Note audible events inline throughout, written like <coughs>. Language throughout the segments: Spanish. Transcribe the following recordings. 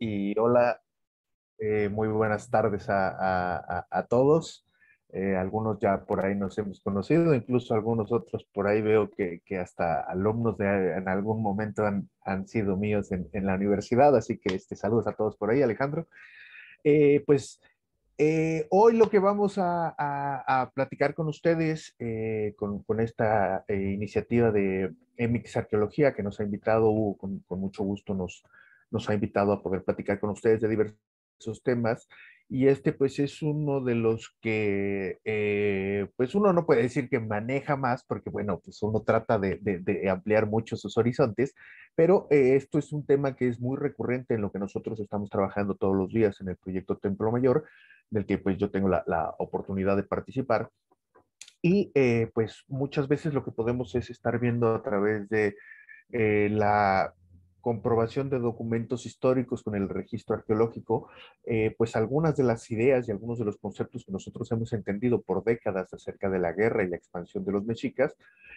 Y hola, eh, muy buenas tardes a, todos. Eh, algunos ya por ahí nos hemos conocido, incluso algunos otros por ahí veo que, hasta alumnos de en algún momento han, sido míos en, en, la universidad, así que este, saludos a todos por ahí, Alejandro. Eh, pues hoy lo que vamos a, platicar con ustedes, con, con, esta iniciativa de EMIX Arqueología que nos ha invitado, con, mucho gusto nos ha invitado a poder platicar con ustedes de diversos temas. Y este pues es uno de los que, eh, pues uno no puede decir que maneja más, porque bueno, pues uno trata de, ampliar mucho sus horizontes, pero eh, esto es un tema que es muy recurrente en lo que nosotros estamos trabajando todos los días en el proyecto Templo Mayor, del que pues yo tengo la, la oportunidad de participar. Y eh, pues muchas veces lo que podemos es estar viendo a través de la comprobación de documentos históricos con el registro arqueológico, eh, pues algunas de las ideas y algunos de los conceptos que nosotros hemos entendido por décadas acerca de la guerra y la expansión de los mexicas,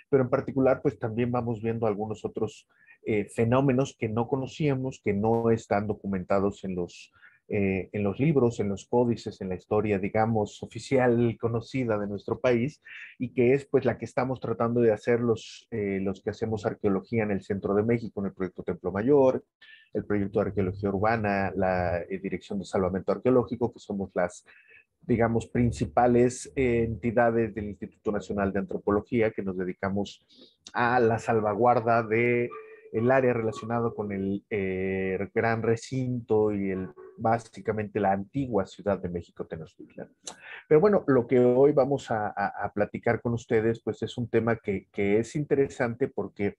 pero en particular pues también vamos viendo algunos otros eh, fenómenos que no conocíamos, que no están documentados en los eh, en los libros, en los códices, en la historia, digamos, oficial conocida de nuestro país y que es pues la que estamos tratando de hacer los, eh, los que hacemos arqueología en el centro de México, en el proyecto Templo Mayor, el proyecto de arqueología urbana, la eh, Dirección de Salvamento Arqueológico, que somos las digamos, principales entidades del Instituto Nacional de Antropología que nos dedicamos a la salvaguarda de el área relacionado con el gran recinto y el básicamente la antigua Ciudad de México Tenochtitlan. Pero bueno, lo que hoy vamos a, platicar con ustedes, pues es un tema que, es interesante porque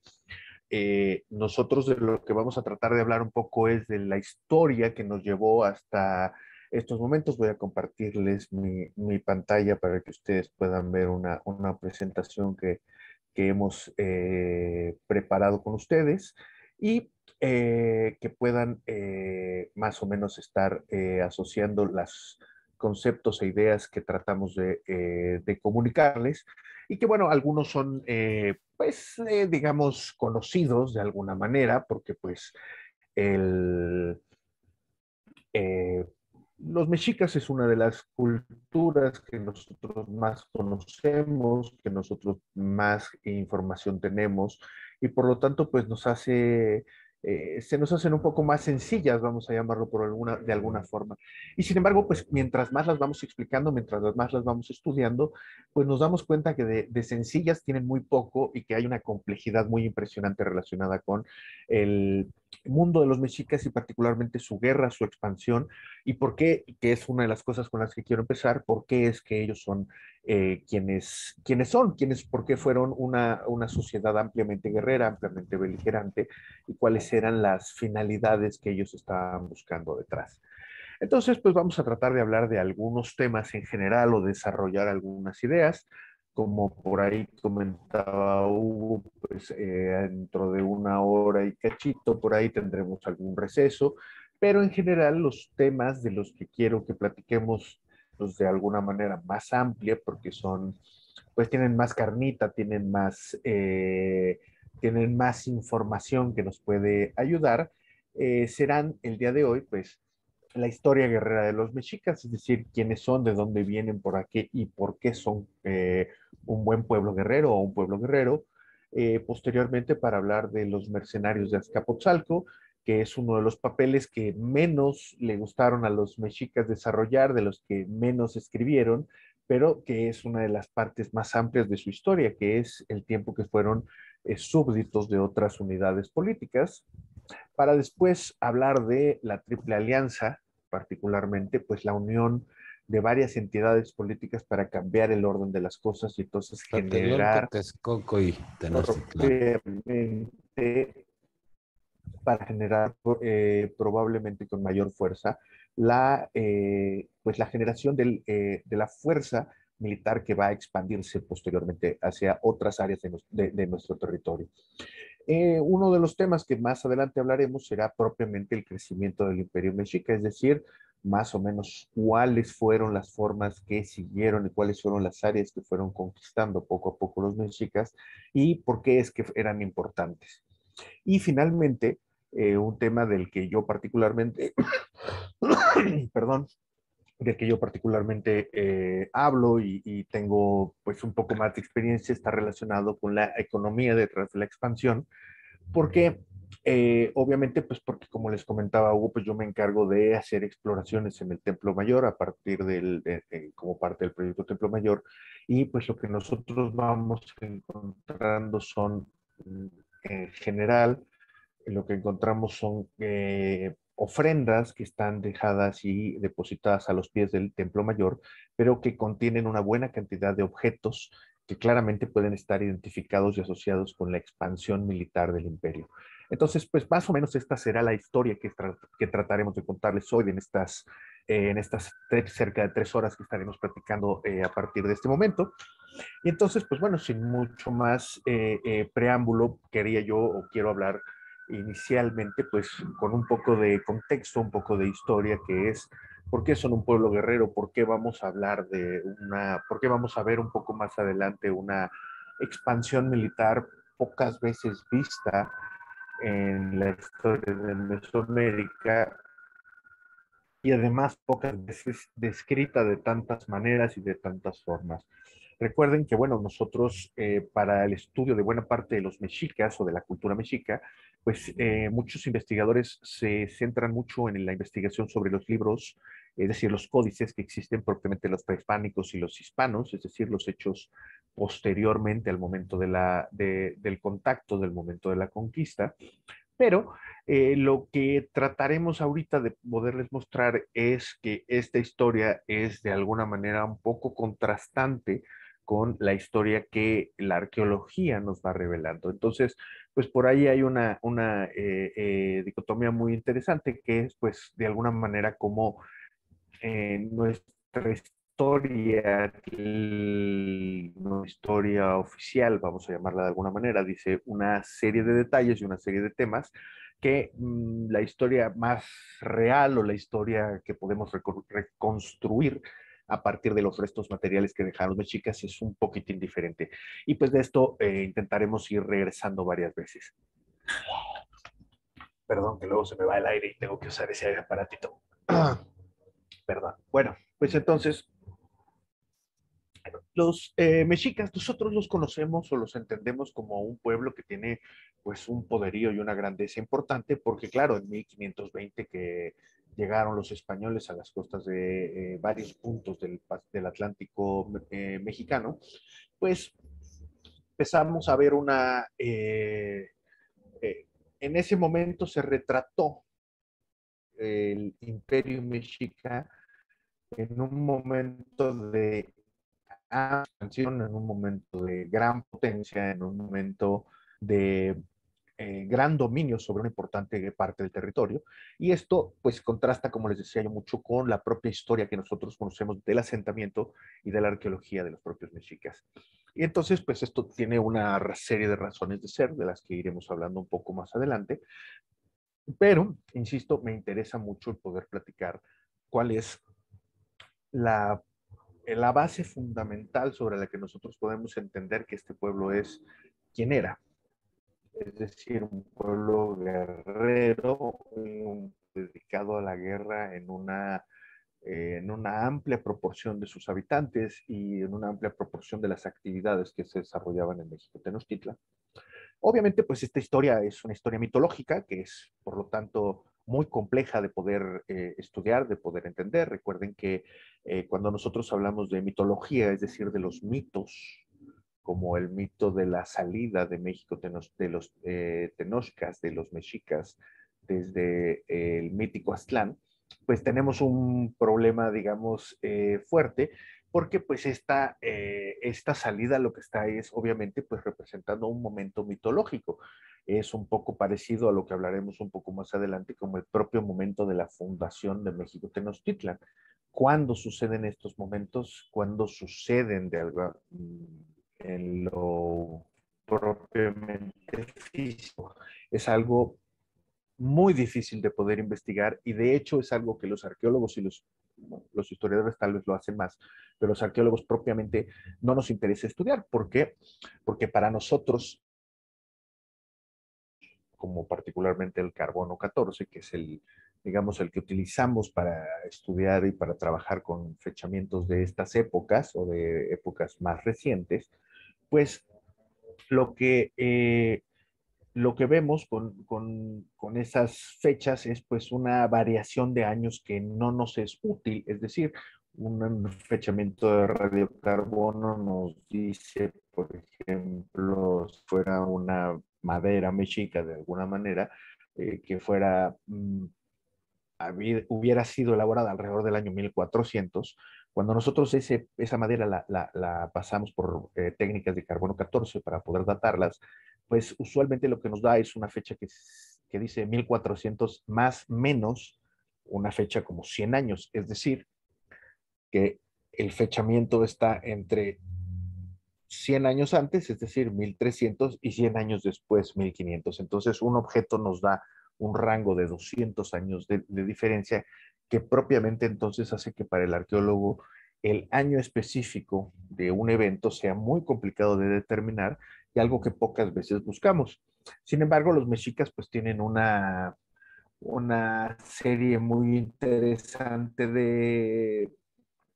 eh, nosotros de lo que vamos a tratar de hablar un poco es de la historia que nos llevó hasta estos momentos. Voy a compartirles mi, pantalla para que ustedes puedan ver una, presentación que, hemos eh, preparado con ustedes. Y eh, que puedan eh, más o menos estar asociando los conceptos e ideas que tratamos de, comunicarles y que bueno, algunos son pues digamos conocidos de alguna manera porque pues el, los mexicas es una de las culturas que nosotros más conocemos, que nosotros más información tenemos y por lo tanto pues nos hace eh, se nos hacen un poco más sencillas, vamos a llamarlo por alguna, de alguna forma. Y sin embargo, pues mientras más las vamos explicando, mientras más las vamos estudiando, pues nos damos cuenta que de, de sencillas tienen muy poco y que hay una complejidad muy impresionante relacionada con el mundo de los mexicas y particularmente su guerra, su expansión y por qué, que es una de las cosas con las que quiero empezar, por qué es que ellos son eh, quienes, quienes son, quienes, por qué fueron una, una sociedad ampliamente guerrera, ampliamente beligerante y cuáles eran las finalidades que ellos estaban buscando detrás. Entonces, pues vamos a tratar de hablar de algunos temas en general o desarrollar algunas ideas como por ahí comentaba Hugo, pues eh, dentro de una hora y cachito, por ahí tendremos algún receso, pero en general los temas de los que quiero que platiquemos pues, de alguna manera más amplia, porque son, pues tienen más carnita, tienen más, eh, tienen más información que nos puede ayudar, eh, serán el día de hoy, pues, la historia guerrera de los mexicas, es decir, quiénes son, de dónde vienen, por aquí y por qué son eh, un buen pueblo guerrero o un pueblo guerrero. Eh, posteriormente, para hablar de los mercenarios de Azcapotzalco, que es uno de los papeles que menos le gustaron a los mexicas desarrollar, de los que menos escribieron, pero que es una de las partes más amplias de su historia, que es el tiempo que fueron eh, súbditos de otras unidades políticas, para después hablar de la Triple Alianza, particularmente, pues la unión de varias entidades políticas para cambiar el orden de las cosas y entonces generar y para generar eh, probablemente con mayor fuerza la eh, pues la generación del, eh, de la fuerza militar que va a expandirse posteriormente hacia otras áreas de, de nuestro territorio. Eh, uno de los temas que más adelante hablaremos será propiamente el crecimiento del imperio mexica, es decir, más o menos cuáles fueron las formas que siguieron y cuáles fueron las áreas que fueron conquistando poco a poco los mexicas y por qué es que eran importantes. Y finalmente, eh, un tema del que yo particularmente, <coughs> perdón, del que yo particularmente eh, hablo y, tengo pues un poco más de experiencia está relacionado con la economía detrás de la expansión, porque eh, obviamente pues porque como les comentaba Hugo, pues yo me encargo de hacer exploraciones en el Templo Mayor a partir del, como parte del proyecto Templo Mayor y pues lo que nosotros vamos encontrando son mm, en general lo que encontramos son eh, ofrendas que están dejadas y depositadas a los pies del templo mayor, pero que contienen una buena cantidad de objetos que claramente pueden estar identificados y asociados con la expansión militar del imperio. Entonces, pues más o menos esta será la historia que, que trataremos de contarles hoy en estas, eh, en estas cerca de tres horas que estaremos platicando eh, a partir de este momento. Y entonces, pues bueno, sin mucho más eh, preámbulo, quería yo o quiero hablar inicialmente, pues con un poco de contexto, un poco de historia, que es por qué son un pueblo guerrero, por qué vamos a hablar de una, por qué vamos a ver un poco más adelante una expansión militar pocas veces vista en la historia de Mesoamérica y además pocas veces descrita de tantas maneras y de tantas formas. Recuerden que, bueno, nosotros eh, para el estudio de buena parte de los mexicas o de la cultura mexica, pues eh, muchos investigadores se centran mucho en la investigación sobre los libros, es decir, los códices que existen propiamente los prehispánicos y los hispanos, es decir, los hechos posteriormente al momento del contacto, del momento de la conquista. Pero eh, lo que trataremos ahorita de poderles mostrar es que esta historia es de alguna manera un poco contrastante con la historia que la arqueología nos va revelando. Entonces, pues por ahí hay una, una eh, eh, dicotomía muy interesante que es, pues, de alguna manera como eh, nuestra historia, nuestra historia oficial, vamos a llamarla de alguna manera, dice una serie de detalles y una serie de temas que mm, la historia más real o la historia que podemos reconstruir a partir de los restos materiales que dejaron los mexicas es un poquitín diferente. Y pues de esto eh, intentaremos ir regresando varias veces. Perdón, que luego se me va el aire y tengo que usar ese aparatito. <clears throat> Perdón. Bueno, pues entonces, los eh, mexicas, nosotros los conocemos o los entendemos como un pueblo que tiene pues un poderío y una grandeza importante, porque claro, en 1520 que llegaron los españoles a las costas de eh, varios puntos del, del Atlántico eh, mexicano, pues empezamos a ver una... Eh, en ese momento se retrató el imperio mexica en un momento de expansión, en un momento de gran potencia, en un momento de eh, gran dominio sobre una importante parte del territorio. Y esto, pues, contrasta, como les decía yo, mucho con la propia historia que nosotros conocemos del asentamiento y de la arqueología de los propios mexicas. Y entonces, pues, esto tiene una serie de razones de ser, de las que iremos hablando un poco más adelante. Pero, insisto, me interesa mucho el poder platicar cuál es la, la base fundamental sobre la que nosotros podemos entender que este pueblo es quien era, es decir, un pueblo guerrero, dedicado a la guerra en una, eh, en una amplia proporción de sus habitantes y en una amplia proporción de las actividades que se desarrollaban en México Tenochtitlan. Obviamente, pues esta historia es una historia mitológica que es, por lo tanto, muy compleja de poder eh, estudiar, de poder entender. Recuerden que eh, cuando nosotros hablamos de mitología, es decir, de los mitos como el mito de la salida de México de los eh, tenochcas, de los mexicas, desde el mítico Aztlán, pues tenemos un problema, digamos, eh, fuerte, porque pues esta, eh, esta salida lo que está es obviamente pues representando un momento mitológico. Es un poco parecido a lo que hablaremos un poco más adelante como el propio momento de la fundación de México Tenochtitlan. ¿Cuándo suceden estos momentos? ¿Cuándo suceden de algo? En lo propiamente físico. Es algo muy difícil de poder investigar y de hecho es algo que los arqueólogos y los, historiadores tal vez lo hacen más, pero los arqueólogos propiamente no nos interesa estudiar. ¿Por qué? Porque para nosotros como particularmente el carbono 14, que es el, digamos, el que utilizamos para estudiar y para trabajar con fechamientos de estas épocas o de épocas más recientes, pues lo que, eh, lo que vemos con, con, con, esas fechas es pues una variación de años que no nos es útil, es decir, un fechamiento de radiocarbono nos dice, por ejemplo, si fuera una madera mexica de alguna manera, eh, que fuera, mm, hubiera sido elaborada alrededor del año 1400, cuando nosotros ese, esa madera la, la, la pasamos por eh, técnicas de carbono 14 para poder datarlas, pues usualmente lo que nos da es una fecha que, que dice 1400 más menos una fecha como 100 años, es decir, que el fechamiento está entre 100 años antes, es decir, 1300 y 100 años después, 1500. Entonces, un objeto nos da un rango de 200 años de, diferencia que propiamente entonces hace que para el arqueólogo el año específico de un evento sea muy complicado de determinar y algo que pocas veces buscamos. Sin embargo, los mexicas pues tienen una, una serie muy interesante de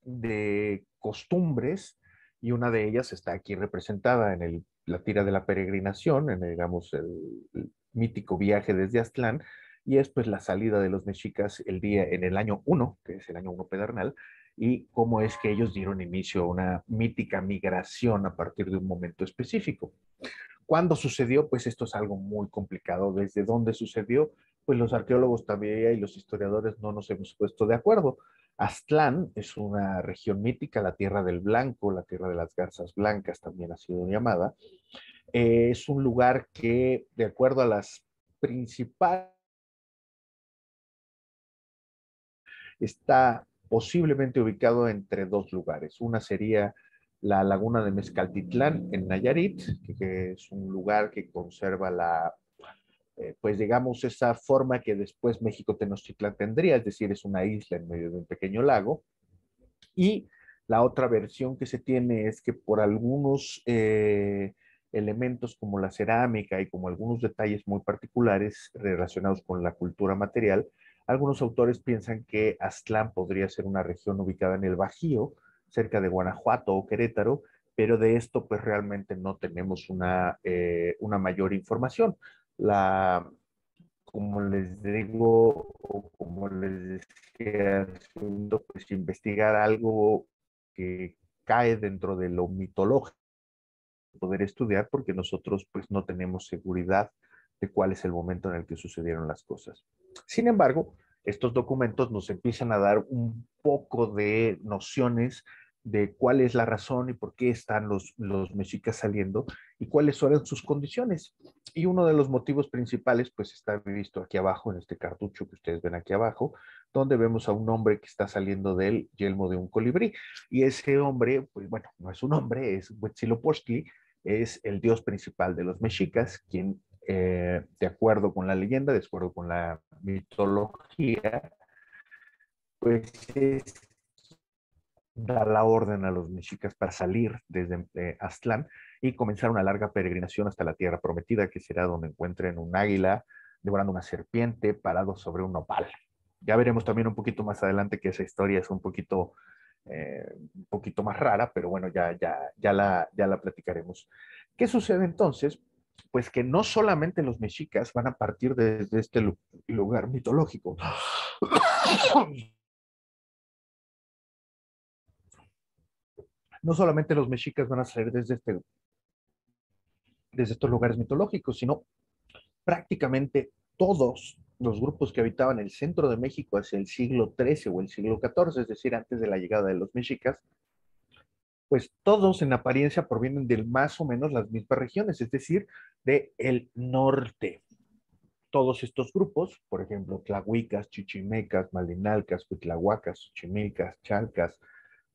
de costumbres y una de ellas está aquí representada en el, la tira de la peregrinación, en digamos el, mítico viaje desde Aztlán, y es pues la salida de los mexicas el día en el año 1, que es el año 1 pedernal, y cómo es que ellos dieron inicio a una mítica migración a partir de un momento específico. ¿Cuándo sucedió? Pues esto es algo muy complicado. ¿Desde dónde sucedió? Pues los arqueólogos todavía y los historiadores no nos hemos puesto de acuerdo. Aztlán es una región mítica, la tierra del blanco, la tierra de las garzas blancas también ha sido llamada. Eh, es un lugar que, de acuerdo a las principales, está posiblemente ubicado entre dos lugares. Una sería la laguna de Mezcaltitlán en Nayarit, que es un lugar que conserva la eh, pues digamos, esa forma que después México Tenochtitlan tendría, es decir, es una isla en medio de un pequeño lago. Y la otra versión que se tiene es que por algunos eh, elementos como la cerámica y como algunos detalles muy particulares relacionados con la cultura material, algunos autores piensan que Aztlán podría ser una región ubicada en el Bajío, cerca de Guanajuato o Querétaro, pero de esto pues realmente no tenemos una, eh, una mayor información. La, como les digo, o como les decía, pues investigar algo que cae dentro de lo mitológico, poder estudiar, porque nosotros pues no tenemos seguridad de cuál es el momento en el que sucedieron las cosas. Sin embargo, estos documentos nos empiezan a dar un poco de nociones de cuál es la razón y por qué están los, los mexicas saliendo y cuáles son sus condiciones. Y uno de los motivos principales, pues está visto aquí abajo, en este cartucho que ustedes ven aquí abajo, donde vemos a un hombre que está saliendo del yelmo de un colibrí. Y ese hombre, pues bueno, no es un hombre, es Huitzilopochtli, es el dios principal de los mexicas, quien, eh, de acuerdo con la leyenda, de acuerdo con la mitología, pues es da la orden a los mexicas para salir desde eh, Aztlán y comenzar una larga peregrinación hasta la tierra prometida, que será donde encuentren un águila devorando una serpiente parado sobre un nopal. Ya veremos también un poquito más adelante que esa historia es un poquito, eh, un poquito más rara, pero bueno, ya, ya, ya, la, ya la platicaremos. ¿Qué sucede entonces? Pues que no solamente los mexicas van a partir desde este lugar mitológico, <coughs> no solamente los mexicas van a salir desde, este, desde estos lugares mitológicos, sino prácticamente todos los grupos que habitaban el centro de México hacia el siglo XIII o el siglo XIV, es decir, antes de la llegada de los mexicas, pues todos en apariencia provienen de más o menos las mismas regiones, es decir, del el norte. Todos estos grupos, por ejemplo, tlahuicas, chichimecas, malinalcas, cuitlahuacas, chimilcas, chalcas,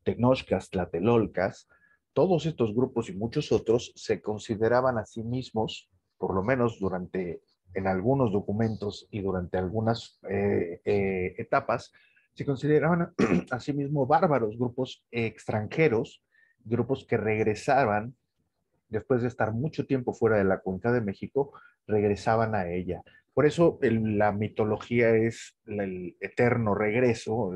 tenochcas, tlatelolcas, todos estos grupos y muchos otros se consideraban a sí mismos, por lo menos durante, en algunos documentos y durante algunas eh, eh, etapas, se consideraban <clears throat> a sí mismos bárbaros, grupos extranjeros, grupos que regresaban después de estar mucho tiempo fuera de la cuenca de México, regresaban a ella. Por eso la mitología es el eterno regreso,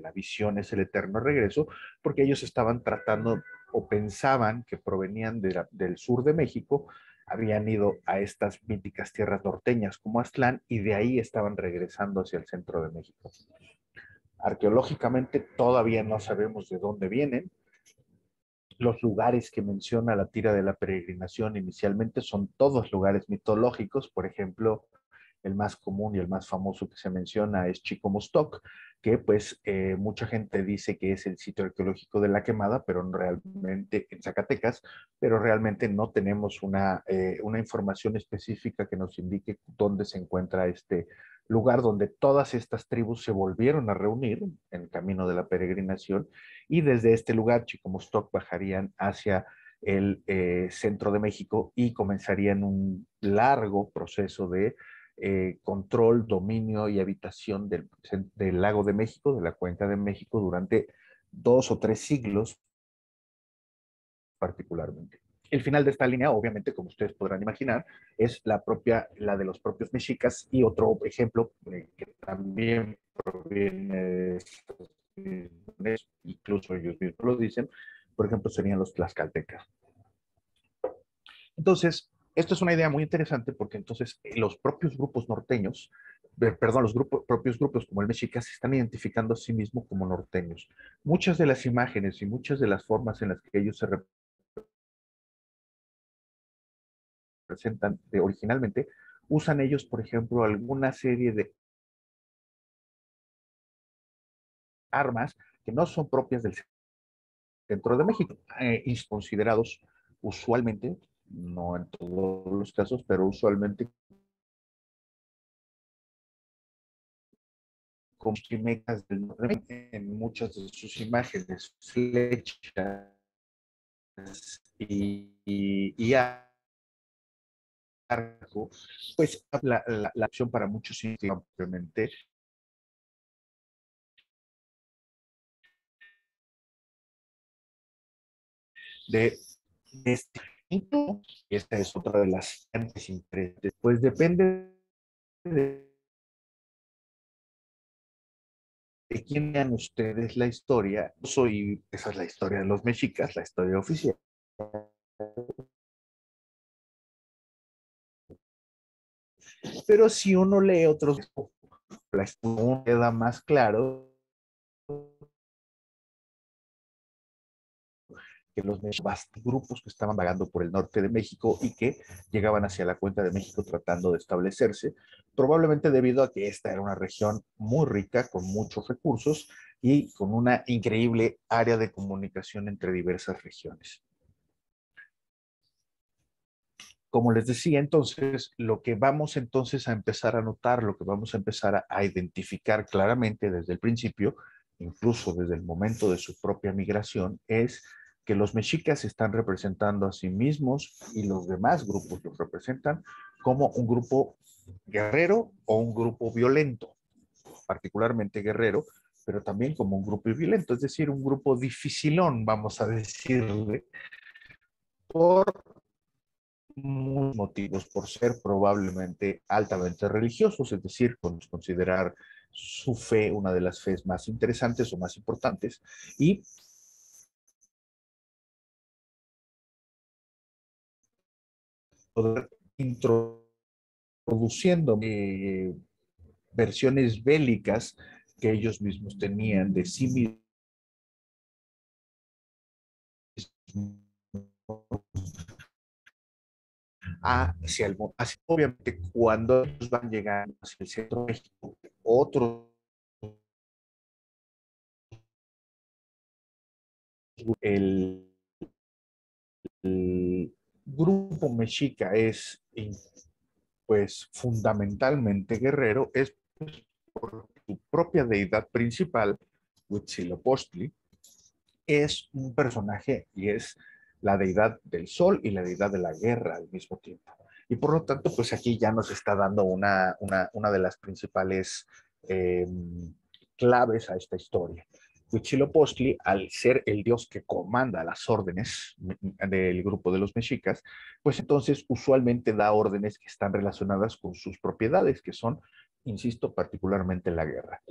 la visión es el eterno regreso, porque ellos estaban tratando o pensaban que provenían del sur de México, habían ido a estas míticas tierras norteñas como Aztlán y de ahí estaban regresando hacia el centro de México. Arqueológicamente todavía no sabemos de dónde vienen, los lugares que menciona la tira de la peregrinación inicialmente son todos lugares mitológicos, por ejemplo, el más común y el más famoso que se menciona es Chicomostoc, que pues eh, mucha gente dice que es el sitio arqueológico de la quemada, pero realmente en Zacatecas, pero realmente no tenemos una, eh, una información específica que nos indique dónde se encuentra este lugar donde todas estas tribus se volvieron a reunir en el camino de la peregrinación y desde este lugar Chicomostoc bajarían hacia el eh, centro de México y comenzarían un largo proceso de eh, control, dominio y habitación del, del lago de México, de la cuenca de México, durante dos o tres siglos particularmente. El final de esta línea, obviamente, como ustedes podrán imaginar, es la propia, la de los propios mexicas y otro ejemplo eh, que también proviene de incluso ellos mismos lo dicen, por ejemplo, serían los tlaxcaltecas. Entonces, esto es una idea muy interesante porque entonces eh, los propios grupos norteños, perdón, los grupos, propios grupos como el Mexica se están identificando a sí mismos como norteños. Muchas de las imágenes y muchas de las formas en las que ellos se representan originalmente, usan ellos, por ejemplo, alguna serie de armas que no son propias del centro de México, eh, considerados usualmente no en todos los casos, pero usualmente con chimecas del en muchas de sus imágenes, flechas y, y, pues la, acción para muchos simplemente de este esta es otra de las antes interesantes. Pues depende de, de quién vean ustedes la historia. Soy, esa es la historia de los mexicas, la historia oficial. Pero si uno lee otros, historia queda más claro que los grupos que estaban vagando por el norte de México y que llegaban hacia la cuenca de México tratando de establecerse, probablemente debido a que esta era una región muy rica, con muchos recursos y con una increíble área de comunicación entre diversas regiones. Como les decía, entonces, lo que vamos entonces a empezar a notar, lo que vamos a empezar a, identificar claramente desde el principio, incluso desde el momento de su propia migración, es que los mexicas están representando a sí mismos y los demás grupos los representan como un grupo guerrero o un grupo violento, particularmente guerrero, pero también como un grupo violento, es decir, un grupo dificilón, vamos a decirle, por muchos motivos, por ser probablemente altamente religiosos, es decir, considerar su fe una de las fees más interesantes o más importantes, y introduciendo eh, versiones bélicas que ellos mismos tenían de sí mismos hacia el hacia, obviamente cuando ellos van llegando hacia el centro de México otros el, el grupo mexica es pues fundamentalmente guerrero es por su propia deidad principal, Huitzilopochtli, es un personaje y es la deidad del sol y la deidad de la guerra al mismo tiempo. Y por lo tanto, pues aquí ya nos está dando una, una, una de las principales eh, claves a esta historia. Huitzilopochtli, al ser el dios que comanda las órdenes del grupo de los mexicas, pues entonces usualmente da órdenes que están relacionadas con sus propiedades, que son, insisto, particularmente la guerra.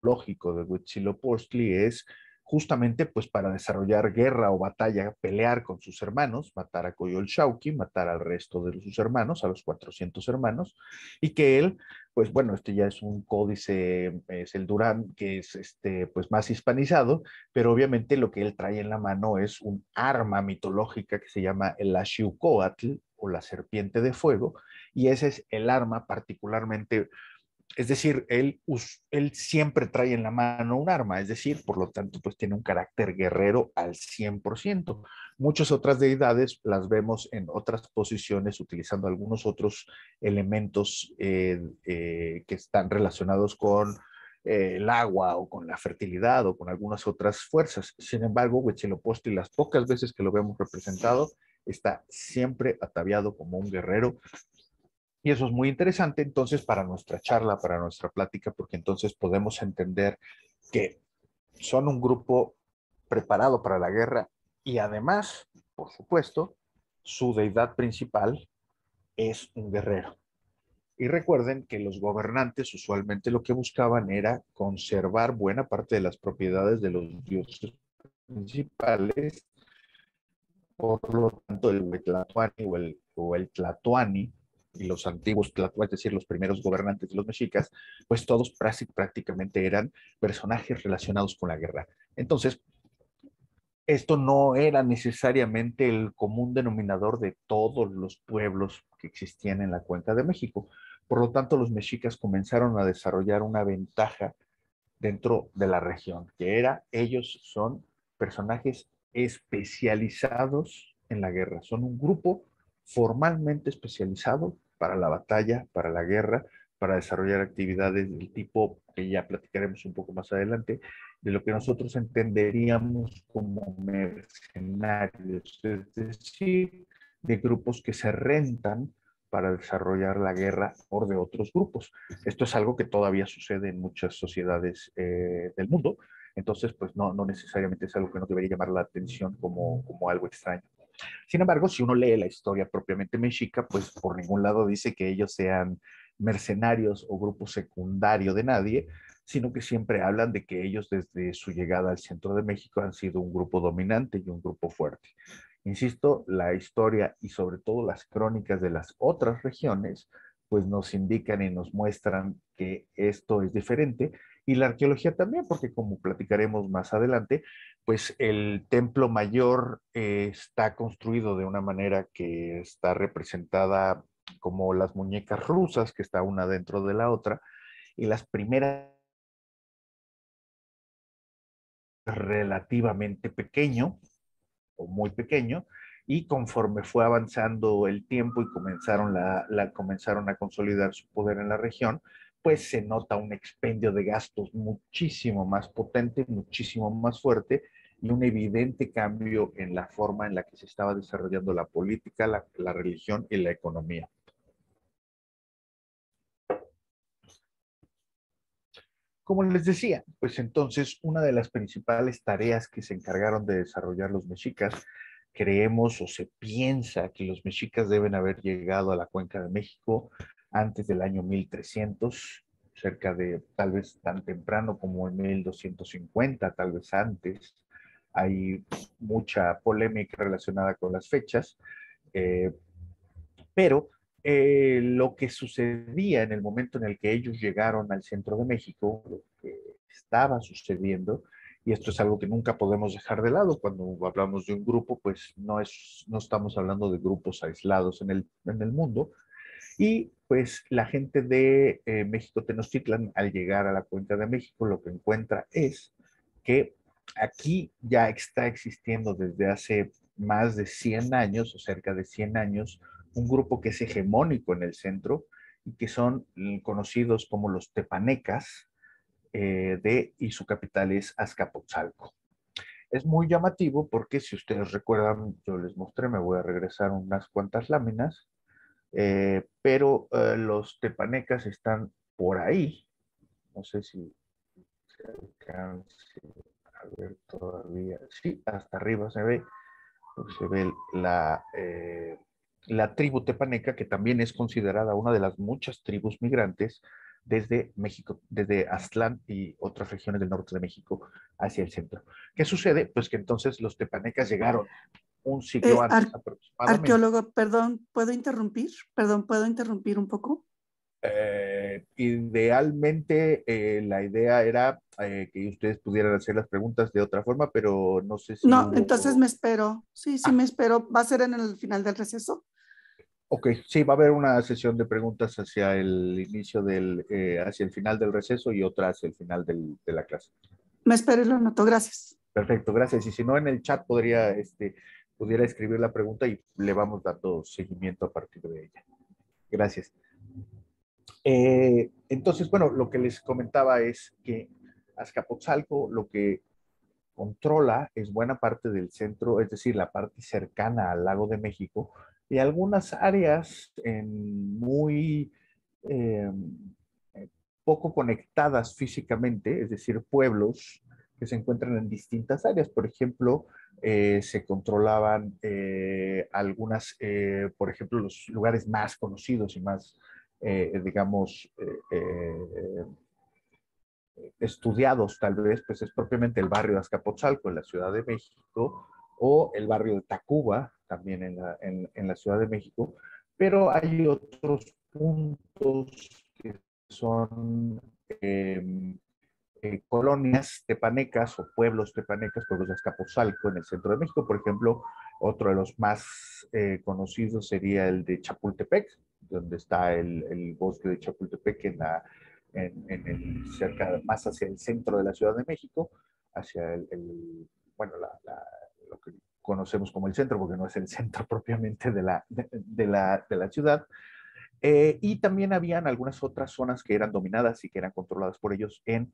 Lógico de Huitzilopochtli es justamente pues para desarrollar guerra o batalla, pelear con sus hermanos, matar a Coyolxauhqui, matar al resto de sus hermanos, a los 400 hermanos, y que él, pues bueno, este ya es un códice, es el Durán, que es este, pues más hispanizado, pero obviamente lo que él trae en la mano es un arma mitológica que se llama el Ashiucoatl o la serpiente de fuego, y ese es el arma particularmente es decir, él, siempre trae en la mano un arma, es decir, por lo tanto, pues tiene un carácter guerrero al 100%. Muchas otras deidades las vemos en otras posiciones utilizando algunos otros elementos eh, eh, que están relacionados con eh, el agua o con la fertilidad o con algunas otras fuerzas. Sin embargo, Huitzilopochtli, las pocas veces que lo vemos representado, está siempre ataviado como un guerrero y eso es muy interesante entonces para nuestra charla, para nuestra plática, porque entonces podemos entender que son un grupo preparado para la guerra y además, por supuesto, su deidad principal es un guerrero. Y recuerden que los gobernantes usualmente lo que buscaban era conservar buena parte de las propiedades de los dioses principales. Por lo tanto, el Huitlatuani o el, o el Tlatuani los antiguos, es decir, los primeros gobernantes de los mexicas, pues todos prácticamente eran personajes relacionados con la guerra. Entonces, esto no era necesariamente el común denominador de todos los pueblos que existían en la cuenca de México. Por lo tanto, los mexicas comenzaron a desarrollar una ventaja dentro de la región, que era, ellos son personajes especializados en la guerra, son un grupo formalmente especializado para la batalla, para la guerra, para desarrollar actividades del tipo que ya platicaremos un poco más adelante, de lo que nosotros entenderíamos como mercenarios, es decir, de grupos que se rentan para desarrollar la guerra por de otros grupos. Esto es algo que todavía sucede en muchas sociedades eh, del mundo, entonces pues no, no necesariamente es algo que nos debería llamar la atención como, como algo extraño. Sin embargo, si uno lee la historia propiamente mexica, pues por ningún lado dice que ellos sean mercenarios o grupo secundario de nadie, sino que siempre hablan de que ellos desde su llegada al centro de México han sido un grupo dominante y un grupo fuerte. Insisto, la historia y sobre todo las crónicas de las otras regiones, pues nos indican y nos muestran que esto es diferente y la arqueología también, porque como platicaremos más adelante, pues el templo mayor eh, está construido de una manera que está representada como las muñecas rusas, que está una dentro de la otra, y las primeras relativamente pequeño o muy pequeño, y conforme fue avanzando el tiempo y comenzaron, la, comenzaron a consolidar su poder en la región, pues se nota un expendio de gastos muchísimo más potente, muchísimo más fuerte y un evidente cambio en la forma en la que se estaba desarrollando la política, la, religión y la economía. Como les decía, pues entonces una de las principales tareas que se encargaron de desarrollar los mexicas, creemos o se piensa que los mexicas deben haber llegado a la cuenca de México antes del año 1300, cerca de tal vez tan temprano como en 1250, tal vez antes. Hay mucha polémica relacionada con las fechas, eh, pero eh, lo que sucedía en el momento en el que ellos llegaron al centro de México, lo que estaba sucediendo, y esto es algo que nunca podemos dejar de lado cuando hablamos de un grupo, pues no, es, no estamos hablando de grupos aislados en el, en el mundo, y pues la gente de eh, México Tenochtitlan, al llegar a la cuenca de México, lo que encuentra es que aquí ya está existiendo desde hace más de 100 años o cerca de 100 años un grupo que es hegemónico en el centro y que son conocidos como los tepanecas eh, y su capital es Azcapotzalco. Es muy llamativo porque si ustedes recuerdan, yo les mostré, me voy a regresar unas cuantas láminas, eh, pero eh, los tepanecas están por ahí, no sé si se alcance a ver todavía. Sí, hasta arriba se ve, se ve la, eh, la tribu tepaneca, que también es considerada una de las muchas tribus migrantes desde México, desde Aztlán y otras regiones del norte de México hacia el centro. ¿Qué sucede? Pues que entonces los tepanecas llegaron un siglo eh, antes aproximadamente. Arqueólogo, perdón, ¿puedo interrumpir? Perdón, ¿puedo interrumpir un poco? Eh, idealmente eh, la idea era que ustedes pudieran hacer las preguntas de otra forma, pero no sé si... No, entonces me espero. Sí, sí, ah. me espero. ¿Va a ser en el final del receso? Ok, sí, va a haber una sesión de preguntas hacia el inicio del, eh, hacia el final del receso y otra hacia el final del, de la clase. Me espero y lo anoto, gracias. Perfecto, gracias. Y si no, en el chat podría, este, pudiera escribir la pregunta y le vamos dando seguimiento a partir de ella. Gracias. Eh, entonces, bueno, lo que les comentaba es que Azcapotzalco lo que controla es buena parte del centro, es decir, la parte cercana al lago de México, y algunas áreas muy eh, poco conectadas físicamente, es decir, pueblos que se encuentran en distintas áreas. Por ejemplo, eh, se controlaban eh, algunas, por ejemplo, los lugares más conocidos y más, digamos, estudiados tal vez, pues es propiamente el barrio de Azcapotzalco en la Ciudad de México o el barrio de Tacuba también en la, en, la Ciudad de México, pero hay otros puntos que son em, eh, colonias tepanecas o pueblos tepanecas, pueblos de Escapozalco en el centro de México. Por ejemplo, otro de los más eh, conocidos sería el de Chapultepec, donde está el, el bosque de Chapultepec en la, en, en, cerca, más hacia el centro de la Ciudad de México, hacia el, bueno, lo que conocemos como el centro, porque no es el centro <laughs> propiamente de la, de, la, de la, ciudad. Eh, y también habían algunas otras zonas que eran dominadas y que eran controladas por ellos en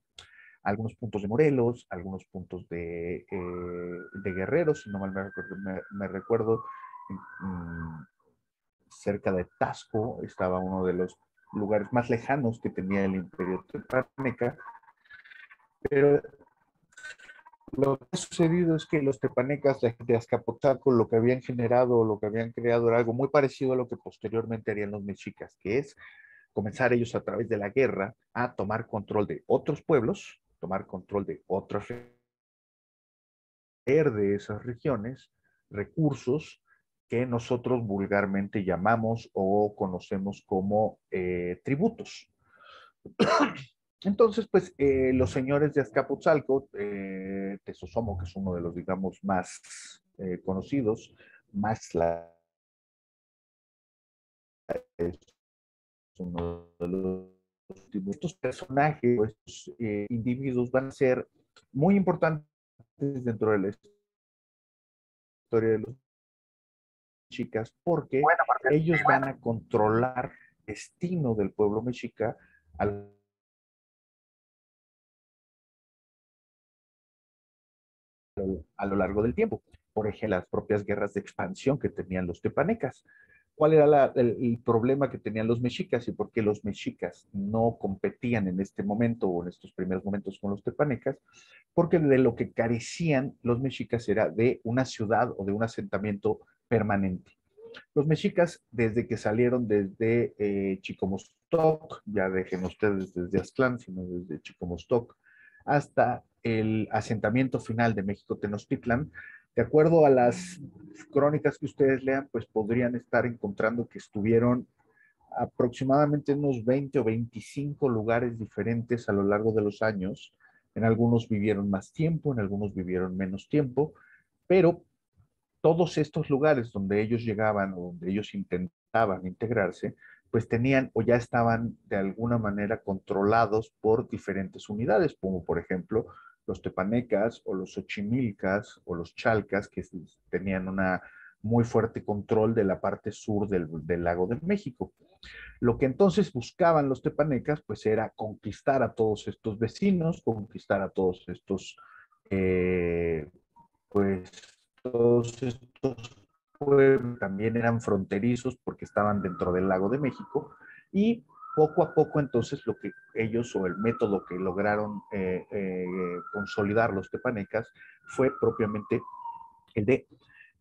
algunos puntos de Morelos, algunos puntos de, eh, de Guerreros, si no mal me recuerdo, mm, cerca de Tasco estaba uno de los lugares más lejanos que tenía el imperio tepaneca, pero lo que ha sucedido es que los tepanecas de Azcapotzalco lo que habían generado, lo que habían creado era algo muy parecido a lo que posteriormente harían los mexicas, que es comenzar ellos a través de la guerra a tomar control de otros pueblos, tomar control de otras de esas regiones, recursos que nosotros vulgarmente llamamos o conocemos como eh, tributos. <coughs> Entonces, pues eh, los señores de Azcapotzalco, eh, Tesosomo, que es uno de los, digamos, más eh, conocidos, más la, es uno de los estos personajes, estos eh, individuos van a ser muy importantes dentro de la historia de los chicas, porque ellos van a controlar el destino del pueblo mexica al a lo largo del tiempo. Por ejemplo, las propias guerras de expansión que tenían los tepanecas. ¿Cuál era el, problema que tenían los mexicas y por qué los mexicas no competían en este momento o en estos primeros momentos con los tepanecas? Porque de lo que carecían los mexicas era de una ciudad o de un asentamiento permanente. Los mexicas, desde que salieron desde eh, Chicomostoc, ya dejen ustedes desde Aztlán, sino desde Chicomostoc, hasta el asentamiento final de México Tenochtitlan, de acuerdo a las crónicas que ustedes lean, pues podrían estar encontrando que estuvieron aproximadamente en unos 20 o 25 lugares diferentes a lo largo de los años. En algunos vivieron más tiempo, en algunos vivieron menos tiempo, pero todos estos lugares donde ellos llegaban o donde ellos intentaban integrarse, pues tenían o ya estaban de alguna manera controlados por diferentes unidades, como por ejemplo los tepanecas o los ochimilcas o los chalcas, que tenían una muy fuerte control de la parte sur del, lago de México. Lo que entonces buscaban los tepanecas, pues era conquistar a todos estos vecinos, conquistar a todos estos, eh, pues todos estos pueblos también eran fronterizos porque estaban dentro del lago de México y poco a poco entonces lo que ellos o el método que lograron eh, eh, consolidar los tepanecas fue propiamente el de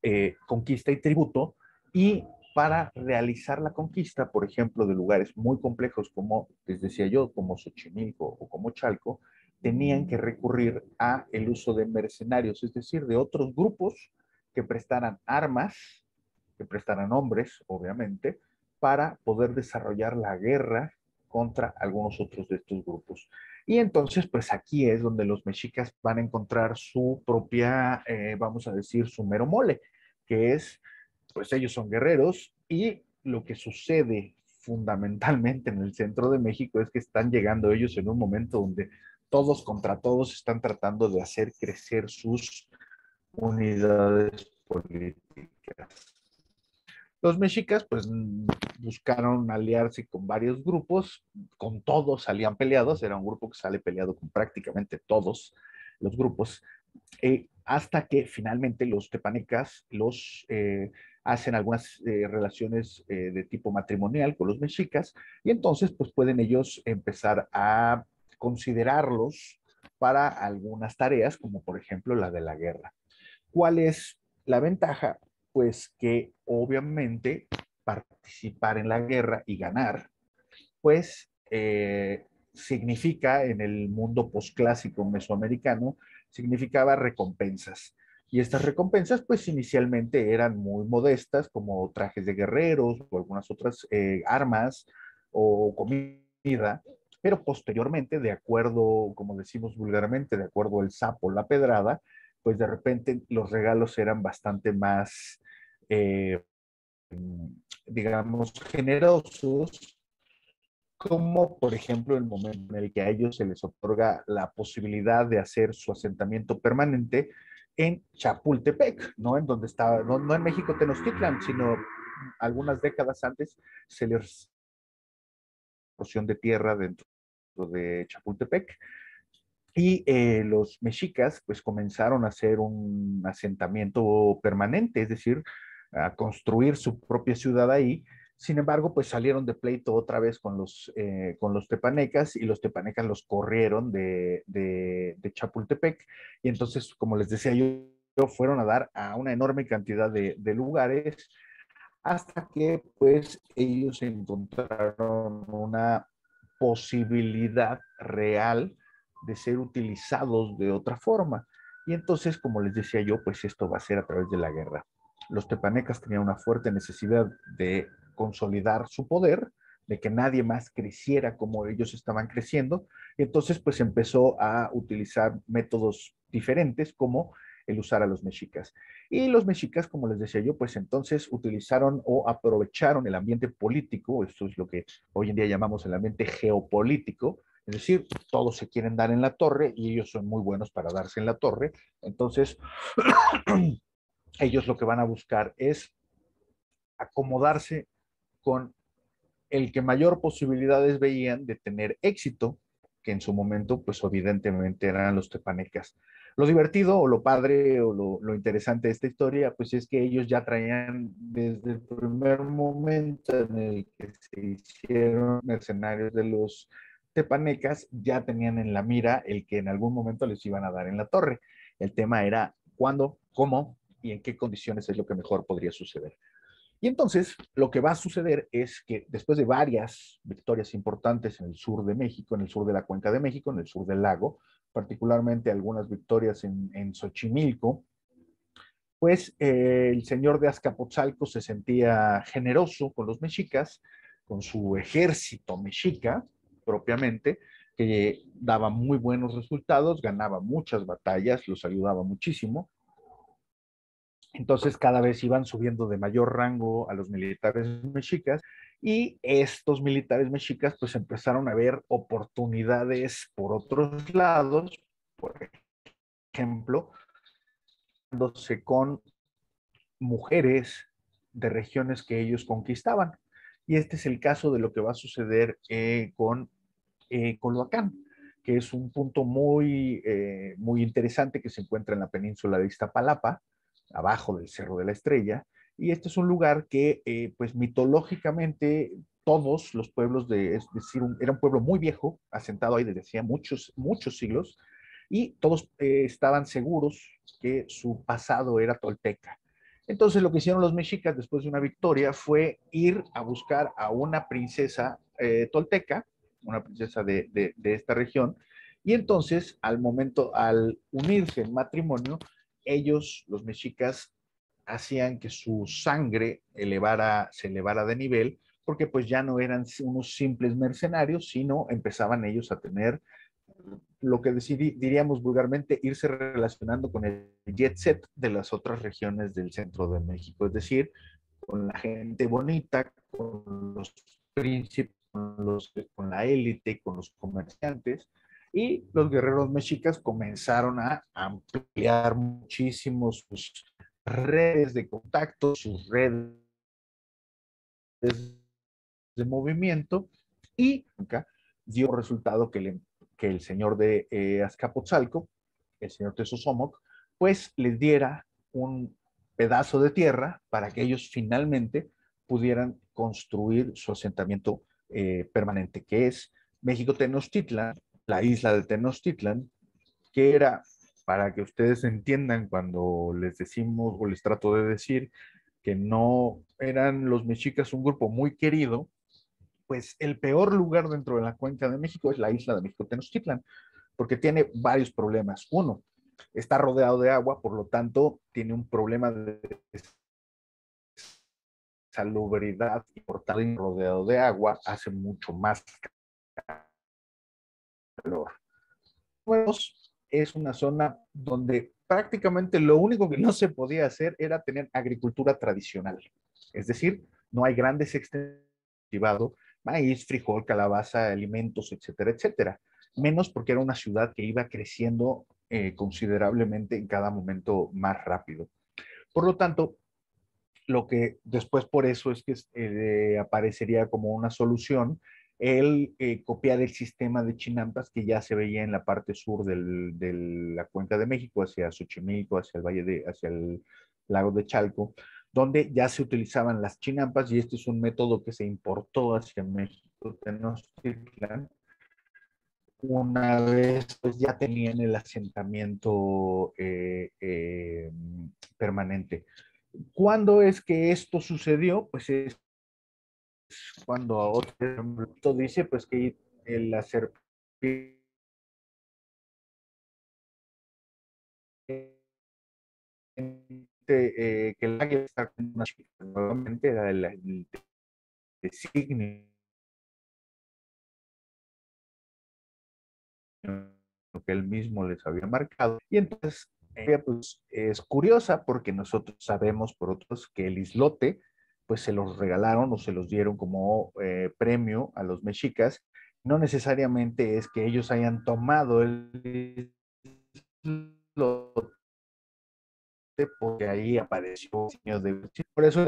eh, conquista y tributo. Y para realizar la conquista, por ejemplo, de lugares muy complejos como, les decía yo, como Xochimilco o como Chalco, tenían que recurrir a el uso de mercenarios, es decir, de otros grupos que prestaran armas, que prestaran hombres, obviamente, para poder desarrollar la guerra contra algunos otros de estos grupos. Y entonces, pues aquí es donde los mexicas van a encontrar su propia, eh, vamos a decir, su mero mole, que es, pues ellos son guerreros y lo que sucede fundamentalmente en el centro de México es que están llegando ellos en un momento donde todos contra todos están tratando de hacer crecer sus unidades políticas. Los mexicas pues buscaron aliarse con varios grupos, con todos salían peleados, era un grupo que sale peleado con prácticamente todos los grupos, eh, hasta que finalmente los tepanecas los eh, hacen algunas eh, relaciones de tipo matrimonial con los mexicas y entonces pues pueden ellos empezar a considerarlos para algunas tareas como por ejemplo la de la guerra. ¿Cuál es la ventaja? Pues que obviamente participar en la guerra y ganar, pues eh, significa en el mundo posclásico mesoamericano, significaba recompensas. Y estas recompensas, pues inicialmente eran muy modestas, como trajes de guerreros o algunas otras eh, armas o comida, pero posteriormente, de acuerdo, como decimos vulgarmente, de acuerdo al sapo, la pedrada, pues de repente los regalos eran bastante más eh, digamos, generosos, como por ejemplo el momento en el que a ellos se les otorga la posibilidad de hacer su asentamiento permanente en Chapultepec, ¿no? En donde estaba, no, no en México Tenochtitlan, sino algunas décadas antes se les porción de tierra dentro de Chapultepec. Y eh, los mexicas pues comenzaron a hacer un asentamiento permanente, es decir, a construir su propia ciudad ahí. Sin embargo, pues salieron de pleito otra vez con los, eh, con los tepanecas y los tepanecas los corrieron de, de, Chapultepec. Y entonces, como les decía yo, fueron a dar a una enorme cantidad de, de lugares hasta que pues ellos encontraron una posibilidad real de ser utilizados de otra forma. Y entonces, como les decía yo, pues esto va a ser a través de la guerra los tepanecas tenían una fuerte necesidad de consolidar su poder, de que nadie más creciera como ellos estaban creciendo, y entonces pues empezó a utilizar métodos diferentes como el usar a los mexicas. Y los mexicas, como les decía yo, pues entonces utilizaron o aprovecharon el ambiente político, esto es lo que hoy en día llamamos el ambiente geopolítico, es decir, todos se quieren dar en la torre y ellos son muy buenos para darse en la torre. Entonces, ellos lo que van a buscar es acomodarse con el que mayor posibilidades veían de tener éxito, que en su momento, pues evidentemente eran los tepanecas. Lo divertido o lo padre o lo, interesante de esta historia, pues es que ellos ya traían desde el primer momento en el que se hicieron mercenarios de los tepanecas, ya tenían en la mira el que en algún momento les iban a dar en la torre. El tema era cuándo, cómo y en qué condiciones es lo que mejor podría suceder. Y entonces lo que va a suceder es que después de varias victorias importantes en el sur de México, en el sur de la cuenca de México, en el sur del lago, particularmente algunas victorias en, en Xochimilco, pues eh, el señor de Azcapotzalco se sentía generoso con los mexicas, con su ejército mexica propiamente, que daba muy buenos resultados, ganaba muchas batallas, los ayudaba muchísimo, entonces cada vez iban subiendo de mayor rango a los militares mexicas y estos militares mexicas pues empezaron a ver oportunidades por otros lados, por ejemplo, con mujeres de regiones que ellos conquistaban. Y este es el caso de lo que va a suceder eh, con eh, que es un punto muy, eh, muy interesante que se encuentra en la península de Iztapalapa, abajo del Cerro de la Estrella, Y este es un lugar que, eh, pues mitológicamente, todos los pueblos de, es decir, era un pueblo muy viejo, asentado ahí desde hacía muchos, muchos siglos, y todos eh, estaban seguros que su pasado era tolteca. Entonces lo que hicieron los mexicas después de una victoria fue ir a buscar a una princesa eh, tolteca, una princesa de, de, esta región, y entonces al momento, al unirse en matrimonio, ellos, los mexicas, hacían que su sangre elevara, se elevara de nivel, porque pues ya no eran unos simples mercenarios, sino empezaban ellos a tener lo que diríamos vulgarmente, irse relacionando con el jet set de las otras regiones del centro de México, es decir, con la gente bonita, con los príncipes, con, la élite, con los comerciantes, y los guerreros mexicas comenzaron a ampliar muchísimo sus redes de contacto, sus redes de movimiento, y dio resultado que le que el señor de eh, Azcapotzalco, el señor Tesosomoc, pues les diera un pedazo de tierra para que ellos finalmente pudieran construir su asentamiento eh, permanente, que es México Tenochtitlan, la isla de Tenochtitlan, que era, para que ustedes entiendan cuando les decimos o les trato de decir que no eran los mexicas un grupo muy querido, pues el peor lugar dentro de la cuenca de México es la isla de México Tenochtitlan, porque tiene varios problemas. Uno, está rodeado de agua, por lo tanto, tiene un problema de salubridad y por estar rodeado de agua hace mucho más calor. Pues, es una zona donde prácticamente lo único que no se podía hacer era tener agricultura tradicional. Es decir, no hay grandes extensiones maíz, frijol, calabaza, alimentos, etcétera, etcétera. Menos porque era una ciudad que iba creciendo eh, considerablemente en cada momento más rápido. Por lo tanto, lo que después por eso es que eh, aparecería como una solución el eh, copiar el sistema de chinampas que ya se veía en la parte sur de la cuenca de México, hacia Xochimilco, hacia el valle de, hacia el lago de Chalco, donde ya se utilizaban las chinampas y este es un método que se importó hacia México, Tenochtitlan, una vez pues ya tenían el asentamiento eh, eh, permanente. ¿Cuándo es que esto sucedió? Pues es cuando otro dice pues que el serpiente este, eh, que el águila está con una nuevamente era el, el, designio que él mismo les había marcado. Y entonces pues es curiosa porque nosotros sabemos por otros que el islote pues se los regalaron o se los dieron como eh, premio a los mexicas. No necesariamente es que ellos hayan tomado el porque ahí apareció de Por eso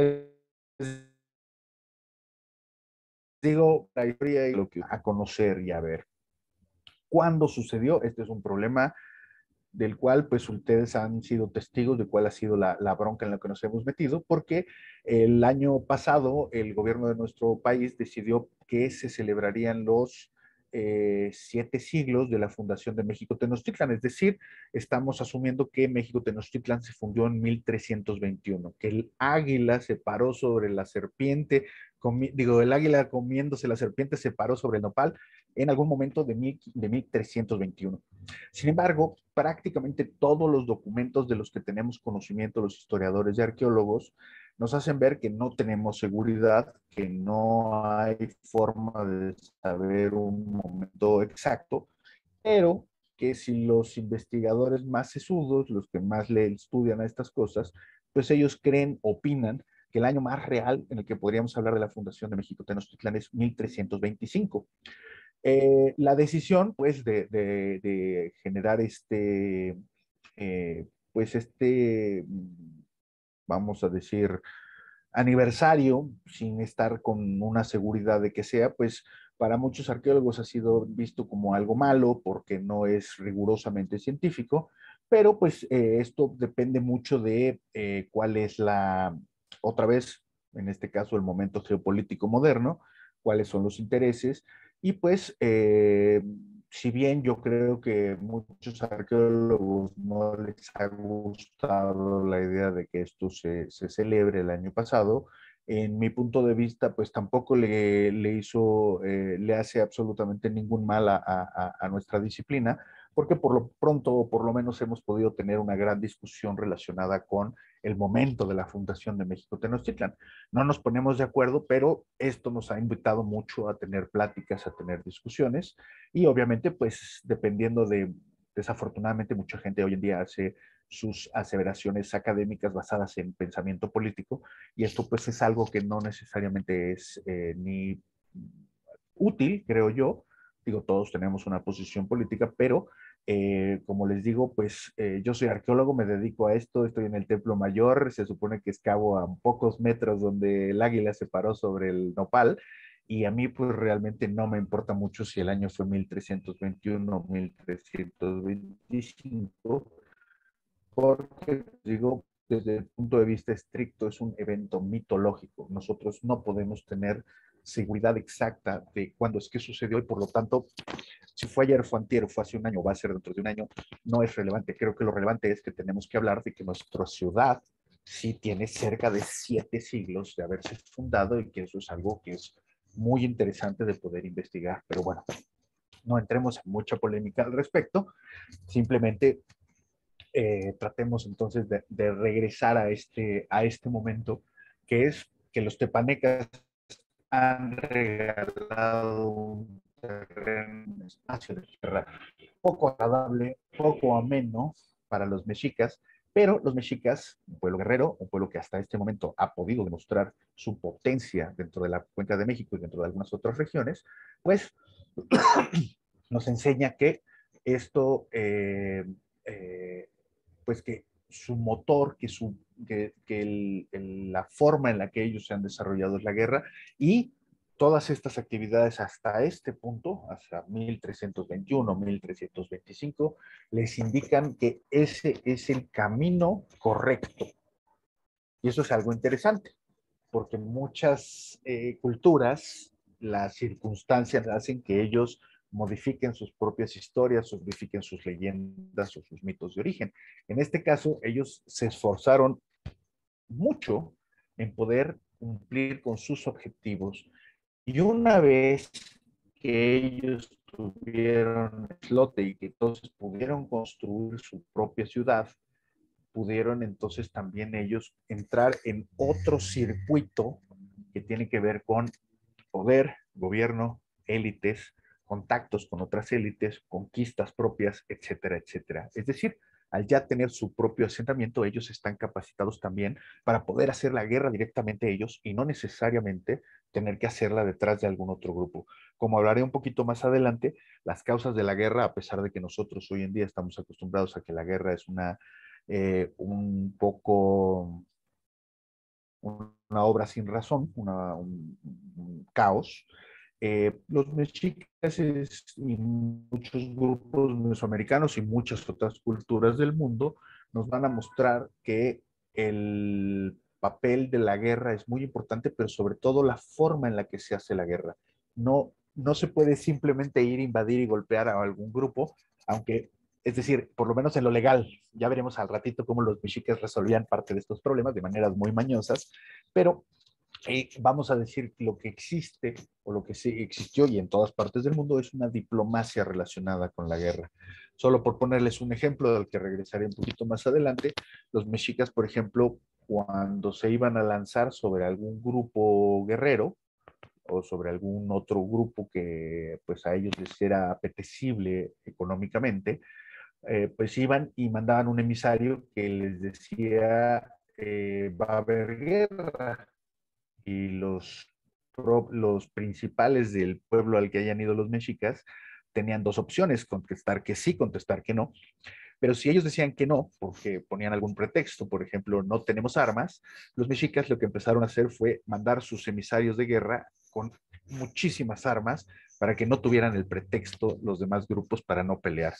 digo la historia y lo que a conocer y a ver. ¿Cuándo sucedió? Este es un problema del cual pues ustedes han sido testigos de cuál ha sido la, la, bronca en la que nos hemos metido, porque el año pasado el gobierno de nuestro país decidió que se celebrarían los eh, siete siglos de la fundación de México Tenochtitlan, es decir, estamos asumiendo que México Tenochtitlan se fundió en 1321, que el águila se paró sobre la serpiente, digo, el águila comiéndose la serpiente se paró sobre el nopal en algún momento de, de 1321. Sin embargo, prácticamente todos los documentos de los que tenemos conocimiento los historiadores y arqueólogos nos hacen ver que no tenemos seguridad, que no hay forma de saber un momento exacto, pero que si los investigadores más sesudos, los que más le estudian a estas cosas, pues ellos creen, opinan que el año más real en el que podríamos hablar de la fundación de México Tenochtitlan es 1325. Eh, la decisión, pues, de, generar este, eh, pues, este vamos a decir, aniversario, sin estar con una seguridad de que sea, pues para muchos arqueólogos ha sido visto como algo malo porque no es rigurosamente científico, pero pues eh, esto depende mucho de cuál es la, otra vez, en este caso, el momento geopolítico moderno, cuáles son los intereses, y pues, eh, si bien yo creo que muchos arqueólogos no les ha gustado la idea de que esto se, se celebre el año pasado, en mi punto de vista, pues tampoco le, le hizo, eh, le hace absolutamente ningún mal a, a, a, nuestra disciplina, porque por lo pronto, por lo menos hemos podido tener una gran discusión relacionada con el momento de la fundación de México Tenochtitlan. No nos ponemos de acuerdo, pero esto nos ha invitado mucho a tener pláticas, a tener discusiones, y obviamente, pues dependiendo de, desafortunadamente, mucha gente hoy en día hace sus aseveraciones académicas basadas en pensamiento político y esto pues es algo que no necesariamente es eh, ni útil, creo yo. Digo, todos tenemos una posición política, pero eh, como les digo, pues eh, yo soy arqueólogo, me dedico a esto, estoy en el Templo Mayor, se supone que escavo a pocos metros donde el águila se paró sobre el nopal, y a mí pues realmente no me importa mucho si el año fue 1321 o 1325, porque digo, desde el punto de vista estricto, es un evento mitológico. Nosotros no podemos tener seguridad exacta de cuándo es que sucedió y por lo tanto, si fue ayer, fue antier, fue hace un año, va a ser dentro de un año, no es relevante. Creo que lo relevante es que tenemos que hablar de que nuestra ciudad sí tiene cerca de siete siglos de haberse fundado y que eso es algo que es muy interesante de poder investigar. Pero bueno, no entremos en mucha polémica al respecto. Simplemente eh, tratemos entonces de, regresar a este, a este momento, que es que los tepanecas han regalado un terreno, un espacio de tierra poco agradable, poco ameno para los mexicas, pero los mexicas, un pueblo guerrero, un pueblo que hasta este momento ha podido demostrar su potencia dentro de la cuenca de México y dentro de algunas otras regiones, pues <clears throat> nos enseña que esto eh, eh, pues que su motor, que, su, que, la forma en la que ellos se han desarrollado es la guerra y todas estas actividades hasta este punto, hasta 1321, 1325, les indican que ese es el camino correcto. Y eso es algo interesante, porque muchas eh, culturas las circunstancias hacen que ellos modifiquen sus propias historias, modifiquen sus leyendas o sus mitos de origen. En este caso, ellos se esforzaron mucho en poder cumplir con sus objetivos y una vez que ellos tuvieron flote y que entonces pudieron construir su propia ciudad, pudieron entonces también ellos entrar en otro circuito que tiene que ver con poder, gobierno, élites, contactos con otras élites, conquistas propias, etcétera, etcétera. Es decir, al ya tener su propio asentamiento, ellos están capacitados también para poder hacer la guerra directamente ellos y no necesariamente tener que hacerla detrás de algún otro grupo. Como hablaré un poquito más adelante, las causas de la guerra, a pesar de que nosotros hoy en día estamos acostumbrados a que la guerra es una, eh, un poco una obra sin razón, un caos, eh, los mexicas y muchos grupos mesoamericanos y muchas otras culturas del mundo nos van a mostrar que el papel de la guerra es muy importante, pero sobre todo la forma en la que se hace la guerra. No, no se puede simplemente ir, invadir y golpear a algún grupo, aunque, es decir, por lo menos en lo legal, ya veremos al ratito cómo los mexicas resolvían parte de estos problemas de maneras muy mañosas, pero eh, vamos a decir lo que existe o lo que sí existió y en todas partes del mundo es una diplomacia relacionada con la guerra. Solo por ponerles un ejemplo del que regresaré un poquito más adelante, los mexicas, por ejemplo, cuando se iban a lanzar sobre algún grupo guerrero o sobre algún otro grupo que pues a ellos les era apetecible económicamente, eh, pues iban y mandaban un emisario que les decía eh, va a haber guerra y los, los principales del pueblo al que hayan ido los mexicas tenían dos opciones, contestar que sí, contestar que no. Pero si ellos decían que no, porque ponían algún pretexto, por ejemplo, no tenemos armas, los mexicas lo que empezaron a hacer fue mandar sus emisarios de guerra con muchísimas armas para que no tuvieran el pretexto los demás grupos para no pelear.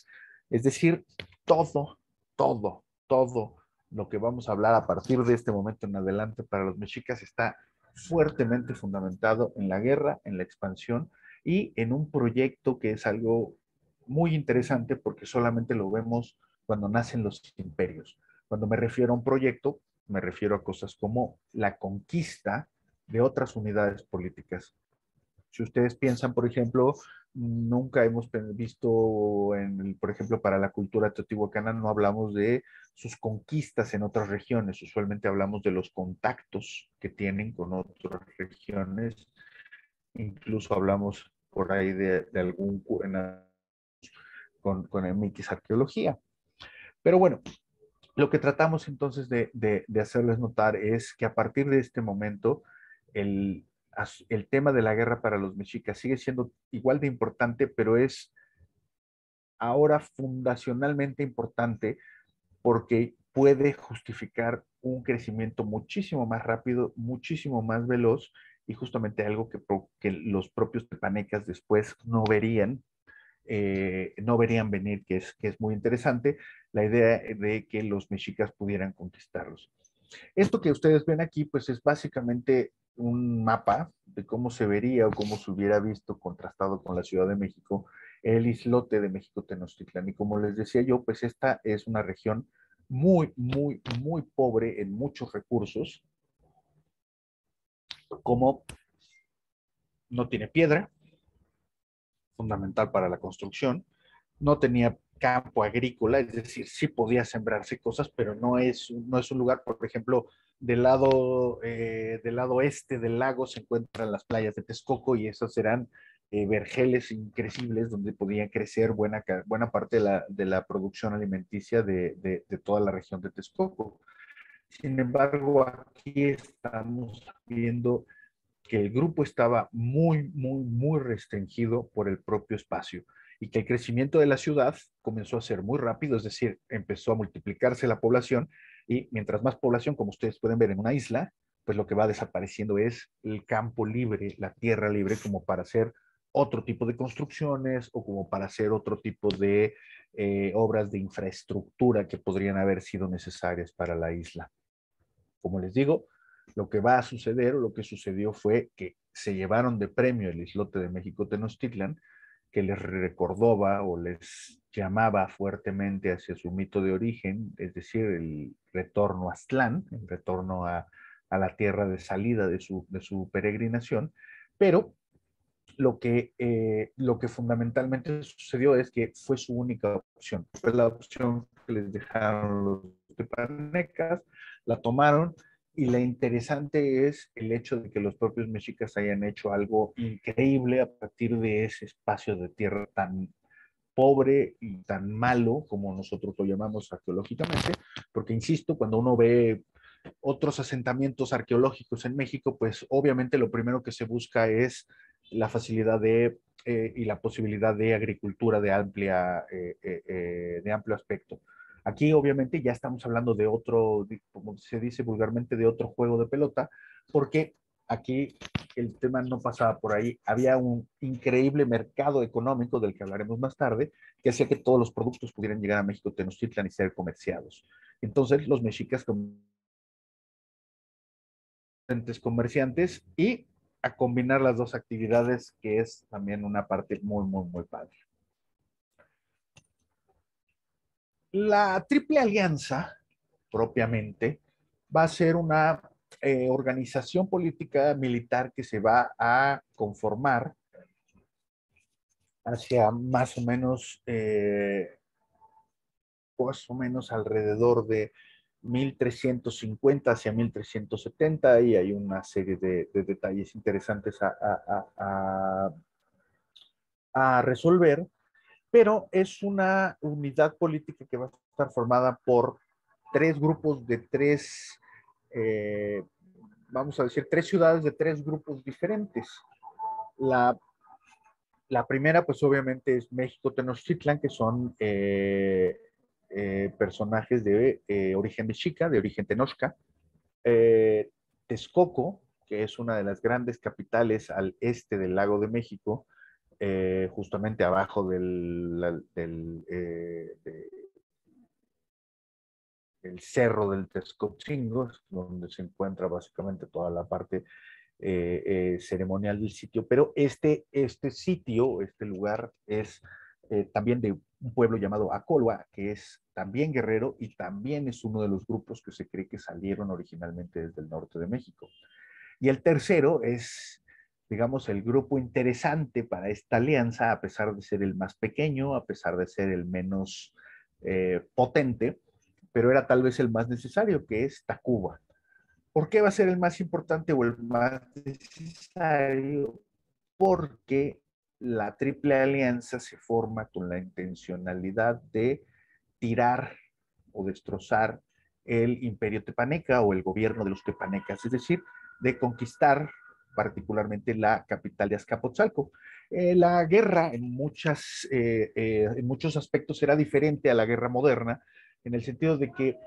Es decir, todo, todo, todo lo que vamos a hablar a partir de este momento en adelante para los mexicas está fuertemente fundamentado en la guerra, en la expansión y en un proyecto que es algo muy interesante porque solamente lo vemos cuando nacen los imperios. Cuando me refiero a un proyecto, me refiero a cosas como la conquista de otras unidades políticas. Si ustedes piensan, por ejemplo, nunca hemos visto, por ejemplo, para la cultura teotihuacana, no hablamos de sus conquistas en otras regiones, usualmente hablamos de los contactos que tienen con otras regiones, incluso hablamos por ahí de, algún, con, con MX arqueología. Pero bueno, lo que tratamos entonces de, de hacerles notar es que a partir de este momento, el, el tema de la guerra para los mexicas sigue siendo igual de importante, pero es ahora fundacionalmente importante porque puede justificar un crecimiento muchísimo más rápido, muchísimo más veloz y justamente algo que, los propios tepanecas después no verían, eh, no verían venir, que es, que es muy interesante, la idea de que los mexicas pudieran conquistarlos. Esto que ustedes ven aquí, pues es básicamente un mapa de cómo se vería o cómo se hubiera visto contrastado con la Ciudad de México el islote de México Tenochtitlan. Y como les decía yo, pues esta es una región muy, muy, muy pobre en muchos recursos, como no tiene piedra, fundamental para la construcción, no tenía campo agrícola, es decir, sí podía sembrarse cosas, pero no es, no es un lugar, por ejemplo, del lado, eh, del lado este del lago se encuentran las playas de Texcoco y esos serán eh, vergeles increíbles donde podían crecer buena, buena parte de la, de la producción alimenticia de, de, de, toda la región de Texcoco. Sin embargo, aquí estamos viendo que el grupo estaba muy, muy, muy restringido por el propio espacio y que el crecimiento de la ciudad comenzó a ser muy rápido, es decir, empezó a multiplicarse la población y mientras más población, como ustedes pueden ver en una isla, pues lo que va desapareciendo es el campo libre, la tierra libre, como para hacer otro tipo de construcciones o como para hacer otro tipo de eh, obras de infraestructura que podrían haber sido necesarias para la isla. Como les digo, lo que va a suceder o lo que sucedió fue que se llevaron de premio el islote de México Tenochtitlan, que les recordaba o les llamaba fuertemente hacia su mito de origen, es decir, el retorno a Aztlán, el retorno a, la tierra de salida de su, de su peregrinación, pero lo que, eh, lo que fundamentalmente sucedió es que fue su única opción, fue la opción que les dejaron los tepanecas, la tomaron y lo interesante es el hecho de que los propios mexicas hayan hecho algo increíble a partir de ese espacio de tierra tan pobre y tan malo como nosotros lo llamamos arqueológicamente, porque insisto, cuando uno ve otros asentamientos arqueológicos en México, pues obviamente lo primero que se busca es la facilidad de eh, y la posibilidad de agricultura de, amplia, eh, eh, de amplio aspecto. Aquí obviamente ya estamos hablando de otro, como se dice vulgarmente, de otro juego de pelota, porque aquí el tema no pasaba por ahí. Había un increíble mercado económico del que hablaremos más tarde, que hacía que todos los productos pudieran llegar a México Tenochtitlan y ser comerciados. Entonces los mexicas comerciantes y a combinar las dos actividades, que es también una parte muy, muy, muy padre. La Triple Alianza, propiamente, va a ser una eh, organización política militar que se va a conformar hacia más o menos, eh, más o menos alrededor de 1350 hacia 1370 y hay una serie de, detalles interesantes a, a resolver pero es una unidad política que va a estar formada por tres grupos de tres, eh, vamos a decir, tres ciudades de tres grupos diferentes. La, primera, pues obviamente es México Tenochtitlan, que son eh, eh, personajes de origen mexica, de origen tenochca. Texcoco, que es una de las grandes capitales al este del lago de México, eh, justamente abajo del, del, eh, cerro del Texcochingo, donde se encuentra básicamente toda la parte eh, eh, ceremonial del sitio, pero este, este sitio, este lugar es también de un pueblo llamado Acolua, que es también guerrero y también es uno de los grupos que se cree que salieron originalmente desde el norte de México. Y el tercero es, digamos, el grupo interesante para esta alianza, a pesar de ser el más pequeño, a pesar de ser el menos eh, potente, pero era tal vez el más necesario, que es Tacuba. ¿Por qué va a ser el más importante o el más necesario? Porque la Triple Alianza se forma con la intencionalidad de tirar o destrozar el imperio tepaneca o el gobierno de los tepanecas, es decir, de conquistar particularmente la capital de Azcapotzalco. Eh, la guerra en, muchas, eh, eh, en muchos aspectos era diferente a la guerra moderna, en el sentido de que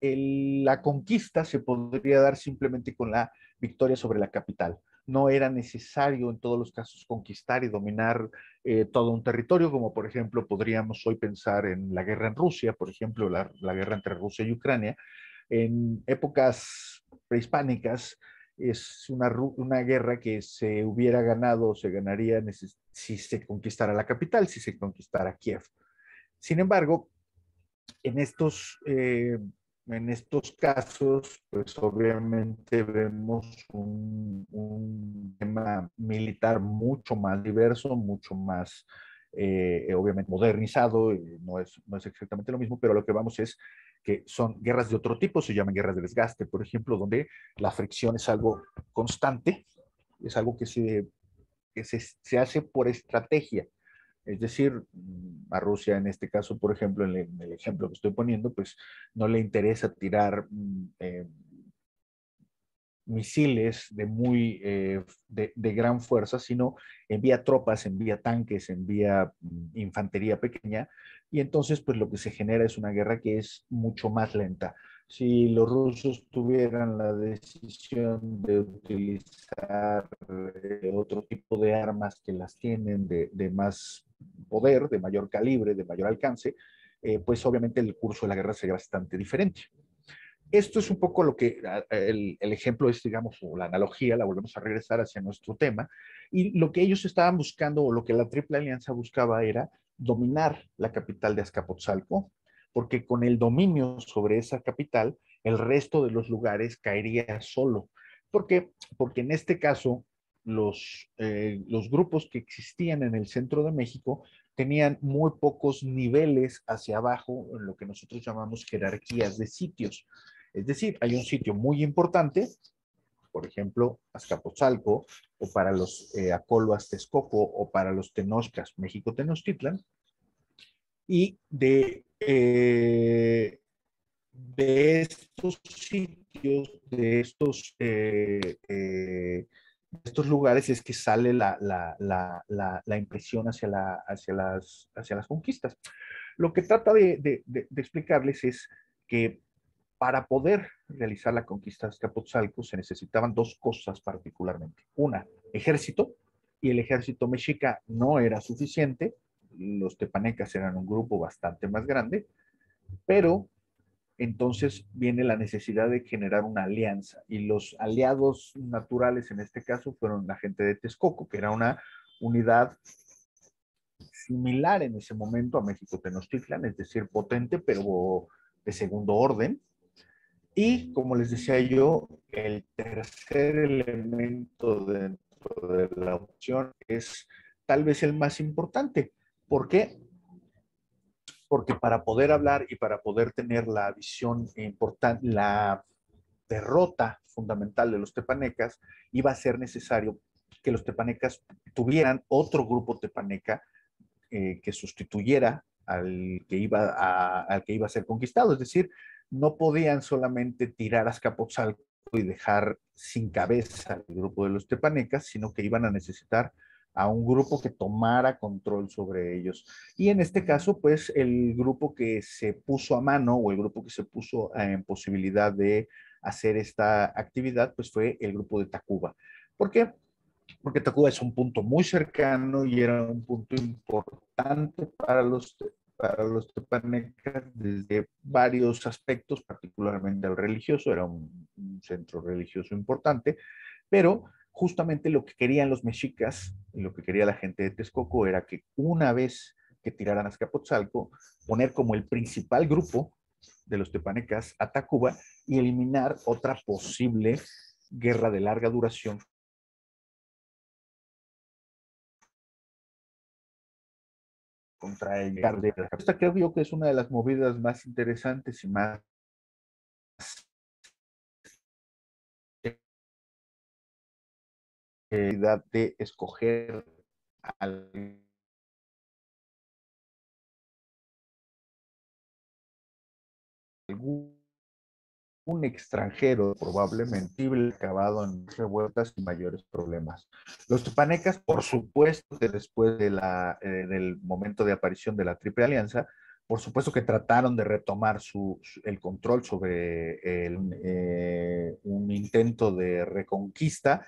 la conquista se podría dar simplemente con la victoria sobre la capital no era necesario en todos los casos conquistar y dominar todo un territorio, como por ejemplo podríamos hoy pensar en la guerra en Rusia, por ejemplo, la, guerra entre Rusia y Ucrania. En épocas prehispánicas es una, una guerra que se hubiera ganado, se ganaría si se conquistara la capital, si se conquistara Kiev. Sin embargo, en estos eh, en estos casos, pues obviamente vemos un, tema militar mucho más diverso, mucho más, eh, obviamente, modernizado, no es, no es exactamente lo mismo, pero lo que vamos es que son guerras de otro tipo, se llaman guerras de desgaste, por ejemplo, donde la fricción es algo constante, es algo que se, que se, se hace por estrategia. Es decir, a Rusia en este caso, por ejemplo, en el, ejemplo que estoy poniendo, pues no le interesa tirar mm, eh, misiles de muy eh, de, gran fuerza, sino envía tropas, envía tanques, envía mm, infantería pequeña, y entonces pues lo que se genera es una guerra que es mucho más lenta. Si los rusos tuvieran la decisión de utilizar eh, otro tipo de armas que las tienen de, más poder, de mayor calibre, de mayor alcance, eh, pues obviamente el curso de la guerra sería bastante diferente. Esto es un poco lo que el, ejemplo es, digamos, o la analogía, la volvemos a regresar hacia nuestro tema, y lo que ellos estaban buscando, o lo que la Triple Alianza buscaba era dominar la capital de Azcapotzalco, porque con el dominio sobre esa capital, el resto de los lugares caería solo. ¿Por qué? Porque en este caso, los, eh, los grupos que existían en el centro de México tenían muy pocos niveles hacia abajo en lo que nosotros llamamos jerarquías de sitios. Es decir, hay un sitio muy importante, por ejemplo, Azcapotzalco, o para los eh, Acoloas Texcoco, o para los Tenochcas, México Tenochtitlan, y de, eh, de estos sitios, de estos eh, estos lugares es que sale la, impresión hacia, hacia, las, hacia las conquistas. Lo que trata de, explicarles es que para poder realizar la conquista de Azcapotzalco se necesitaban dos cosas particularmente. Una, ejército, y el ejército mexica no era suficiente, los tepanecas eran un grupo bastante más grande, pero entonces viene la necesidad de generar una alianza. Y los aliados naturales en este caso fueron la gente de Texcoco, que era una unidad similar en ese momento a México Tenochtitlan, es decir, potente, pero de segundo orden. Y como les decía yo, el tercer elemento dentro de la opción es tal vez el más importante. ¿Por qué? porque para poder hablar y para poder tener la visión importante, la derrota fundamental de los tepanecas, iba a ser necesario que los tepanecas tuvieran otro grupo tepaneca eh, que sustituyera al que, iba a, al que iba a ser conquistado. Es decir, no podían solamente tirar a Azcapotzalco y dejar sin cabeza el grupo de los tepanecas, sino que iban a necesitar a un grupo que tomara control sobre ellos. Y en este caso, pues el grupo que se puso a mano o el grupo que se puso en posibilidad de hacer esta actividad, pues fue el grupo de Tacuba. ¿Por qué? Porque Tacuba es un punto muy cercano y era un punto importante para los, para los tepanecas desde varios aspectos, particularmente el religioso, era un, centro religioso importante, pero justamente lo que querían los mexicas y lo que quería la gente de Texcoco era que una vez que tiraran a Azcapotzalco, poner como el principal grupo de los tepanecas a Tacuba y eliminar otra posible guerra de larga duración contra el Esta creo yo que es una de las movidas más interesantes y más de escoger al algún un extranjero probablemente acabado en revueltas y mayores problemas. Los tupanecas, por supuesto, que después eh, del momento de aparición de la Triple Alianza, por supuesto que trataron de retomar el control sobre eh, un intento de reconquista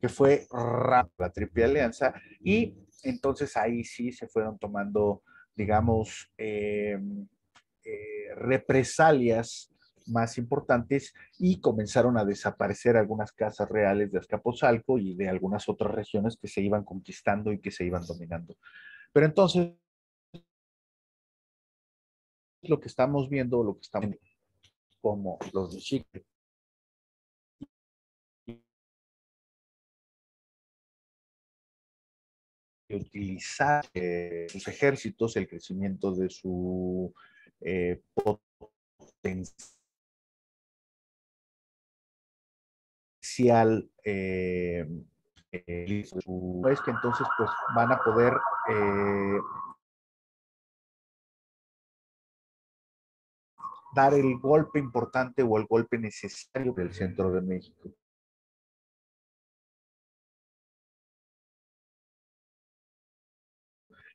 que fue la Triple Alianza y entonces ahí sí se fueron tomando, digamos, eh, eh, represalias más importantes y comenzaron a desaparecer algunas casas reales de Azcapotzalco y de algunas otras regiones que se iban conquistando y que se iban dominando. Pero entonces, lo que estamos viendo, lo que estamos viendo como los de utilizar eh, sus ejércitos, el crecimiento de su eh, potencial eh, eh, es que entonces pues van a poder eh, dar el golpe importante o el golpe necesario del centro de México.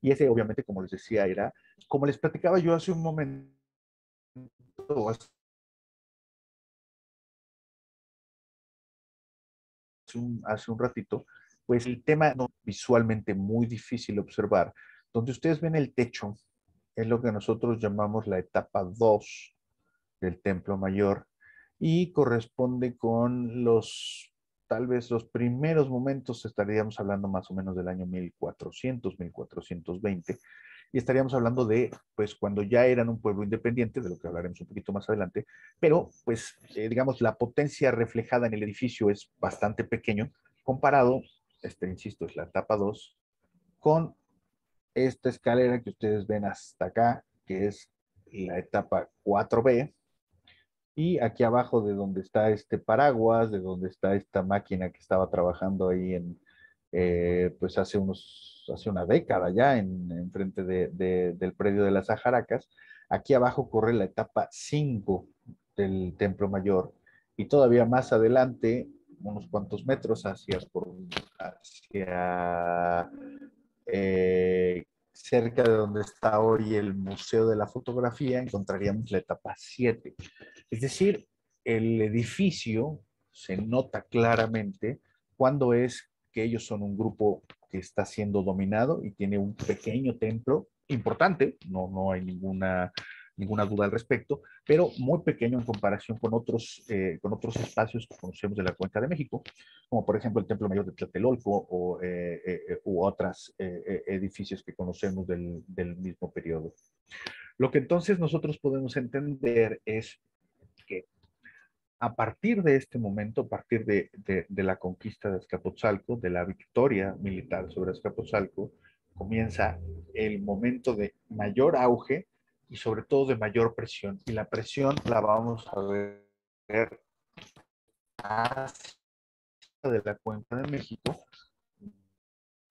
Y ese, obviamente, como les decía, era, como les platicaba yo hace un momento, hace un, ratito, pues el tema no, visualmente muy difícil observar, donde ustedes ven el techo, es lo que nosotros llamamos la etapa 2 del templo mayor y corresponde con los tal vez los primeros momentos estaríamos hablando más o menos del año 1400, 1420, y estaríamos hablando de, pues, cuando ya eran un pueblo independiente, de lo que hablaremos un poquito más adelante, pero, pues, eh, digamos, la potencia reflejada en el edificio es bastante pequeño comparado, este, insisto, es la etapa 2, con esta escalera que ustedes ven hasta acá, que es la etapa 4B, y aquí abajo de donde está este paraguas, de donde está esta máquina que estaba trabajando ahí en, eh, pues hace unos, hace una década ya, en, frente del predio de las Ajaracas, aquí abajo corre la etapa 5 del Templo Mayor y todavía más adelante, unos cuantos metros hacia, por, hacia eh, cerca de donde está hoy el Museo de la Fotografía, encontraríamos la etapa 7. Es decir, el edificio se nota claramente cuando es que ellos son un grupo que está siendo dominado y tiene un pequeño templo importante, no, no hay ninguna ninguna duda al respecto, pero muy pequeño en comparación con otros, eh, con otros espacios que conocemos de la Cuenca de México, como por ejemplo el Templo Mayor de Tlatelolco o, eh, eh, u otros edificios que conocemos del, del mismo periodo. Lo que entonces nosotros podemos entender es que a partir de este momento, a partir de, de, de, la conquista de Azcapotzalco, de la victoria militar sobre Azcapotzalco, comienza el momento de mayor auge y sobre todo de mayor presión. Y la presión la vamos a ver hacia de la cuenca de México.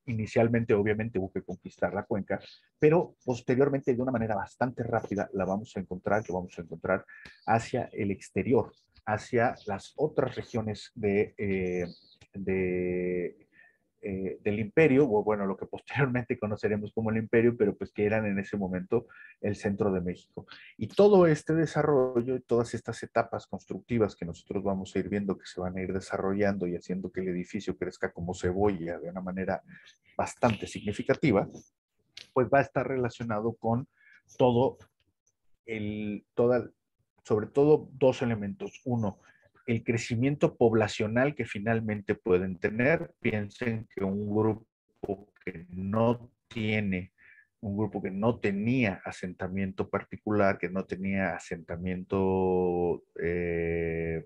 Inicialmente, obviamente, hubo que conquistar la cuenca, pero posteriormente, de una manera bastante rápida, la vamos a encontrar, que vamos a encontrar hacia el exterior, hacia las otras regiones de, eh, de imperio, o bueno, lo que posteriormente <laughs> conoceremos como el imperio, pero pues que eran en ese momento el centro de México. Y todo este desarrollo y todas estas etapas constructivas que nosotros vamos a ir viendo que se van a ir desarrollando y haciendo que el edificio crezca como cebolla de una manera bastante significativa, pues va a estar relacionado con todo el, toda, sobre todo dos elementos. Uno, el crecimiento poblacional que finalmente pueden tener. Piensen que un grupo que no tiene, un grupo que no tenía asentamiento particular, que no tenía asentamiento eh,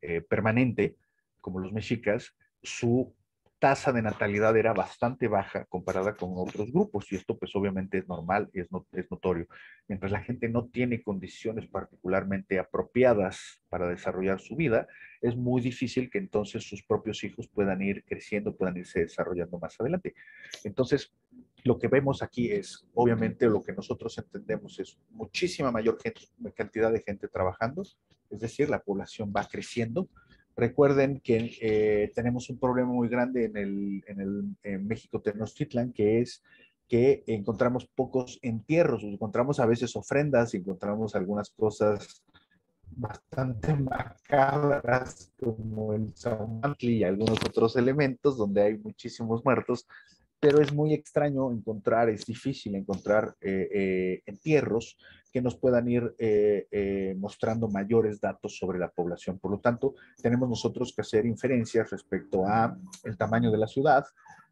eh, permanente, como los mexicas, su tasa de natalidad era bastante baja comparada con otros grupos y esto pues obviamente es normal es, es notorio. Mientras la gente no tiene condiciones particularmente apropiadas para desarrollar su vida, es muy difícil que entonces sus propios hijos puedan ir creciendo, puedan irse desarrollando más adelante. Entonces, lo que vemos aquí es, obviamente, lo que nosotros entendemos es muchísima mayor cantidad de gente trabajando, es decir, la población va creciendo, Recuerden que eh, tenemos un problema muy grande en el, en el en México Tenochtitlan, que es que encontramos pocos entierros, encontramos a veces ofrendas, encontramos algunas cosas bastante macabras como el Samantli y algunos otros elementos donde hay muchísimos muertos, pero es muy extraño encontrar, es difícil encontrar eh, eh, entierros que nos puedan ir eh, mostrando mayores datos sobre la población. Por lo tanto, tenemos nosotros que hacer inferencias respecto a el tamaño de la ciudad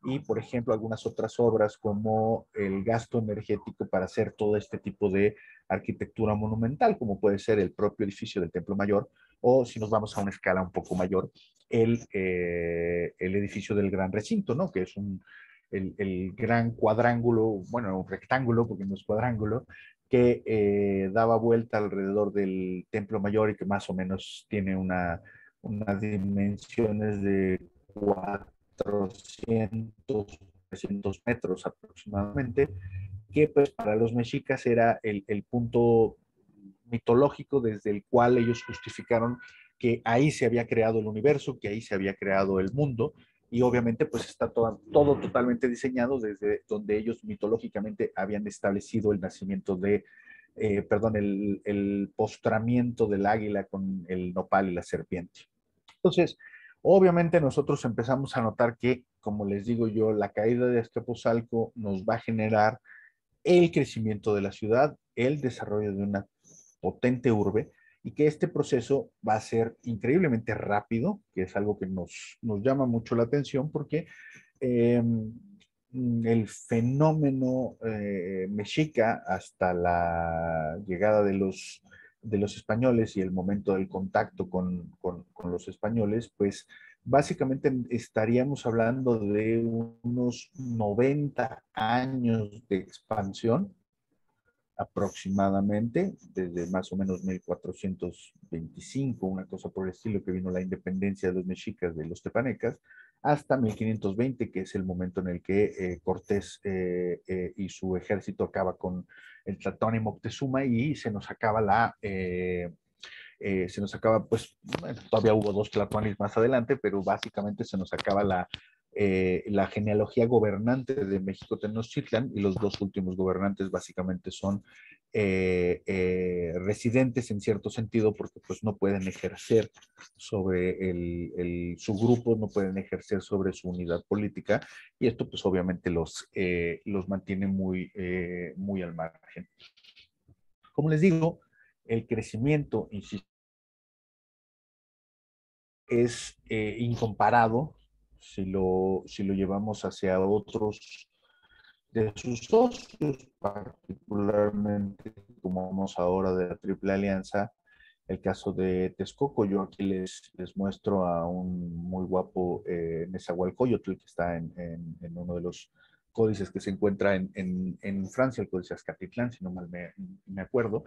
y, por ejemplo, algunas otras obras como el gasto energético para hacer todo este tipo de arquitectura monumental, como puede ser el propio edificio del Templo Mayor, o si nos vamos a una escala un poco mayor, el, el edificio del Gran Recinto, ¿no? Que es un el, gran cuadrángulo, bueno, un rectángulo, porque no es cuadrángulo, que eh, daba vuelta alrededor del Templo Mayor y que más o menos tiene una, unas dimensiones de 400, 300 metros aproximadamente, que pues para los mexicas era el, el punto mitológico desde el cual ellos justificaron que ahí se había creado el universo, que ahí se había creado el mundo, y obviamente pues está todo, todo totalmente diseñado desde donde ellos mitológicamente habían establecido el nacimiento de, eh, perdón, el, el, postramiento del águila con el nopal y la serpiente. Entonces, obviamente nosotros empezamos a notar que, como les digo yo, la caída de Azcapotzalco nos va a generar el crecimiento de la ciudad, el desarrollo de una potente urbe, y que este proceso va a ser increíblemente rápido, que es algo que nos, nos llama mucho la atención porque eh, el fenómeno eh, mexica hasta la llegada de los, de los españoles y el momento del contacto con, con, con los españoles, pues básicamente estaríamos hablando de unos 90 años de expansión aproximadamente, desde más o menos 1425, una cosa por el estilo, que vino la independencia de los mexicas de los tepanecas, hasta 1520, que es el momento en el que eh, Cortés eh, eh, y su ejército acaba con el Tlatón y Moctezuma y se nos acaba la... se nos acaba, pues, todavía hubo dos tlatoanis más adelante, pero básicamente se nos acaba la, eh, la genealogía gobernante de México Tenochtitlan y los dos últimos gobernantes básicamente son eh, eh, residentes en cierto sentido porque pues no pueden ejercer sobre el, su grupo, no pueden ejercer sobre su unidad política y esto pues obviamente los, los mantiene muy, muy al margen. Como les digo, el crecimiento, es incomparado si lo, si lo llevamos hacia otros de sus socios, particularmente como vamos ahora de la Triple Alianza, el caso de Texcoco, yo aquí les, les muestro a un muy guapo eh, que está en, en, uno de los códices que se encuentra en, en Francia, el códice Azcatitlán, si no mal me, me acuerdo,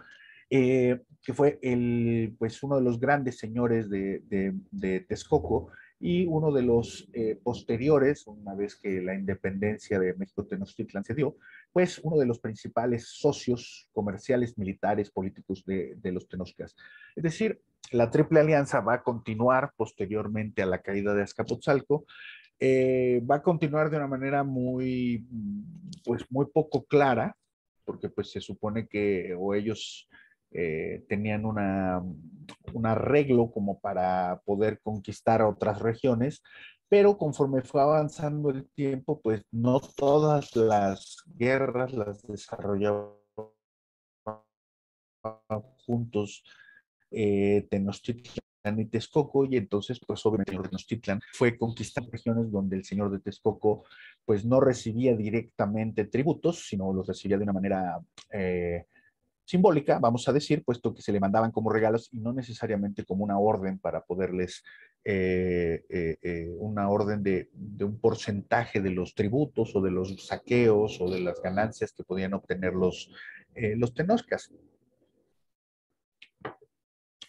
eh, que fue el, pues uno de los grandes señores de, de, de Texcoco, y uno de los eh, posteriores, una vez que la independencia de México Tenochtitlan se dio, pues uno de los principales socios comerciales, militares, políticos de, los Tenochtitlan. Es decir, la Triple Alianza va a continuar posteriormente a la caída de Azcapotzalco, eh, va a continuar de una manera muy, pues muy poco clara, porque pues se supone que o ellos eh, tenían un arreglo como para poder conquistar otras regiones, pero conforme fue avanzando el tiempo, pues no todas las guerras las desarrollaban juntos eh, Tenochtitlan y Texcoco, y entonces, pues obviamente Tenochtitlan fue conquistando regiones donde el señor de Texcoco, pues no recibía directamente tributos, sino los recibía de una manera eh, simbólica, vamos a decir, puesto que se le mandaban como regalos y no necesariamente como una orden para poderles, eh, eh, una orden de, un porcentaje de los tributos o de los saqueos o de las ganancias que podían obtener los, los tenoscas.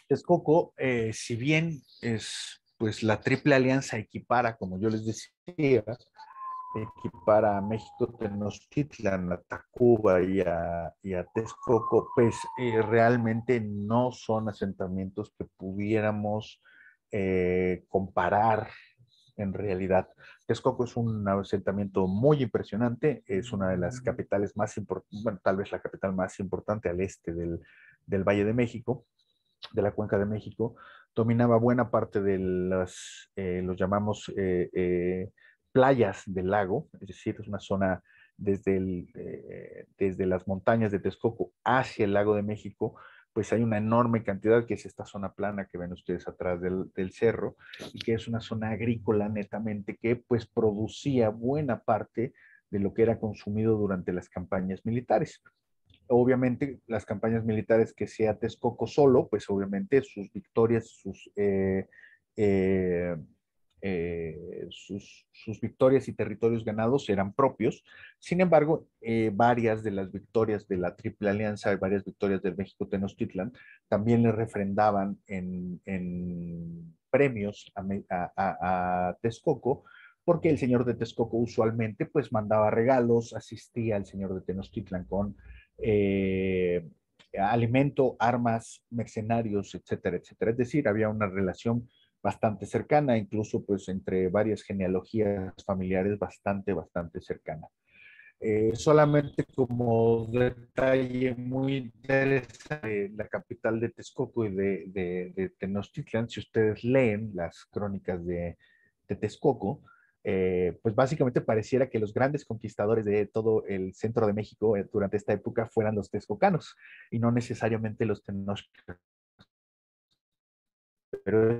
Texcoco, eh, si bien es, pues la triple alianza equipara, como yo les decía, equipara a México, Tenochtitlan, a Tacuba y a, y a Texcoco, pues eh, realmente no son asentamientos que pudiéramos eh, comparar en realidad. Texcoco es un asentamiento muy impresionante, es una de las capitales más importantes, bueno, tal vez la capital más importante al este del, del Valle de México de la Cuenca de México, dominaba buena parte de las, eh, los llamamos eh, eh, playas del lago, es decir, es una zona desde, el, desde las montañas de Texcoco hacia el lago de México, pues hay una enorme cantidad, que es esta zona plana que ven ustedes atrás del, del, cerro, y que es una zona agrícola netamente que pues producía buena parte de lo que era consumido durante las campañas militares. Obviamente las campañas militares que sea Texcoco solo, pues obviamente sus victorias, sus, eh, eh, eh, sus, victorias y territorios ganados eran propios. Sin embargo, varias de las victorias de la Triple Alianza, varias victorias del México Tenochtitlan, también le refrendaban en, premios a, a, a Texcoco, porque el señor de Texcoco usualmente pues mandaba regalos, asistía al señor de Tenochtitlan con eh, alimento, armas, mercenarios, etcétera, etcétera. Es decir, había una relación bastante cercana, incluso pues entre varias genealogías familiares bastante, bastante cercana. Eh, solamente como detalle muy interesante, la capital de Texcoco y de, de, Tenochtitlan, si ustedes leen las crónicas de, de Texcoco, eh, pues básicamente pareciera que los grandes conquistadores de todo el centro de México eh, durante esta época fueran los texcocanos y no necesariamente los tenochtitlanos. Pero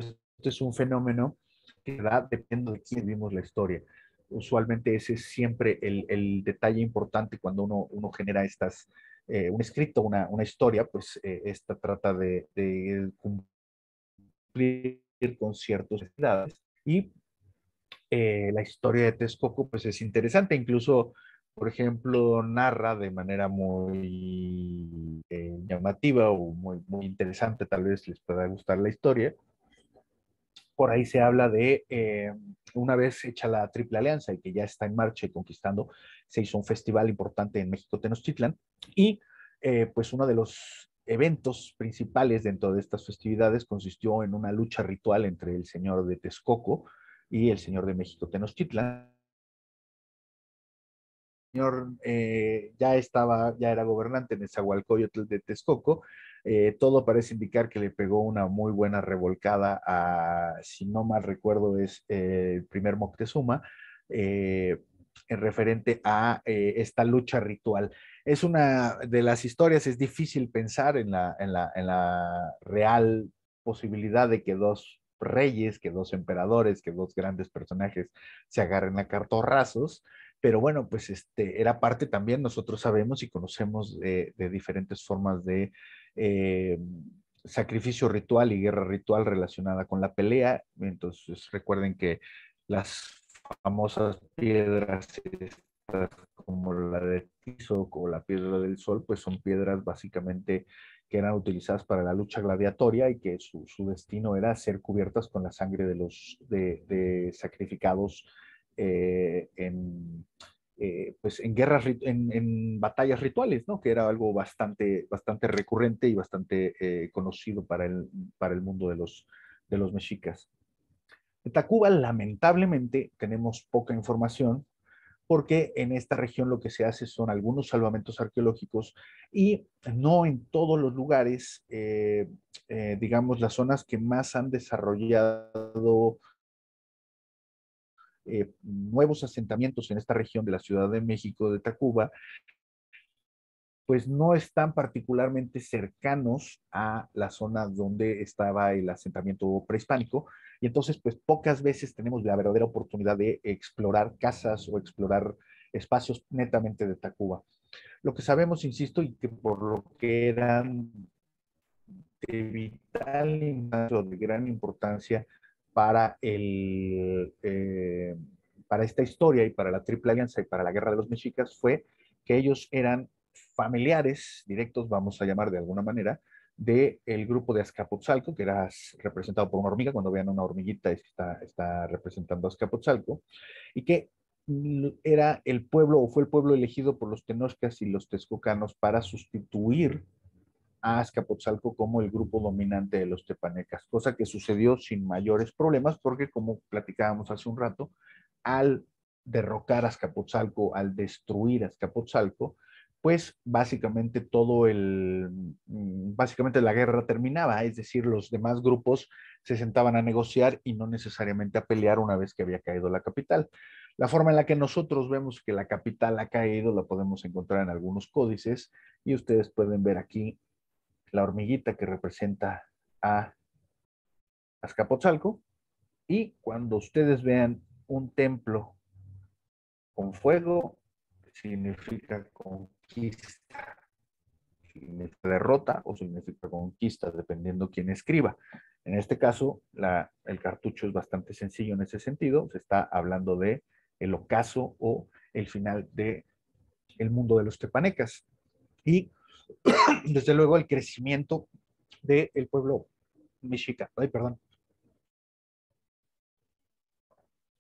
es un fenómeno que da dependiendo de quién vimos la historia. Usualmente ese es siempre el, detalle importante cuando uno, uno genera estas, eh, un escrito, una, una historia, pues esta trata de, de cumplir con ciertas necesidades y eh, la historia de Texcoco pues es interesante, incluso, por ejemplo, narra de manera muy eh, llamativa o muy, muy interesante, tal vez les pueda gustar la historia. Por ahí se habla de eh, una vez hecha la Triple Alianza y que ya está en marcha y conquistando, se hizo un festival importante en México Tenochtitlan y pues uno de los eventos principales dentro de estas festividades consistió en una lucha ritual entre el señor de Texcoco, y el señor de México Tenochtitlan. El señor eh, ya estaba, ya era gobernante en el Zahualcoyotl de Texcoco. Eh, todo parece indicar que le pegó una muy buena revolcada a, si no mal recuerdo, es eh, el primer Moctezuma, en referente a esta lucha ritual. Es una de las historias, es difícil pensar en la, en la, en la real posibilidad de que dos reyes, que dos emperadores, que dos grandes personajes se agarren a cartorrazos, pero bueno, pues este era parte también, nosotros sabemos y conocemos de, diferentes formas de eh, sacrificio ritual y guerra ritual relacionada con la pelea. Entonces recuerden que las famosas piedras como la de Tizoc o la piedra del sol, pues son piedras básicamente que eran utilizadas para la lucha gladiatoria y que su, destino era ser cubiertas con la sangre de los de, sacrificados eh, en, eh, pues en guerras, en, batallas rituales, ¿no? Que era algo bastante, bastante recurrente y bastante eh, conocido para el, para el mundo de los, de los mexicas. De Tacuba, lamentablemente, tenemos poca información porque en esta región lo que se hace son algunos salvamentos arqueológicos y no en todos los lugares, eh, eh, digamos, las zonas que más han desarrollado eh, nuevos asentamientos en esta región de la Ciudad de México, de Tacuba, pues no están particularmente cercanos a la zona donde estaba el asentamiento prehispánico. Y entonces, pues pocas veces tenemos la verdadera oportunidad de explorar casas o explorar espacios netamente de Tacuba. Lo que sabemos, insisto, y que por lo que eran de vital de gran importancia para, el, eh, para esta historia y para la Triple Alianza y para la Guerra de los Mexicas fue que ellos eran familiares directos, vamos a llamar de alguna manera, del el grupo de Azcapotzalco, que era representado por una hormiga, cuando vean una hormiguita está, está representando a Azcapotzalco, y que era el pueblo o fue el pueblo elegido por los tenoscas y los texcocanos para sustituir a Azcapotzalco como el grupo dominante de los tepanecas, cosa que sucedió sin mayores problemas porque como platicábamos hace un rato, al derrocar a Azcapotzalco, al destruir Azcapotzalco, pues básicamente todo el, mm, básicamente la guerra terminaba, es decir, los demás grupos se sentaban a negociar y no necesariamente a pelear una vez que había caído la capital. La forma en la que nosotros vemos que la capital ha caído la podemos encontrar en algunos códices y ustedes pueden ver aquí la hormiguita que representa a Azcapotzalco y cuando ustedes vean un templo con fuego, significa conquista, significa derrota o significa conquista, dependiendo quién escriba. En este caso, el cartucho es bastante sencillo en ese sentido, se está hablando de el ocaso o el final de el mundo de los tepanecas. Y <coughs> desde luego el crecimiento del pueblo mexica. Ay, perdón.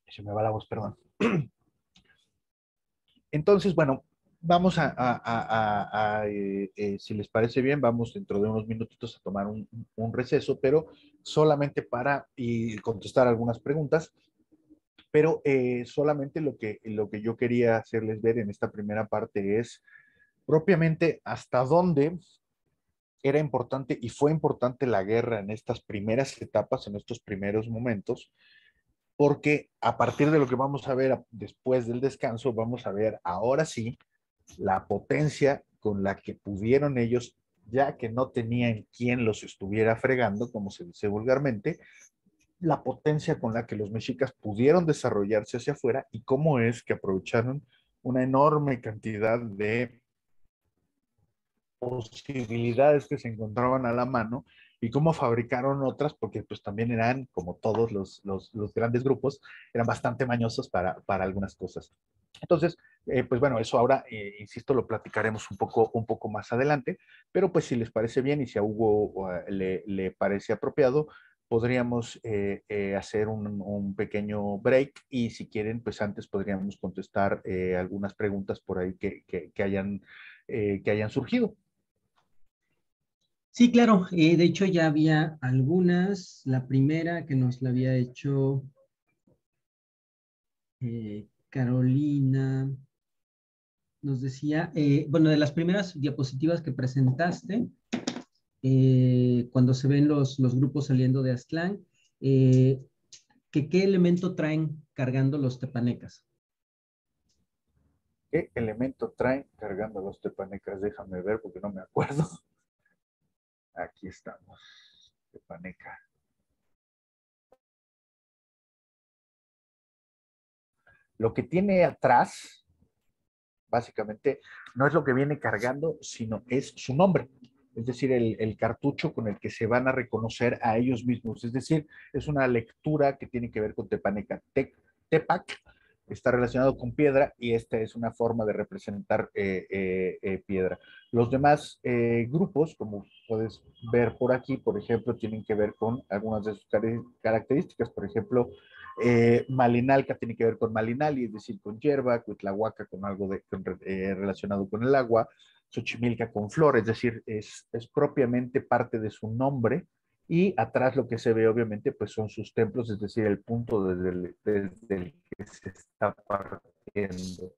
Se me va la voz, perdón. <coughs> Entonces, bueno, vamos a, eh, eh, si les parece bien, vamos dentro de unos minutitos a tomar un, un receso, pero solamente para y contestar algunas preguntas pero eh, solamente lo que, lo que yo quería hacerles ver en esta primera parte es propiamente hasta dónde era importante y fue importante la guerra en estas primeras etapas, en estos primeros momentos, porque a partir de lo que vamos a ver después del descanso, vamos a ver ahora sí la potencia con la que pudieron ellos, ya que no tenían quien los estuviera fregando, como se dice vulgarmente, la potencia con la que los mexicas pudieron desarrollarse hacia afuera y cómo es que aprovecharon una enorme cantidad de posibilidades que se encontraban a la mano y cómo fabricaron otras, porque pues también eran, como todos los, grandes grupos, eran bastante mañosos para, algunas cosas. Entonces, eh, pues bueno, eso ahora, eh, insisto, lo platicaremos un poco, un poco más adelante, pero pues si les parece bien y si a Hugo le, le parece apropiado, podríamos eh, eh, hacer un, pequeño break y si quieren, pues antes podríamos contestar eh, algunas preguntas por ahí que, hayan, que hayan surgido. Sí, claro. de hecho, ya había algunas. La primera que nos la había hecho Carolina nos decía, bueno, de las primeras diapositivas que presentaste, eh, cuando se ven los, los, grupos saliendo de Aztlán, eh, que, ¿qué elemento traen cargando los tepanecas? ¿Qué elemento traen cargando los tepanecas? Déjame ver porque no me acuerdo. Aquí estamos, tepaneca. Lo que tiene atrás, básicamente, no es lo que viene cargando, sino es su nombre es decir, el, cartucho con el que se van a reconocer a ellos mismos. Es decir, es una lectura que tiene que ver con Tepaneca. Tepac está relacionado con piedra y esta es una forma de representar eh, eh, eh, piedra. Los demás grupos, como puedes ver por aquí, por ejemplo, tienen que ver con algunas de sus características. Por ejemplo, Malinalca tiene que ver con malinali, es decir, con hierba, Cuitlahuaca con algo de, relacionado con el agua, Xochimilca con flor, es decir, es, propiamente parte de su nombre y atrás lo que se ve obviamente pues son sus templos, es decir, el punto desde el, que se está partiendo.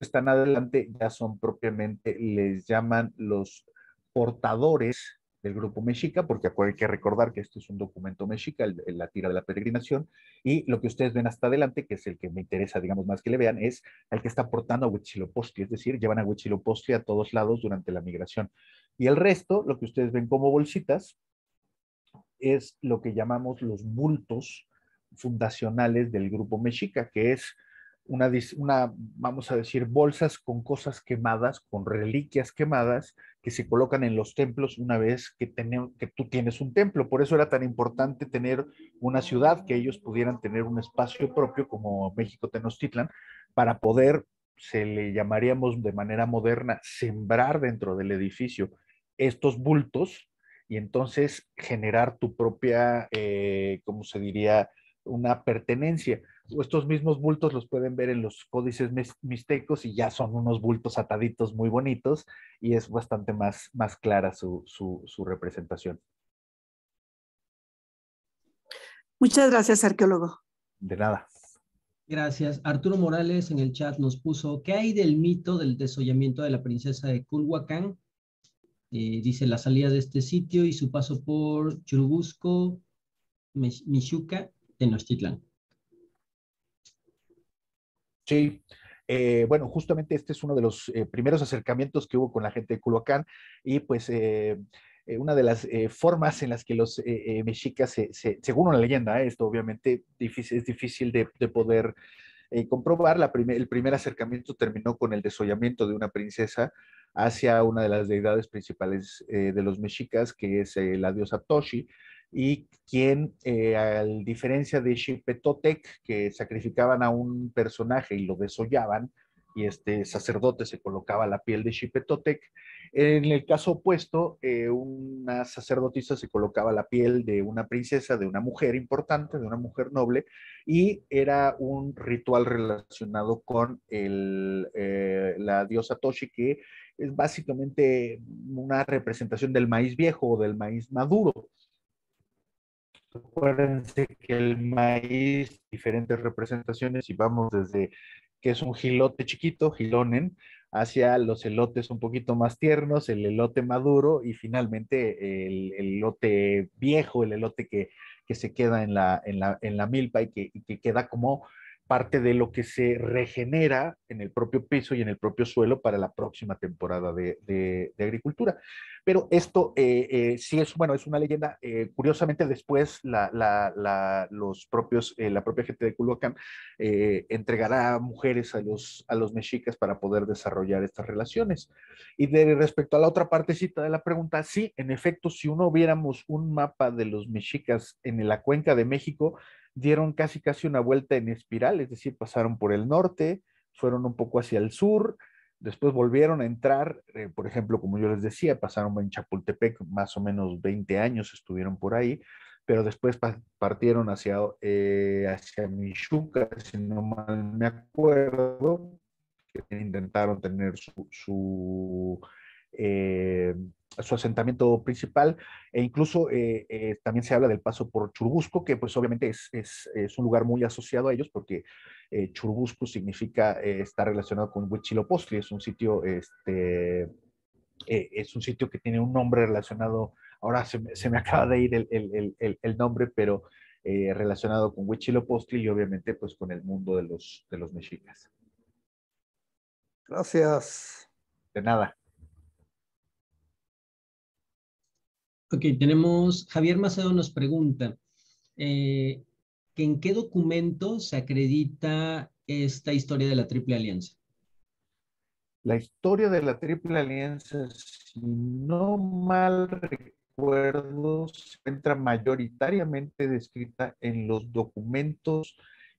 Están adelante ya son propiamente, les llaman los portadores del grupo mexica, porque hay que recordar que este es un documento mexica, la tira de la peregrinación, y lo que ustedes ven hasta adelante, que es el que me interesa, digamos, más que le vean, es el que está portando a Huitzilopochtli, es decir, llevan a Huitzilopochtli a todos lados durante la migración. Y el resto, lo que ustedes ven como bolsitas, es lo que llamamos los bultos fundacionales del grupo mexica, que es una, una, vamos a decir, bolsas con cosas quemadas, con reliquias quemadas, que se colocan en los templos una vez que, que tú tienes un templo. Por eso era tan importante tener una ciudad, que ellos pudieran tener un espacio propio como México Tenochtitlan, para poder, se le llamaríamos de manera moderna, sembrar dentro del edificio estos bultos y entonces generar tu propia, eh, ¿cómo se diría? Una pertenencia estos mismos bultos los pueden ver en los códices mixtecos y ya son unos bultos ataditos muy bonitos y es bastante más, más clara su, su representación. Muchas gracias, arqueólogo. De nada. Gracias. Arturo Morales en el chat nos puso, ¿qué hay del mito del desollamiento de la princesa de Culhuacán? Eh, dice la salida de este sitio y su paso por Churubusco, Michuca, Tenochtitlan. Sí, eh, bueno, justamente este es uno de los eh, primeros acercamientos que hubo con la gente de Culhuacán y pues eh, una de las formas en las que los mexicas, se, según una leyenda, esto obviamente es difícil de, poder comprobar, la el primer acercamiento terminó con el desollamiento de una princesa hacia una de las deidades principales de los mexicas, que es la diosa Toshi, y quien, eh, a diferencia de Xipetotec, que sacrificaban a un personaje y lo desollaban, y este sacerdote se colocaba la piel de Xipetotec, en el caso opuesto, eh, una sacerdotisa se colocaba la piel de una princesa, de una mujer importante, de una mujer noble, y era un ritual relacionado con eh, la diosa Toshi, que es básicamente una representación del maíz viejo o del maíz maduro. Acuérdense que el maíz, diferentes representaciones, y vamos desde que es un gilote chiquito, gilonen, hacia los elotes un poquito más tiernos, el elote maduro y finalmente el, elote viejo, el elote que, se queda en la, en la, en la milpa y que, y que queda como parte de lo que se regenera en el propio piso y en el propio suelo para la próxima temporada de, agricultura. Pero esto eh, eh, sí es, bueno, es una leyenda. Eh, curiosamente, después la, los propios, la propia gente de Culhuacán entregará mujeres a los, a los mexicas para poder desarrollar estas relaciones. Y respecto a la otra partecita de la pregunta, sí, en efecto, si uno viéramos un mapa de los mexicas en la cuenca de México, dieron casi casi una vuelta en espiral, es decir, pasaron por el norte, fueron un poco hacia el sur, después volvieron a entrar, eh, por ejemplo, como yo les decía, pasaron en Chapultepec, más o menos 20 años estuvieron por ahí, pero después partieron hacia, eh, hacia Michuca, si no mal me acuerdo, que intentaron tener su, eh, su asentamiento principal e incluso eh, eh, también se habla del paso por Churubusco, que pues obviamente es, es, es un lugar muy asociado a ellos porque eh, Churubusco significa, estar relacionado con Huitzilopochtli, es un sitio, este, es un sitio que tiene un nombre relacionado, ahora se, se me <laughs> acaba de ir el, el, el, el nombre, pero relacionado con Huitzilopochtli y obviamente pues con el mundo de los, de los mexicas. Gracias. De nada. Ok, tenemos, Javier Macedo nos pregunta, eh, ¿en qué documento se acredita esta historia de la Triple Alianza? La historia de la Triple Alianza, si no mal recuerdo, se encuentra mayoritariamente descrita en los documentos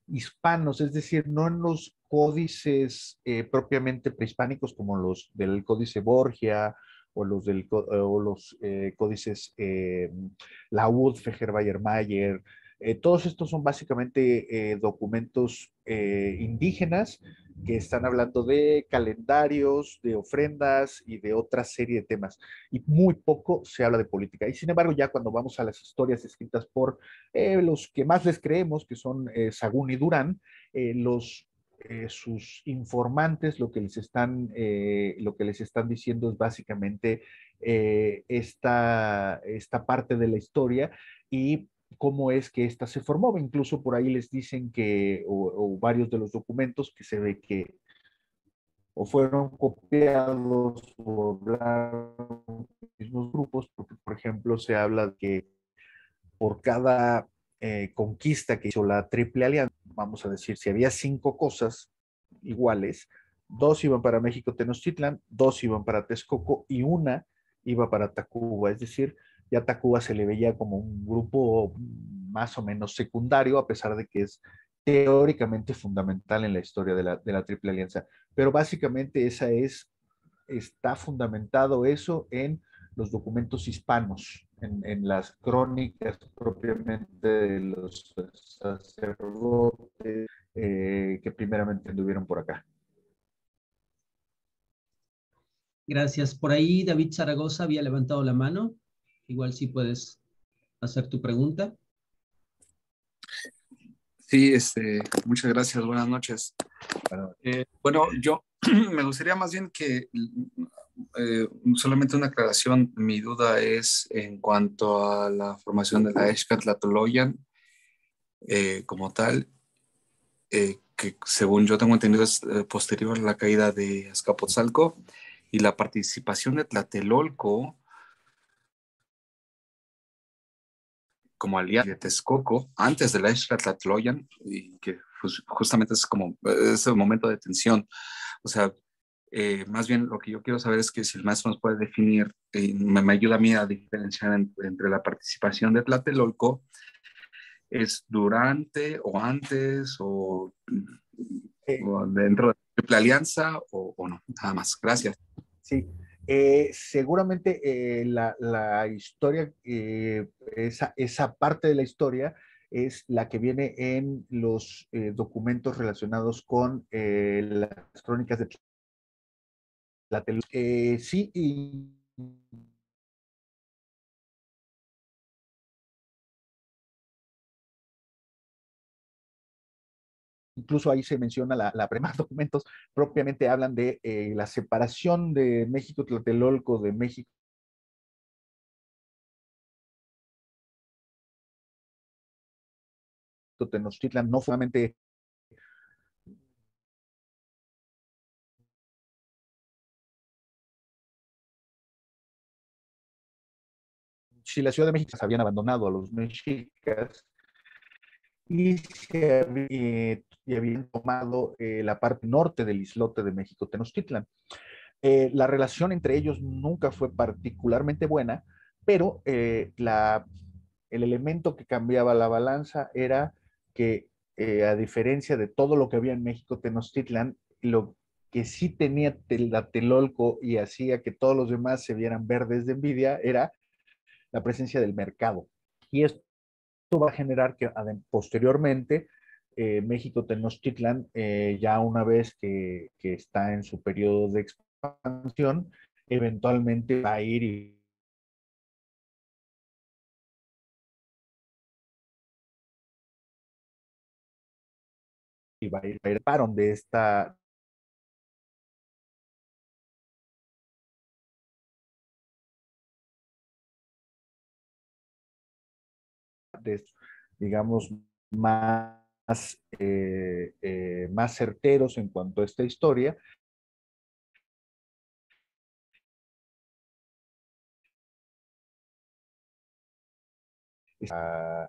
hispanos, es decir, no en los códices eh, propiamente prehispánicos como los del Códice Borgia o los, del, o los eh, códices eh, Laud, Fejer-Bayer-Mayer. Eh, todos estos son básicamente eh, documentos indígenas que están hablando de calendarios, de ofrendas y de otra serie de temas. Y muy poco se habla de política. Y sin embargo, ya cuando vamos a las historias escritas por los que más les creemos, que son Sagún y Durán, los eh, sus informantes lo que les están, eh, lo que les están diciendo es básicamente eh, esta, esta parte de la historia y cómo es que ésta se formó. Incluso por ahí les dicen que, o, varios de los documentos que se ve que o fueron copiados o hablaron mismos grupos, porque por ejemplo se habla que por cada conquista que hizo la Triple Alianza, vamos a decir, si había cinco cosas iguales, dos iban para México Tenochtitlan, dos iban para Texcoco y una iba para Tacuba, es decir, ya Tacuba se le veía como un grupo más o menos secundario, a pesar de que es teóricamente fundamental en la historia de la, de la Triple Alianza. Pero básicamente esa es, está fundamentado eso en los documentos hispanos, en, en las crónicas propiamente de los sacerdotes eh, que primeramente anduvieron por acá. Gracias. Por ahí David Zaragoza había levantado la mano. Igual si puedes hacer tu pregunta. Sí, este, muchas gracias. Buenas noches. Eh, bueno, yo <clears throat> me gustaría más bien que eh, solamente una aclaración. Mi duda es en cuanto a la formación de la Excatlatoloyan eh, como tal, eh, que según yo tengo entendido es posterior a la caída de Azcapotzalco y la participación de Tlatelolco como aliado de Texcoco antes de la Tlatloyan, y que pues, justamente es como ese momento de tensión. O sea, eh, más bien lo que yo quiero saber es que si el maestro nos puede definir, eh, me, ayuda a mí a diferenciar entre la participación de Tlatelolco, es durante o antes o, eh. dentro de la alianza o, o no, nada más. Gracias. Sí, eh, seguramente eh, la, historia, eh, esa, esa, parte de la historia es la que viene en los documentos relacionados con las crónicas de la televisión. sí, y incluso ahí se menciona la, la <laughs> documentos, propiamente hablan de eh, la separación de México Tlatelolco de México Tenochtitlan no solamente si la Ciudad de México se habían abandonado a los mexicas y se habían tomado eh, la parte norte del islote de México Tenochtitlan. Eh, la relación entre ellos nunca fue particularmente buena, pero eh, la, el elemento que cambiaba la balanza era que, a diferencia de todo lo que había en México Tenochtitlan, lo que sí tenía Telolco y hacía que todos los demás se vieran verdes de envidia era la presencia del mercado. Y esto va a generar que posteriormente eh, México Tenochtitlan, eh, ya una vez que, está en su periodo de expansión, eventualmente va a ir y va a ir, a de esta digamos más eh, eh, más certeros en cuanto a esta historia. Uh,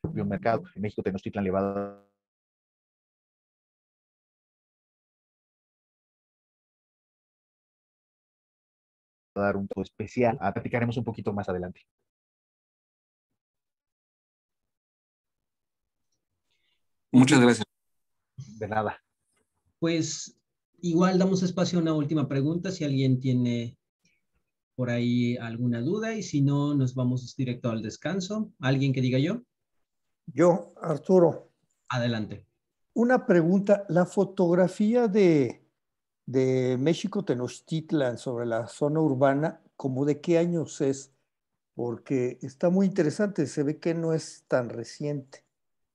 propio mercado. En México Tenochtitlan le dar un todo especial. Ah, platicaremos un poquito más adelante. Muchas gracias. De nada. Pues igual damos espacio a una última pregunta si alguien tiene por ahí alguna duda y si no, nos vamos directo al descanso. ¿Alguien que diga yo? Yo, Arturo. Adelante. Una pregunta. La fotografía de de México Tenochtitlan sobre la zona urbana, ¿como de qué años es? Porque está muy interesante, se ve que no es tan reciente.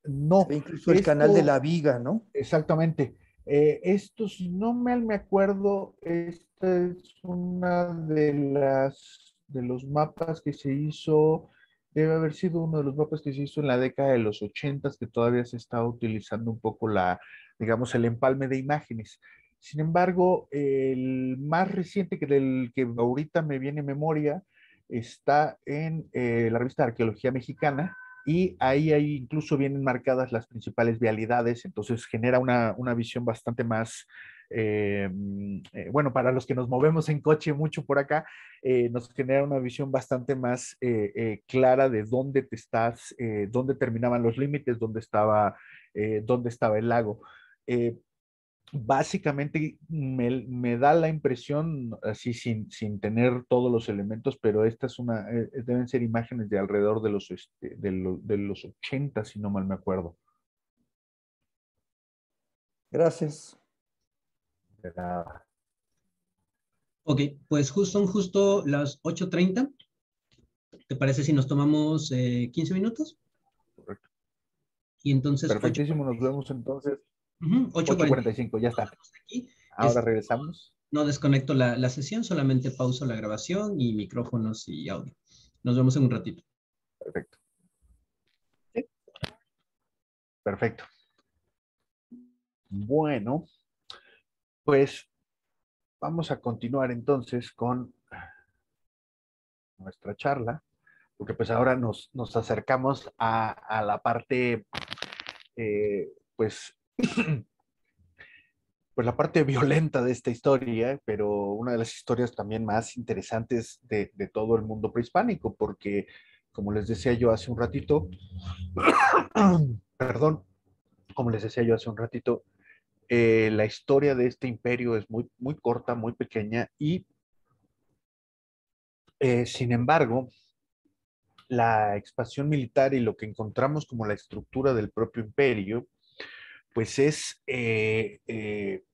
No. Incluso el canal de la viga, ¿no? Exactamente. Eh, estos, no mal me acuerdo, esta es una de las de los mapas que se hizo, debe haber sido uno de los mapas que se hizo en la década de los ochentas, que todavía se estaba utilizando un poco la, digamos, el empalme de imágenes. Sin embargo, el más reciente que del que ahorita me viene en memoria está en eh, la revista Arqueología Mexicana y ahí, ahí incluso vienen marcadas las principales vialidades, entonces genera una, una visión bastante más, eh, eh, bueno, para los que nos movemos en coche mucho por acá, nos genera una visión bastante más clara de dónde te estás, dónde terminaban los límites, dónde estaba, dónde estaba el lago básicamente me, da la impresión, así sin, sin, tener todos los elementos, pero esta es una, eh, eh, deben ser imágenes de alrededor de los, este, de, los 80, si no mal me acuerdo. Gracias. De nada. Ok, pues justo, son justo las 8.30. ¿Te parece si nos tomamos 15 eh, minutos? Correcto. Y entonces... Perfectísimo, nos vemos entonces 8.45, ya está. Ahora regresamos. No desconecto la, sesión, solamente pauso la grabación y micrófonos y audio. Nos vemos en un ratito. Perfecto. Perfecto. Bueno, pues vamos a continuar entonces con nuestra charla, porque pues ahora nos, acercamos a, la parte, eh, pues <clears throat> pues la parte violenta de esta historia, pero una de las historias también más interesantes de, todo el mundo prehispánico, porque como les decía yo hace un ratito, <clears throat> perdón, como les decía yo hace un ratito, eh, la historia de este imperio es muy, muy corta, muy pequeña y, eh, sin embargo, la expansión militar y lo que encontramos como la estructura del propio imperio, pues es, eh, eh,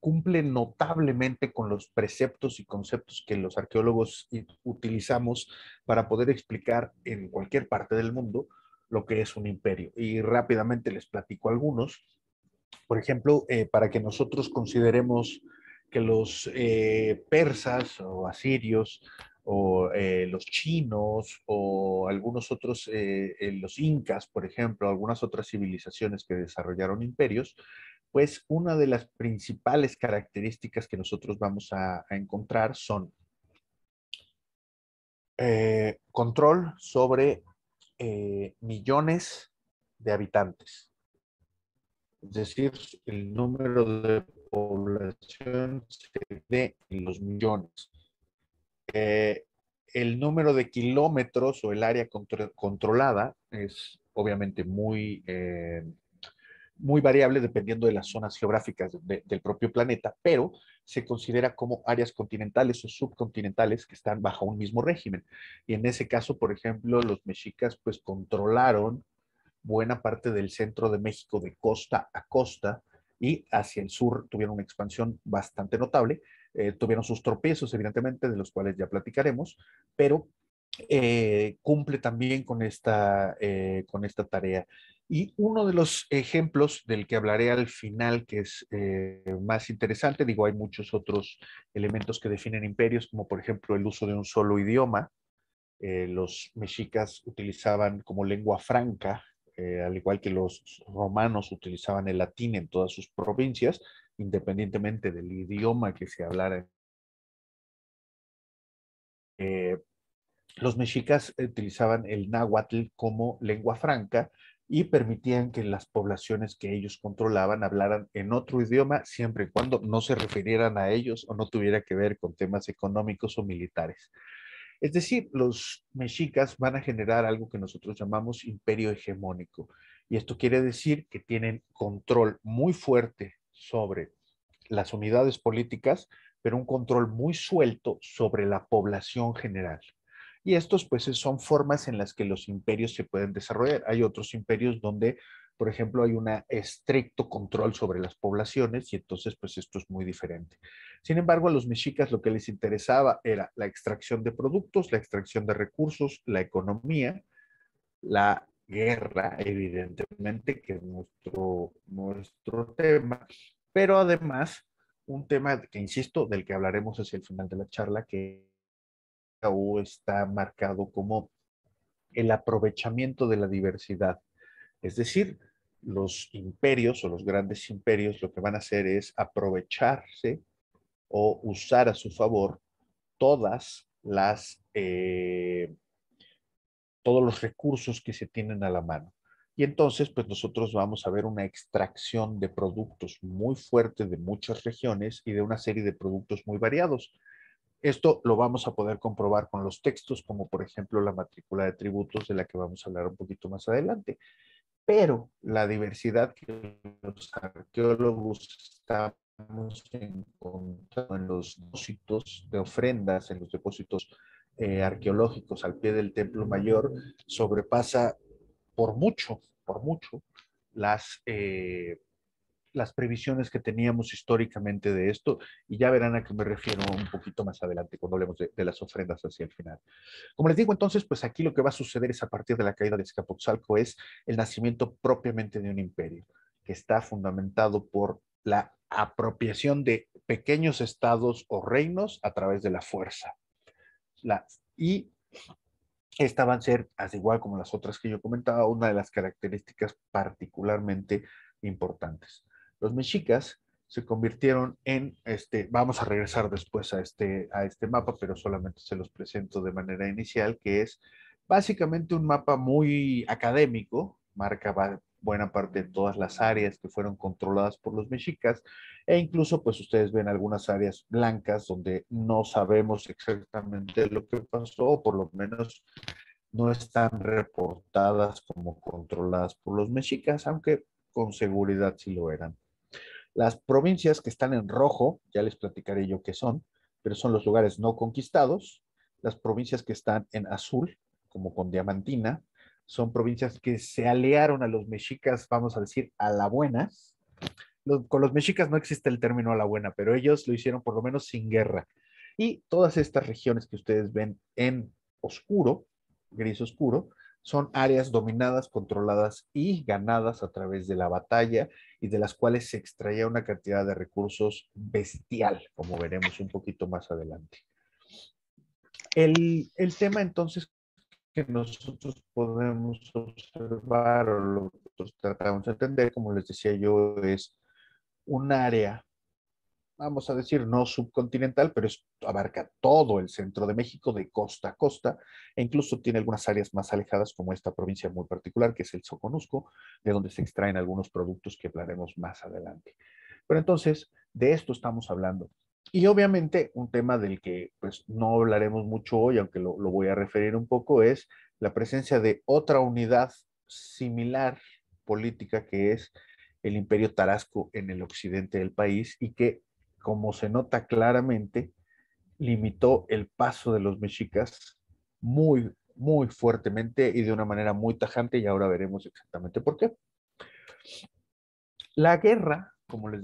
cumple notablemente con los preceptos y conceptos que los arqueólogos utilizamos para poder explicar en cualquier parte del mundo lo que es un imperio. Y rápidamente les platico algunos. Por ejemplo, eh, para que nosotros consideremos que los persas o asirios o eh, los chinos o algunos otros, eh, eh, los incas, por ejemplo, algunas otras civilizaciones que desarrollaron imperios, pues una de las principales características que nosotros vamos a, encontrar son control sobre millones de habitantes. Es decir, el número de población se ve en los millones. Eh, el número de kilómetros o el área controlada es obviamente muy, eh, muy variable dependiendo de las zonas geográficas del propio planeta, pero se considera como áreas continentales o subcontinentales que están bajo un mismo régimen. Y en ese caso, por ejemplo, los mexicas pues controlaron buena parte del centro de México de costa a costa y hacia el sur tuvieron una expansión bastante notable eh, tuvieron sus tropiezos, evidentemente, de los cuales ya platicaremos, pero eh, cumple también con esta, eh, con esta tarea. Y uno de los ejemplos del que hablaré al final, que es más interesante, digo, hay muchos otros elementos que definen imperios, como por ejemplo el uso de un solo idioma. los mexicas utilizaban como lengua franca, al igual que los romanos utilizaban el latín en todas sus provincias, independientemente del idioma que se hablara. Eh, los mexicas utilizaban el náhuatl como lengua franca y permitían que las poblaciones que ellos controlaban hablaran en otro idioma siempre y cuando no se refirieran a ellos o no tuviera que ver con temas económicos o militares. Es decir, los mexicas van a generar algo que nosotros llamamos imperio hegemónico. Y esto quiere decir que tienen control muy fuerte sobre las unidades políticas, pero un control muy suelto sobre la población general. Y estos pues son formas en las que los imperios se pueden desarrollar. Hay otros imperios donde, por ejemplo, hay un estricto control sobre las poblaciones y entonces pues esto es muy diferente. Sin embargo, a los mexicas lo que les interesaba era la extracción de productos, la extracción de recursos, la economía, la guerra, evidentemente, que es nuestro, nuestro tema, pero además un tema que, insisto, del que hablaremos hacia el final de la charla, que está marcado como el aprovechamiento de la diversidad. Es decir, los imperios o los grandes imperios lo que van a hacer es aprovecharse o usar a su favor todas las, eh, todos los recursos que se tienen a la mano. Y entonces, pues nosotros vamos a ver una extracción de productos muy fuerte de muchas regiones y de una serie de productos muy variados. Esto lo vamos a poder comprobar con los textos, como por ejemplo la matrícula de tributos, de la que vamos a hablar un poquito más adelante. Pero la diversidad que los arqueólogos estamos encontrando en los depósitos de ofrendas, en los depósitos eh, arqueológicos al pie del Templo Mayor, sobrepasa por mucho, por mucho, las, eh, las previsiones que teníamos históricamente de esto, y ya verán a qué me refiero un poquito más adelante cuando hablemos de, las ofrendas hacia el final. Como les digo, entonces, pues aquí lo que va a suceder es a partir de la caída de Escapotzalco es el nacimiento propiamente de un imperio, que está fundamentado por la apropiación de pequeños estados o reinos a través de la fuerza. Y esta va a ser, al igual como las otras que yo comentaba, una de las características particularmente importantes. Los mexicas se convirtieron en, este, vamos a regresar después a este, a este mapa, pero solamente se los presento de manera inicial, que es básicamente un mapa muy académico, marca buena parte de todas las áreas que fueron controladas por los mexicas e incluso pues ustedes ven algunas áreas blancas donde no sabemos exactamente lo que pasó o por lo menos no están reportadas como controladas por los mexicas, aunque con seguridad sí lo eran. Las provincias que están en rojo, ya les platicaré yo qué son, pero son los lugares no conquistados. Las provincias que están en azul, como con diamantina, son provincias que se aliaron a los mexicas, vamos a decir, a la buena. con los mexicas no existe el término a la buena, pero ellos lo hicieron por lo menos sin guerra. Y todas estas regiones que ustedes ven en oscuro, gris oscuro, son áreas dominadas, controladas y ganadas a través de la batalla y de las cuales se extraía una cantidad de recursos bestial, como veremos un poquito más adelante. El, el tema entonces que nosotros podemos observar o lo nosotros tratamos de entender, como les decía yo, es un área, vamos a decir, no subcontinental, pero abarca todo el centro de México de costa a costa e incluso tiene algunas áreas más alejadas como esta provincia muy particular que es el Soconusco, de donde se extraen algunos productos que hablaremos más adelante. Pero entonces, de esto estamos hablando. Y obviamente un tema del que pues no hablaremos mucho hoy, aunque lo, voy a referir un poco, es la presencia de otra unidad similar política que es el imperio tarasco en el occidente del país y que, como se nota claramente, limitó el paso de los mexicas muy, muy fuertemente y de una manera muy tajante y ahora veremos exactamente por qué. La guerra, como les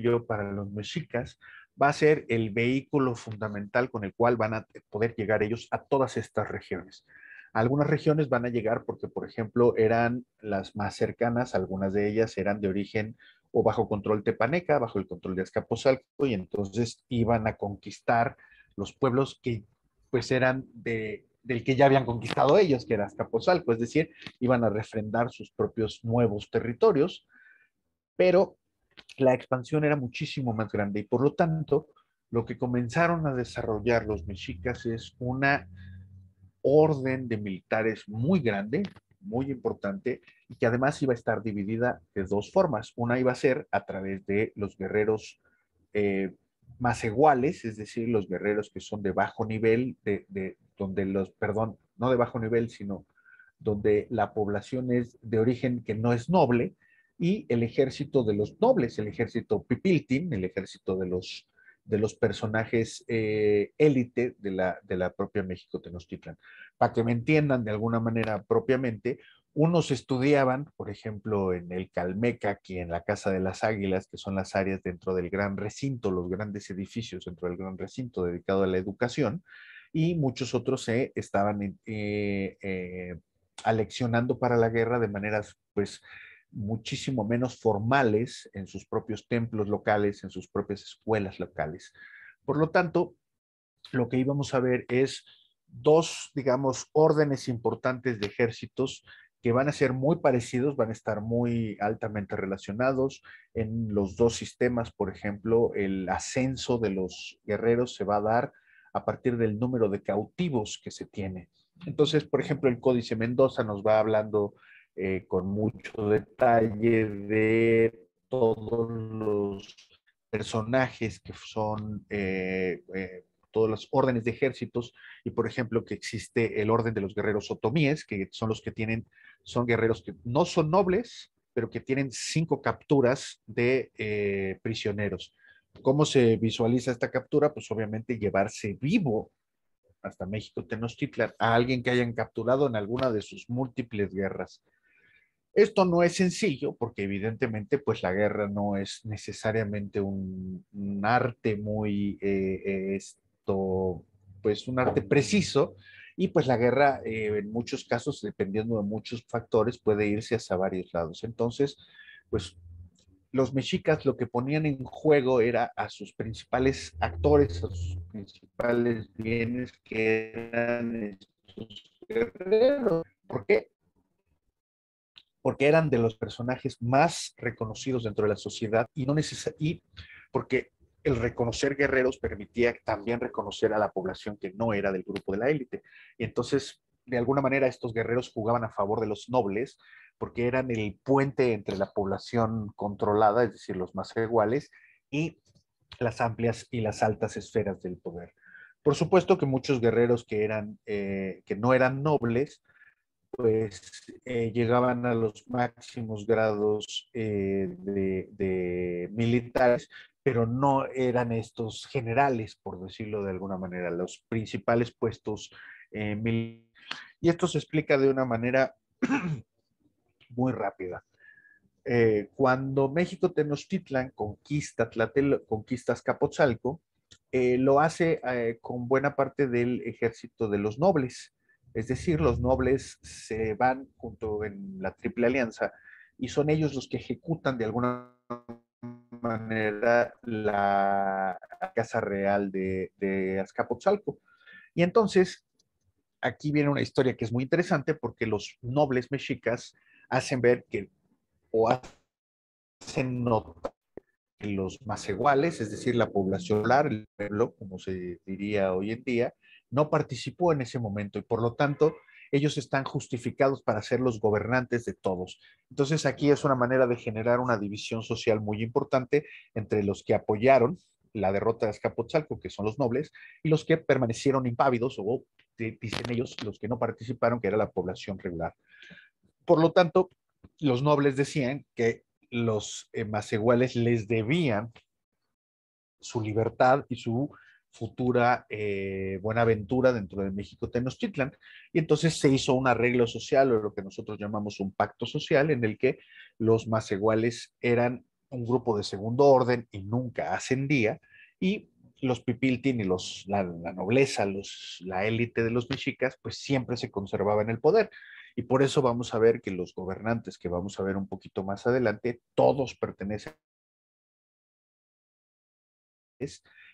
yo, para los mexicas, va a ser el vehículo fundamental con el cual van a poder llegar ellos a todas estas regiones. Algunas regiones van a llegar porque, por ejemplo, eran las más cercanas, algunas de ellas eran de origen o bajo control tepaneca, bajo el control de Azcapotzalco, y entonces iban a conquistar los pueblos que pues eran de, del que ya habían conquistado ellos, que era Azcapotzalco, es decir, iban a refrendar sus propios nuevos territorios, pero la expansión era muchísimo más grande y por lo tanto lo que comenzaron a desarrollar los mexicas es una orden de militares muy grande, muy importante, y que además iba a estar dividida de dos formas. Una iba a ser a través de los guerreros eh, más iguales, es decir, los guerreros que son de bajo nivel, de, de, donde los, perdón, no de bajo nivel, sino donde la población es de origen que no es noble, y el ejército de los nobles, el ejército Pipiltin, el ejército de los, de los personajes eh, élite de la, de la propia México Tenochtitlan. Para que me entiendan de alguna manera propiamente, unos estudiaban, por ejemplo, en el Calmeca, aquí en la Casa de las Águilas, que son las áreas dentro del gran recinto, los grandes edificios dentro del gran recinto dedicado a la educación, y muchos otros se estaban eh, eh, aleccionando para la guerra de maneras pues muchísimo menos formales en sus propios templos locales, en sus propias escuelas locales. Por lo tanto, lo que íbamos a ver es dos, digamos, órdenes importantes de ejércitos que van a ser muy parecidos, van a estar muy altamente relacionados. En los dos sistemas, por ejemplo, el ascenso de los guerreros se va a dar a partir del número de cautivos que se tiene. Entonces, por ejemplo, el Códice Mendoza nos va hablando eh, con mucho detalle de todos los personajes que son eh, eh, todas las órdenes de ejércitos y por ejemplo que existe el orden de los guerreros otomíes, que son los que tienen, son guerreros que no son nobles, pero que tienen cinco capturas de prisioneros. ¿Cómo se visualiza esta captura? Pues obviamente llevarse vivo hasta México Tenochtitlan a alguien que hayan capturado en alguna de sus múltiples guerras. Esto no es sencillo porque evidentemente pues la guerra no es necesariamente un, arte muy, eh, esto, pues un arte preciso y pues la guerra eh, en muchos casos, dependiendo de muchos factores, puede irse hacia varios lados. Entonces, pues los mexicas lo que ponían en juego era a sus principales actores, a sus principales bienes que eran estos guerreros. ¿Por qué? Porque eran de los personajes más reconocidos dentro de la sociedad y no y porque el reconocer guerreros permitía también reconocer a la población que no era del grupo de la élite. Y entonces, de alguna manera, estos guerreros jugaban a favor de los nobles porque eran el puente entre la población controlada, es decir, los más iguales, y las amplias y las altas esferas del poder. Por supuesto que muchos guerreros que, eran, eh, que no eran nobles, pues eh, llegaban a los máximos grados eh, de, militares, pero no eran estos generales, por decirlo de alguna manera, los principales puestos eh, militares. Y esto se explica de una manera <clears throat> muy rápida. cuando México Tenochtitlan conquista, Tlatel, conquista Azcapotzalco, lo hace con buena parte del ejército de los nobles es decir, los nobles se van junto en la Triple Alianza y son ellos los que ejecutan de alguna manera la Casa Real de, Azcapotzalco. Y entonces, aquí viene una historia que es muy interesante porque los nobles mexicas hacen ver que, o hacen notar que los más iguales, es decir, la población, el pueblo, como se diría hoy en día, no participó en ese momento y por lo tanto ellos están justificados para ser los gobernantes de todos. Entonces aquí es una manera de generar una división social muy importante entre los que apoyaron la derrota de Azcapotzalco, que son los nobles, y los que permanecieron impávidos, o dicen ellos, los que no participaron, que era la población regular. Por lo tanto, los nobles decían que los eh, más iguales les debían su libertad y su futura eh, buena aventura dentro de México Tenochtitlan. Y entonces se hizo un arreglo social o lo que nosotros llamamos un pacto social en el que los más iguales eran un grupo de segundo orden y nunca ascendía y los pipiltin y los, la, nobleza, los, la élite de los mexicas, pues siempre se conservaba en el poder. Y por eso vamos a ver que los gobernantes que vamos a ver un poquito más adelante, todos pertenecen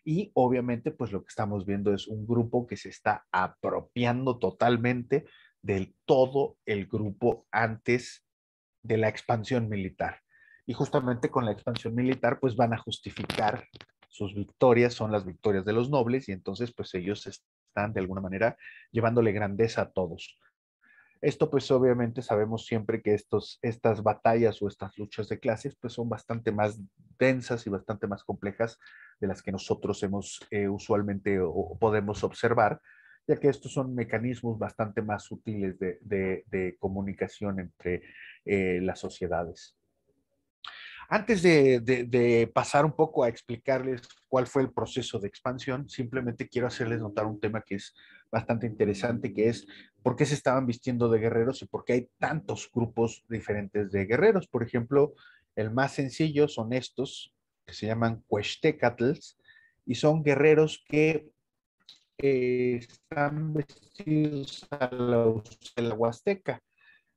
y obviamente, pues lo que estamos viendo es un grupo que se está apropiando totalmente del todo el grupo antes de la expansión militar. Y justamente con la expansión militar, pues van a justificar sus victorias, son las victorias de los nobles, y entonces, pues ellos están de alguna manera llevándole grandeza a todos. Esto pues obviamente sabemos siempre que estos, estas batallas o estas luchas de clases pues son bastante más densas y bastante más complejas de las que nosotros hemos eh, usualmente o, podemos observar, ya que estos son mecanismos bastante más sutiles de, comunicación entre eh, las sociedades. Antes de, pasar un poco a explicarles cuál fue el proceso de expansión, simplemente quiero hacerles notar un tema que es bastante interesante, que es por qué se estaban vistiendo de guerreros y por qué hay tantos grupos diferentes de guerreros. Por ejemplo, el más sencillo son estos, que se llaman Cuechtecatls, y son guerreros que eh, están vestidos a la, la Huasteca.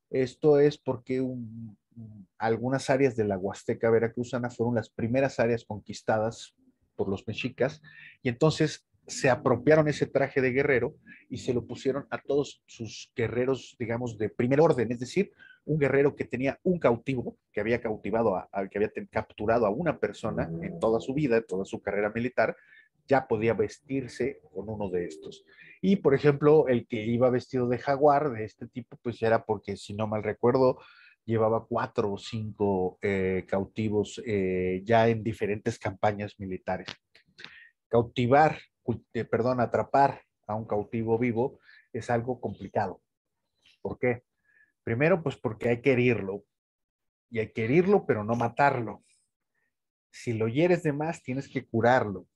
Esto es porque algunas áreas de la Huasteca Veracruzana fueron las primeras áreas conquistadas por los mexicas y entonces se apropiaron ese traje de guerrero y se lo pusieron a todos sus guerreros, digamos, de primer orden, es decir, un guerrero que tenía un cautivo, que había cautivado, a, que había capturado a una persona en toda su vida, en toda su carrera militar, ya podía vestirse con uno de estos. Y, por ejemplo, el que iba vestido de jaguar de este tipo, pues era porque, si no mal recuerdo, llevaba cuatro o cinco eh, cautivos eh, ya en diferentes campañas militares. Cautivar, eh, perdón, atrapar a un cautivo vivo es algo complicado. ¿Por qué? Primero, pues porque hay que herirlo. Y hay que herirlo, pero no matarlo. Si lo hieres de más, tienes que curarlo.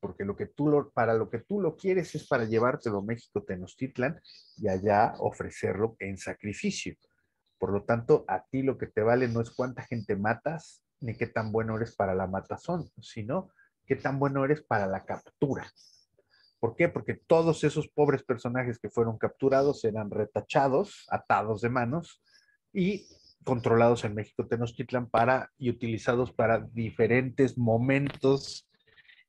Porque lo que tú lo, para lo que tú lo quieres es para llevártelo a México Tenochtitlan y allá ofrecerlo en sacrificio. Por lo tanto, a ti lo que te vale no es cuánta gente matas, ni qué tan bueno eres para la matazón, sino qué tan bueno eres para la captura. ¿Por qué? Porque todos esos pobres personajes que fueron capturados eran retachados, atados de manos y controlados en México Tenochtitlan para y utilizados para diferentes momentos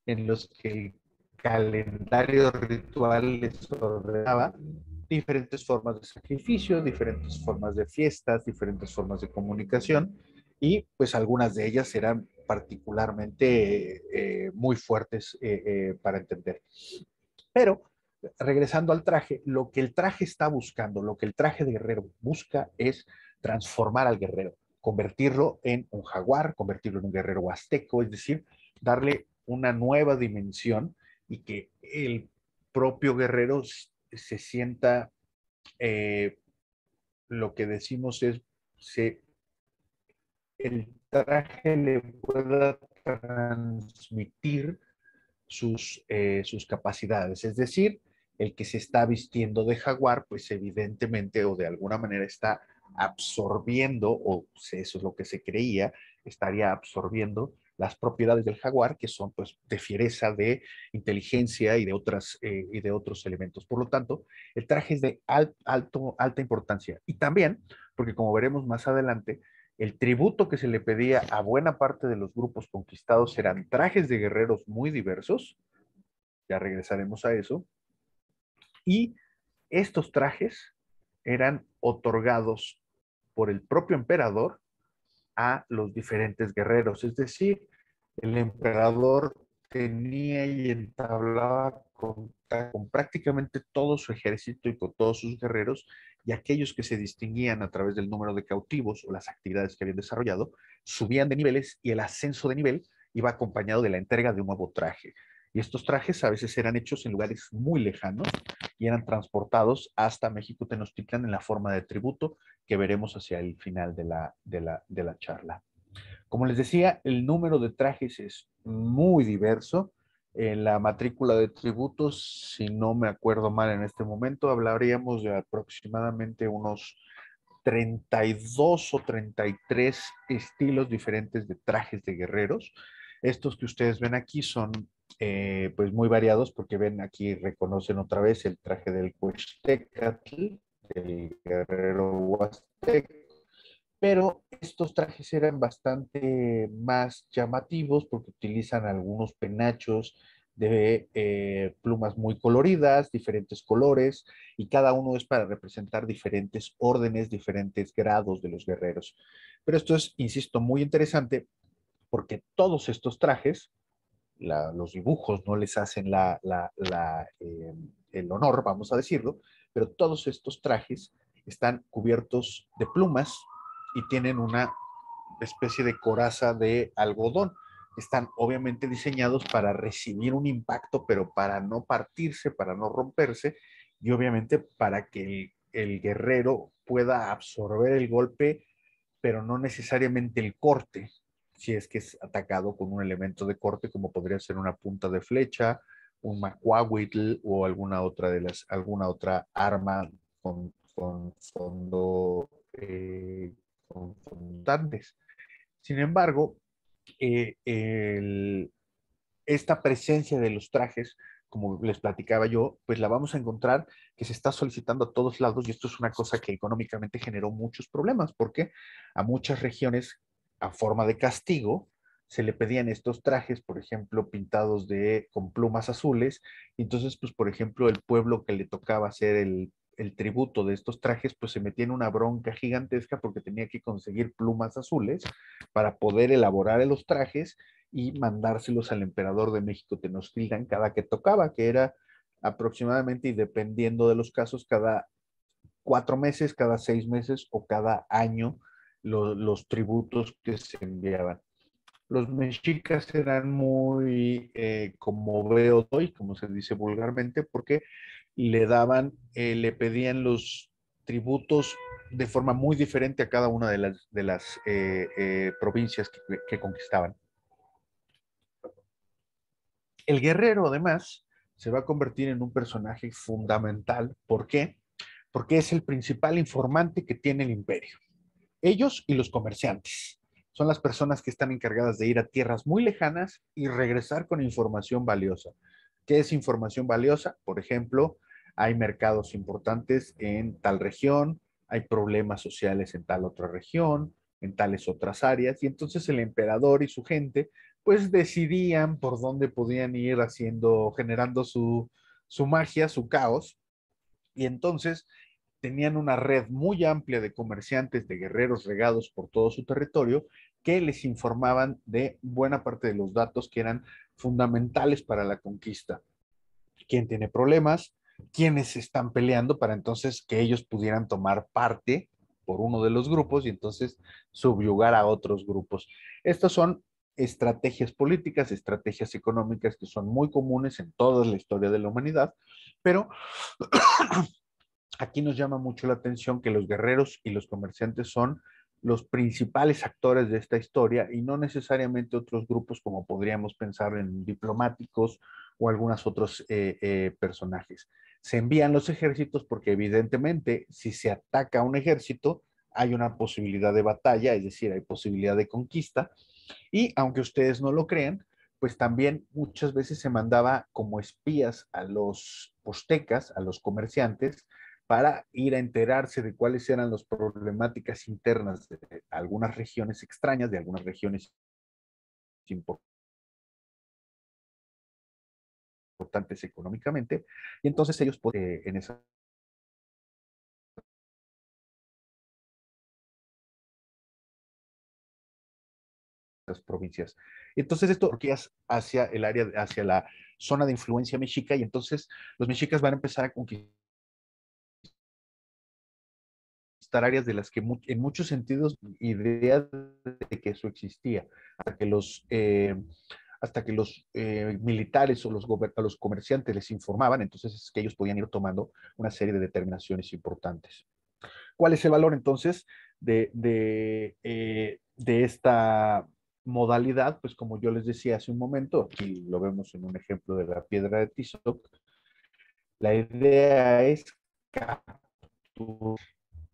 en los que el calendario ritual les ordenaba diferentes formas de sacrificio, diferentes formas de fiestas, diferentes formas de comunicación y pues algunas de ellas eran particularmente eh, muy fuertes eh, eh, para entender. Pero regresando al traje, lo que el traje está buscando, lo que el traje de guerrero busca es transformar al guerrero, convertirlo en un jaguar, convertirlo en un guerrero huasteco, es decir, darle una nueva dimensión y que el propio guerrero se sienta, eh, lo que decimos es, se, el traje le pueda transmitir sus, eh, sus capacidades. Es decir, el que se está vistiendo de jaguar, pues evidentemente o de alguna manera está absorbiendo, o eso es lo que se creía, estaría absorbiendo las propiedades del jaguar, que son pues de fiereza, de inteligencia y de, otras, eh, y de otros elementos. Por lo tanto, el traje es de alto, alta importancia. Y también, porque como veremos más adelante, el tributo que se le pedía a buena parte de los grupos conquistados eran trajes de guerreros muy diversos, ya regresaremos a eso, y estos trajes eran otorgados por el propio emperador a los diferentes guerreros, es decir, el emperador tenía y entablaba con, con, prácticamente todo su ejército y con todos sus guerreros y aquellos que se distinguían a través del número de cautivos o las actividades que habían desarrollado, subían de niveles y el ascenso de nivel iba acompañado de la entrega de un nuevo traje. Y estos trajes a veces eran hechos en lugares muy lejanos y eran transportados hasta México Tenochtitlan en la forma de tributo que veremos hacia el final de la, de la, de la charla. Como les decía, el número de trajes es muy diverso en la matrícula de tributos, si no me acuerdo mal en este momento, hablaríamos de aproximadamente unos 32 o 33 estilos diferentes de trajes de guerreros. Estos que ustedes ven aquí son eh, pues muy variados porque ven aquí, reconocen otra vez el traje del Huixtecatl, del guerrero huasteco, pero estos trajes eran bastante más llamativos porque utilizan algunos penachos de eh, plumas muy coloridas, diferentes colores, y cada uno es para representar diferentes órdenes, diferentes grados de los guerreros. Pero esto es, insisto, muy interesante porque todos estos trajes, los dibujos no les hacen eh, el honor, vamos a decirlo, pero todos estos trajes están cubiertos de plumas y tienen una especie de coraza de algodón. Están obviamente diseñados para recibir un impacto, pero para no partirse, para no romperse y obviamente para que el, guerrero pueda absorber el golpe, pero no necesariamente el corte, si es que es atacado con un elemento de corte como podría ser una punta de flecha, un macuahuitl o alguna otra de las alguna otra arma con, fondo eh, confundantes. Sin embargo, eh, esta presencia de los trajes como les platicaba yo, pues la vamos a encontrar que se está solicitando a todos lados y esto es una cosa que económicamente generó muchos problemas porque a muchas regiones a forma de castigo se le pedían estos trajes, por ejemplo, pintados de con plumas azules, entonces pues por ejemplo el pueblo que le tocaba hacer el, el tributo de estos trajes pues se metía en una bronca gigantesca porque tenía que conseguir plumas azules para poder elaborar los trajes y mandárselos al emperador de México Tenochtitlan cada que tocaba, que era aproximadamente, y dependiendo de los casos, cada cuatro meses, cada seis meses o cada año los tributos que se enviaban. Los mexicas eran muy, eh, como veo hoy, como se dice vulgarmente, porque le daban, eh, le pedían los tributos de forma muy diferente a cada una de las, las eh, provincias que conquistaban. El guerrero, además, se va a convertir en un personaje fundamental. ¿Por qué? Porque es el principal informante que tiene el imperio. Ellos y los comerciantes. Son las personas que están encargadas de ir a tierras muy lejanas y regresar con información valiosa. ¿Qué es información valiosa? Por ejemplo, hay mercados importantes en tal región, hay problemas sociales en tal otra región, en tales otras áreas, y entonces el emperador y su gente pues decidían por dónde podían ir haciendo, generando su, su magia, su caos, y entonces tenían una red muy amplia de comerciantes, de guerreros regados por todo su territorio, que les informaban de buena parte de los datos que eran fundamentales para la conquista. ¿Quién tiene problemas? ¿Quiénes están peleando para entonces que ellos pudieran tomar parte por uno de los grupos y entonces subyugar a otros grupos? Estos son estrategias políticas, estrategias económicas que son muy comunes en toda la historia de la humanidad, pero <clears throat> aquí nos llama mucho la atención que los guerreros y los comerciantes son los principales actores de esta historia y no necesariamente otros grupos como podríamos pensar en diplomáticos o algunos otros eh, eh, personajes. Se envían los ejércitos porque evidentemente si se ataca un ejército hay una posibilidad de batalla, es decir, hay posibilidad de conquista, y aunque ustedes no lo crean, pues también muchas veces se mandaba como espías a los postecas, a los comerciantes, para ir a enterarse de cuáles eran las problemáticas internas de algunas regiones extrañas, de algunas regiones importantes económicamente, y entonces ellos eh, en esa provincias. Entonces esto es hacia el área, hacia la zona de influencia mexica y entonces los mexicas van a empezar a conquistar áreas de las que en muchos sentidos idea de que eso existía, hasta que los, eh, hasta que los eh, militares o los, los comerciantes les informaban, entonces es que ellos podían ir tomando una serie de determinaciones importantes. ¿Cuál es el valor entonces de, de, eh, de esta modalidad, pues como yo les decía hace un momento, aquí lo vemos en un ejemplo de la piedra de Tizoc, la idea es capturar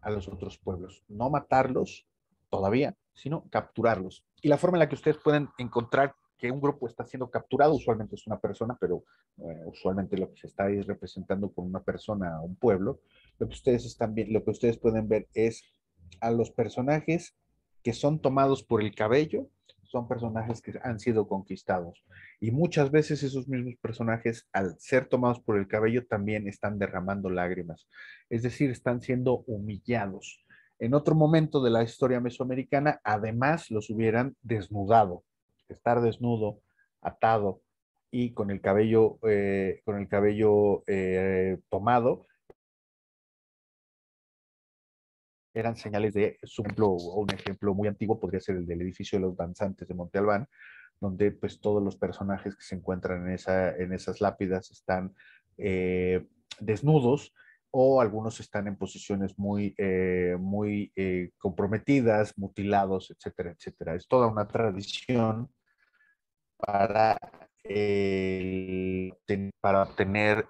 a los otros pueblos, no matarlos todavía, sino capturarlos. Y la forma en la que ustedes pueden encontrar que un grupo está siendo capturado, usualmente es una persona, pero eh, usualmente lo que se está ahí representando con una persona, un pueblo, lo que ustedes están lo que ustedes pueden ver es a los personajes que son tomados por el cabello son personajes que han sido conquistados. Y muchas veces esos mismos personajes, al ser tomados por el cabello, también están derramando lágrimas. Es decir, están siendo humillados. En otro momento de la historia mesoamericana, además los hubieran desnudado. Estar desnudo, atado y con el cabello, eh, con el cabello eh, tomado, eran señales de, un ejemplo muy antiguo podría ser el del edificio de los danzantes de Monte Albán, donde pues todos los personajes que se encuentran en, esa, en esas lápidas están eh, desnudos o algunos están en posiciones muy, eh, muy eh, comprometidas, mutilados, etcétera, etcétera. Es toda una tradición para, para obtener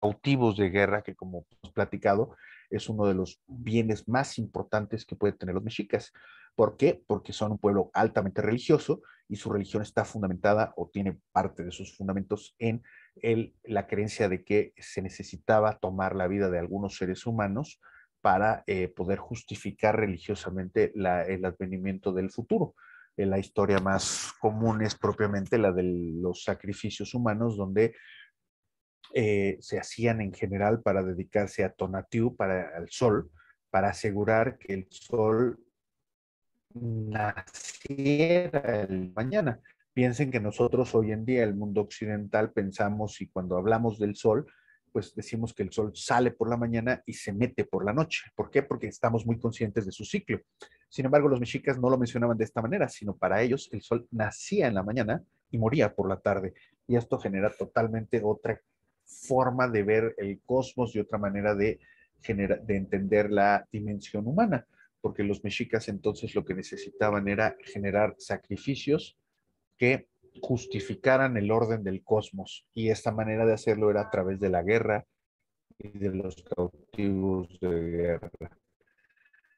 cautivos de guerra que como hemos platicado, es uno de los bienes más importantes que pueden tener los mexicas. ¿Por qué? Porque son un pueblo altamente religioso y su religión está fundamentada o tiene parte de sus fundamentos en la creencia de que se necesitaba tomar la vida de algunos seres humanos para eh, poder justificar religiosamente el advenimiento del futuro. Eh, la historia más común es propiamente la de los sacrificios humanos, donde eh, se hacían en general para dedicarse a Tonatiuh, para el sol, para asegurar que el sol naciera el mañana. Piensen que nosotros hoy en día, el mundo occidental, pensamos y cuando hablamos del sol, pues decimos que el sol sale por la mañana y se mete por la noche. ¿Por qué? Porque estamos muy conscientes de su ciclo. Sin embargo, los mexicas no lo mencionaban de esta manera, sino para ellos el sol nacía en la mañana y moría por la tarde. Y esto genera totalmente otra forma de ver el cosmos y otra manera de, de entender la dimensión humana porque los mexicas entonces lo que necesitaban era generar sacrificios que justificaran el orden del cosmos. Y esta manera de hacerlo era a través de la guerra y de los cautivos de guerra.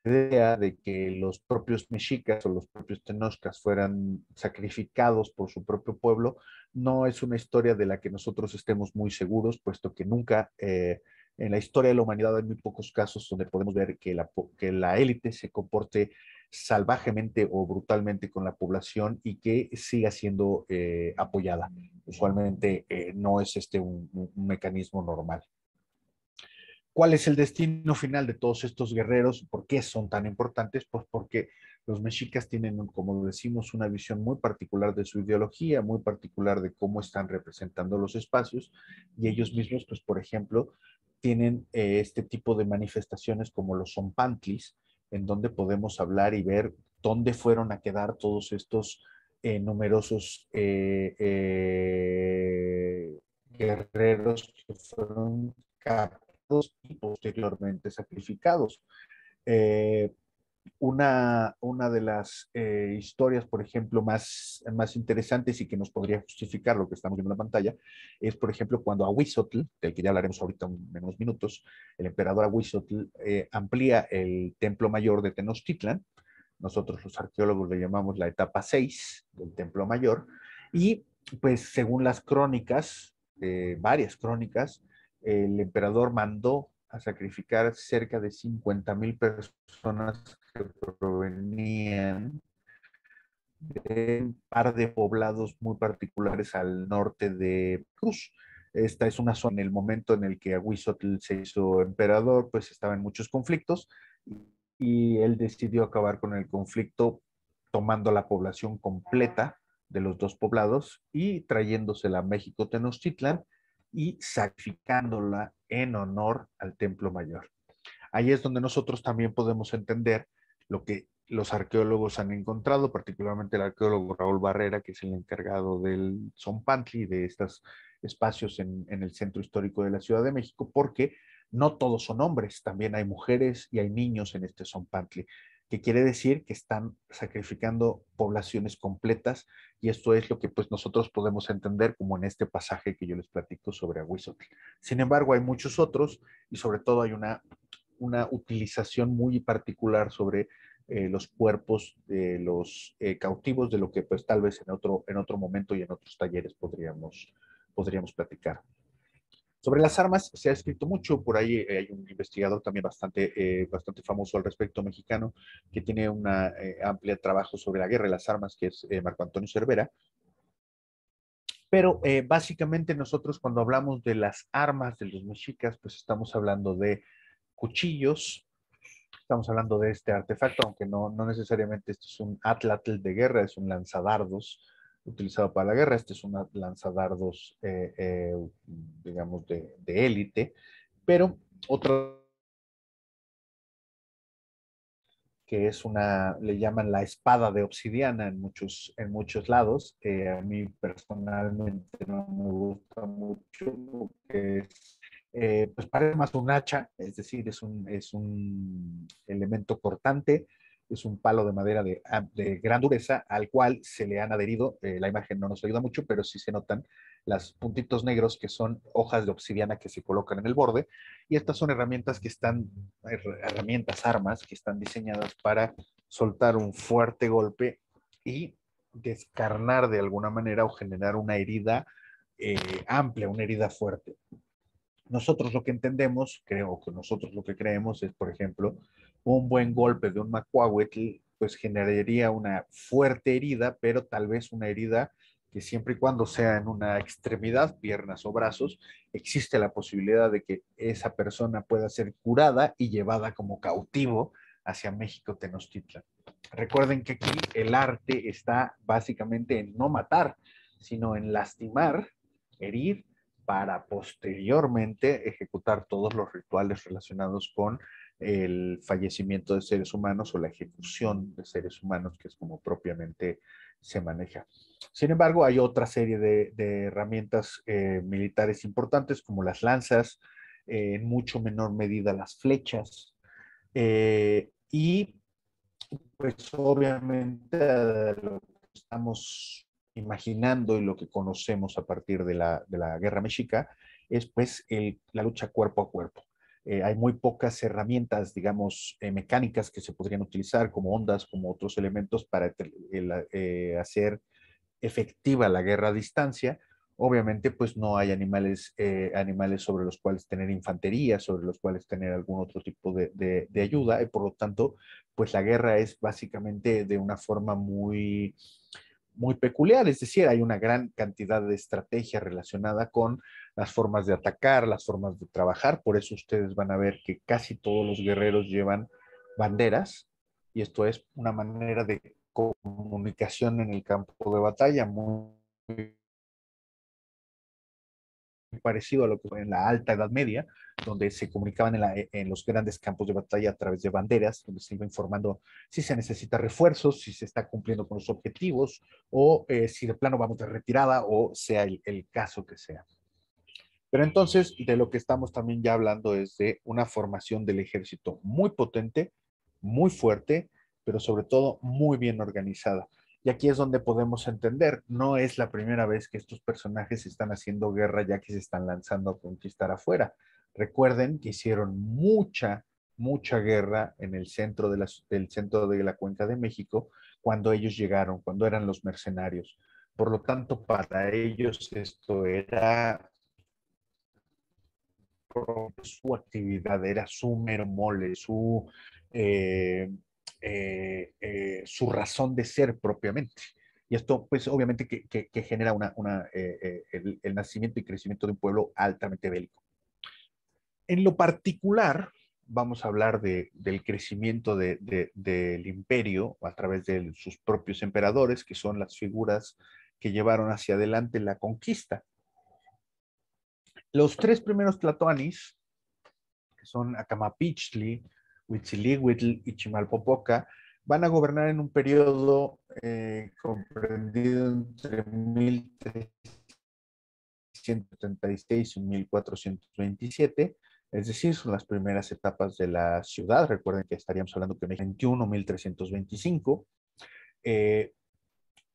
Idea de que los propios mexicas o los propios tenoscas fueran sacrificados por su propio pueblo no es una historia de la que nosotros estemos muy seguros, puesto que nunca eh, en la historia de la humanidad hay muy pocos casos donde podemos ver que la, que la élite se comporte salvajemente o brutalmente con la población y que siga siendo eh, apoyada. Usualmente eh, no es este un, mecanismo normal. ¿Cuál es el destino final de todos estos guerreros? ¿Por qué son tan importantes? Pues porque los mexicas tienen, como decimos, una visión muy particular de su ideología, muy particular de cómo están representando los espacios y ellos mismos, pues por ejemplo, tienen eh, este tipo de manifestaciones como los zompantlis, en donde podemos hablar y ver dónde fueron a quedar todos estos eh, numerosos eh, guerreros que fueron capturados y posteriormente sacrificados. Una, una de las eh, historias, por ejemplo, más, más interesantes y que nos podría justificar lo que estamos viendo en la pantalla, es, por ejemplo, cuando Ahuizotl, del que ya hablaremos ahorita en unos minutos, el emperador Ahuizotl eh, amplía el templo mayor de Tenochtitlan, nosotros los arqueólogos le llamamos la etapa 6 del templo mayor, y pues según las crónicas, eh, varias crónicas, el emperador mandó a sacrificar cerca de 50 mil personas que provenían de un par de poblados muy particulares al norte de Cruz. Esta es una zona en el momento en el que Aguizotl se hizo emperador, pues estaba en muchos conflictos y él decidió acabar con el conflicto tomando la población completa de los dos poblados y trayéndosela a México Tenochtitlan y sacrificándola en honor al templo mayor. Ahí es donde nosotros también podemos entender lo que los arqueólogos han encontrado, particularmente el arqueólogo Raúl Barrera, que es el encargado del Zompantli, de estos espacios en, el centro histórico de la Ciudad de México, porque no todos son hombres, también hay mujeres y hay niños en este Zompantli que quiere decir que están sacrificando poblaciones completas y esto es lo que pues nosotros podemos entender como en este pasaje que yo les platico sobre Aguizotl. Sin embargo, hay muchos otros y sobre todo hay una, una utilización muy particular sobre eh, los cuerpos de los eh, cautivos de lo que pues tal vez en otro, en otro momento y en otros talleres podríamos, podríamos platicar. Sobre las armas se ha escrito mucho, por ahí eh, hay un investigador también bastante, eh, bastante famoso al respecto mexicano, que tiene un eh, amplio trabajo sobre la guerra y las armas, que es Marco Antonio Cervera. Pero básicamente nosotros cuando hablamos de las armas de los mexicas, pues estamos hablando de cuchillos, estamos hablando de este artefacto, aunque no, no necesariamente esto es un atlatl de guerra, es un lanzadardos, utilizado para la guerra. Este es un lanzadardos, eh, eh, digamos, de élite. pero otro que es una, le llaman la espada de obsidiana en muchos, en muchos lados. a mí personalmente no me gusta mucho porque eh, pues parece más un hacha, es decir, es un, es un elemento cortante es un palo de madera de, ah, de gran dureza al cual se le han adherido, eh, la imagen no nos ayuda mucho, pero sí se notan las puntitos negros que son hojas de obsidiana que se colocan en el borde. Y estas son herramientas que están, herramientas, armas que están diseñadas para soltar un fuerte golpe y descarnar de alguna manera o generar una herida eh, amplia, una herida fuerte. Nosotros lo que entendemos, creo que nosotros lo que creemos es, por ejemplo, un buen golpe de un macuahuetl, pues generaría una fuerte herida, pero tal vez una herida que siempre y cuando sea en una extremidad, piernas o brazos, existe la posibilidad de que esa persona pueda ser curada y llevada como cautivo hacia México Tenochtitlan. Recuerden que aquí el arte está básicamente en no matar, sino en lastimar, herir, para posteriormente ejecutar todos los rituales relacionados con el fallecimiento de seres humanos o la ejecución de seres humanos, que es como propiamente se maneja. Sin embargo, hay otra serie de, herramientas eh, militares importantes como las lanzas, eh, en mucho menor medida las flechas, eh, y pues obviamente lo que estamos imaginando y lo que conocemos a partir de la, guerra mexica es pues la lucha cuerpo a cuerpo. Eh, hay muy pocas herramientas, digamos, eh, mecánicas que se podrían utilizar como ondas, como otros elementos para eh, hacer efectiva la guerra a distancia. Obviamente, pues no hay animales, animales sobre los cuales tener infantería, sobre los cuales tener algún otro tipo de, de, ayuda, y por lo tanto, pues la guerra es básicamente de una forma muy, muy peculiar, es decir, hay una gran cantidad de estrategia relacionada con las formas de atacar, las formas de trabajar, por eso ustedes van a ver que casi todos los guerreros llevan banderas y esto es una manera de comunicación en el campo de batalla muy parecido a lo que fue en la alta Edad Media, donde se comunicaban en, los grandes campos de batalla a través de banderas, donde se iba informando si se necesita refuerzos, si se está cumpliendo con los objetivos, o eh, si de plano vamos de retirada, o sea el, el caso que sea. Pero entonces, de lo que estamos también ya hablando es de una formación del ejército muy potente, muy fuerte, pero sobre todo muy bien organizada. Y aquí es donde podemos entender, no es la primera vez que estos personajes están haciendo guerra ya que se están lanzando a conquistar afuera. Recuerden que hicieron mucha, mucha guerra en el centro de la, del centro de la cuenca de México cuando ellos llegaron, cuando eran los mercenarios. Por lo tanto, para ellos esto era su actividad, era su mero mole, su, eh, eh, eh, su razón de ser propiamente. Y esto, pues, obviamente que, genera una, eh, el, nacimiento y crecimiento de un pueblo altamente bélico. En lo particular, vamos a hablar de, del crecimiento de, de, del imperio a través de sus propios emperadores, que son las figuras que llevaron hacia adelante la conquista. Los tres primeros tlatoanis, que son Acamapichtli, Huitzilihuitl y Chimalpopoca, van a gobernar en un periodo eh, comprendido entre 1376 y 1427, es decir, son las primeras etapas de la ciudad. Recuerden que estaríamos hablando que en 21, 1325, eh,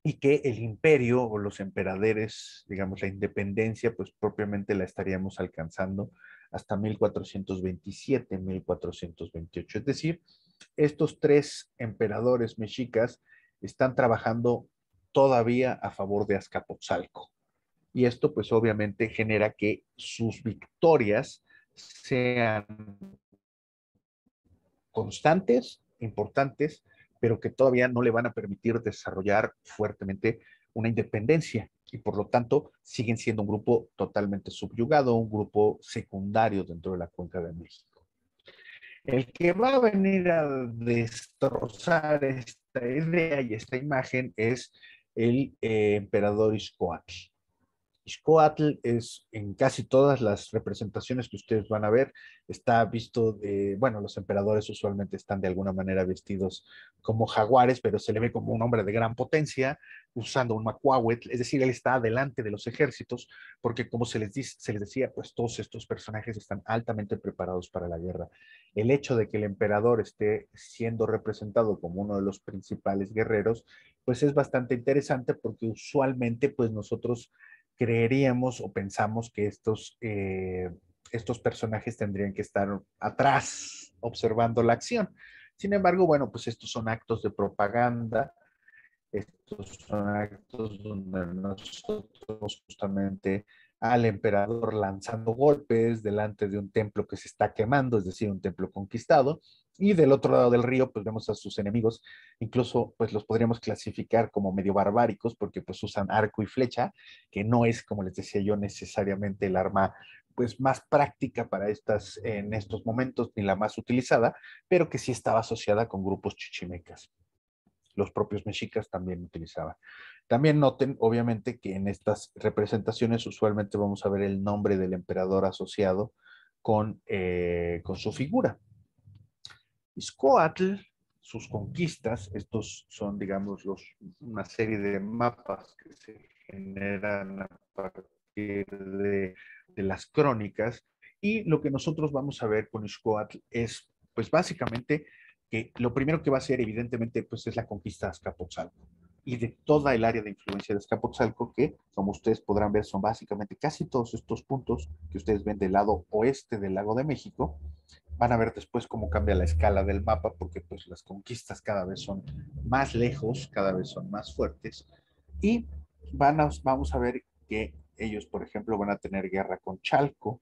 y que el imperio o los emperadores, digamos, la independencia, pues propiamente la estaríamos alcanzando hasta 1427, 1428. Es decir, estos tres emperadores mexicas están trabajando todavía a favor de Azcapotzalco. Y esto pues obviamente genera que sus victorias sean constantes, importantes, pero que todavía no le van a permitir desarrollar fuertemente una independencia y por lo tanto siguen siendo un grupo totalmente subyugado, un grupo secundario dentro de la cuenca de México. El que va a venir a destrozar esta idea y esta imagen es el eh, emperador Iscoatl. Iscoatl es en casi todas las representaciones que ustedes van a ver, está visto de, bueno, los emperadores usualmente están de alguna manera vestidos como jaguares, pero se le ve como un hombre de gran potencia, usando un macuahuetl, es decir, él está delante de los ejércitos, porque como se les, dice, se les decía, pues todos estos personajes están altamente preparados para la guerra. El hecho de que el emperador esté siendo representado como uno de los principales guerreros, pues es bastante interesante porque usualmente pues nosotros creeríamos o pensamos que estos, eh, estos personajes tendrían que estar atrás observando la acción. Sin embargo, bueno, pues estos son actos de propaganda, estos son actos donde nosotros justamente al emperador lanzando golpes delante de un templo que se está quemando, es decir, un templo conquistado, y del otro lado del río, pues vemos a sus enemigos, incluso pues los podríamos clasificar como medio barbáricos, porque pues usan arco y flecha, que no es, como les decía yo, necesariamente el arma pues más práctica para estas, en estos momentos, ni la más utilizada, pero que sí estaba asociada con grupos chichimecas. Los propios mexicas también utilizaban. También noten, obviamente, que en estas representaciones usualmente vamos a ver el nombre del emperador asociado con, eh, con su figura. Iscoatl, sus conquistas, estos son, digamos, los, una serie de mapas que se generan a partir de, de las crónicas, y lo que nosotros vamos a ver con Iscoatl es, pues básicamente, que lo primero que va a ser, evidentemente, pues es la conquista de Azcapotzalco y de toda el área de influencia de Azcapotzalco, que, como ustedes podrán ver, son básicamente casi todos estos puntos que ustedes ven del lado oeste del lago de México, Van a ver después cómo cambia la escala del mapa, porque pues las conquistas cada vez son más lejos, cada vez son más fuertes. Y van a, vamos a ver que ellos, por ejemplo, van a tener guerra con Chalco,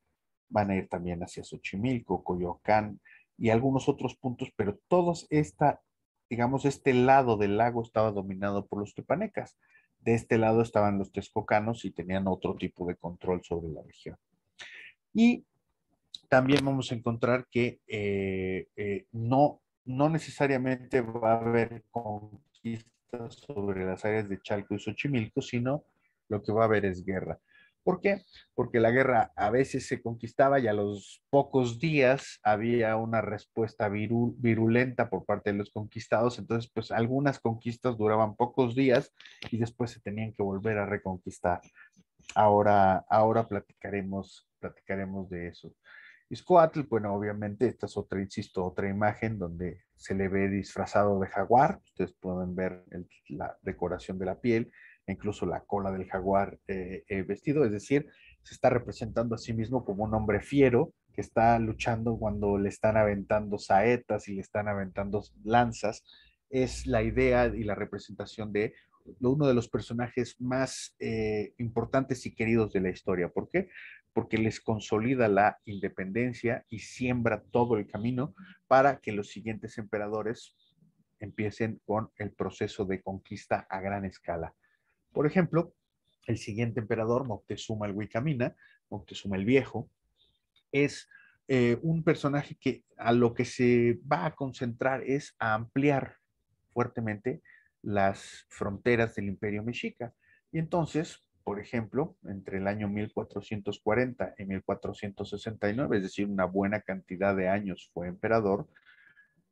van a ir también hacia Xochimilco, Coyoacán y algunos otros puntos, pero todos esta, digamos, este lado del lago estaba dominado por los tepanecas. De este lado estaban los texcocanos y tenían otro tipo de control sobre la región. Y también vamos a encontrar que eh, eh, no, no necesariamente va a haber conquistas sobre las áreas de Chalco y Xochimilco, sino lo que va a haber es guerra. ¿Por qué? Porque la guerra a veces se conquistaba y a los pocos días había una respuesta virulenta por parte de los conquistados. Entonces, pues algunas conquistas duraban pocos días y después se tenían que volver a reconquistar. Ahora, ahora platicaremos, platicaremos de eso. Iscoatl, bueno, obviamente esta es otra, insisto, otra imagen donde se le ve disfrazado de jaguar. Ustedes pueden ver la decoración de la piel, incluso la cola del jaguar eh, eh, vestido, es decir, se está representando a sí mismo como un hombre fiero que está luchando cuando le están aventando saetas y le están aventando lanzas. Es la idea y la representación de uno de los personajes más eh, importantes y queridos de la historia. ¿Por qué? Porque les consolida la independencia y siembra todo el camino para que los siguientes emperadores empiecen con el proceso de conquista a gran escala. Por ejemplo, el siguiente emperador, Moctezuma el Huicamina, Moctezuma el Viejo, es eh, un personaje que a lo que se va a concentrar es a ampliar fuertemente las fronteras del imperio mexica. Y entonces por ejemplo, entre el año 1440 y 1469, es decir, una buena cantidad de años fue emperador,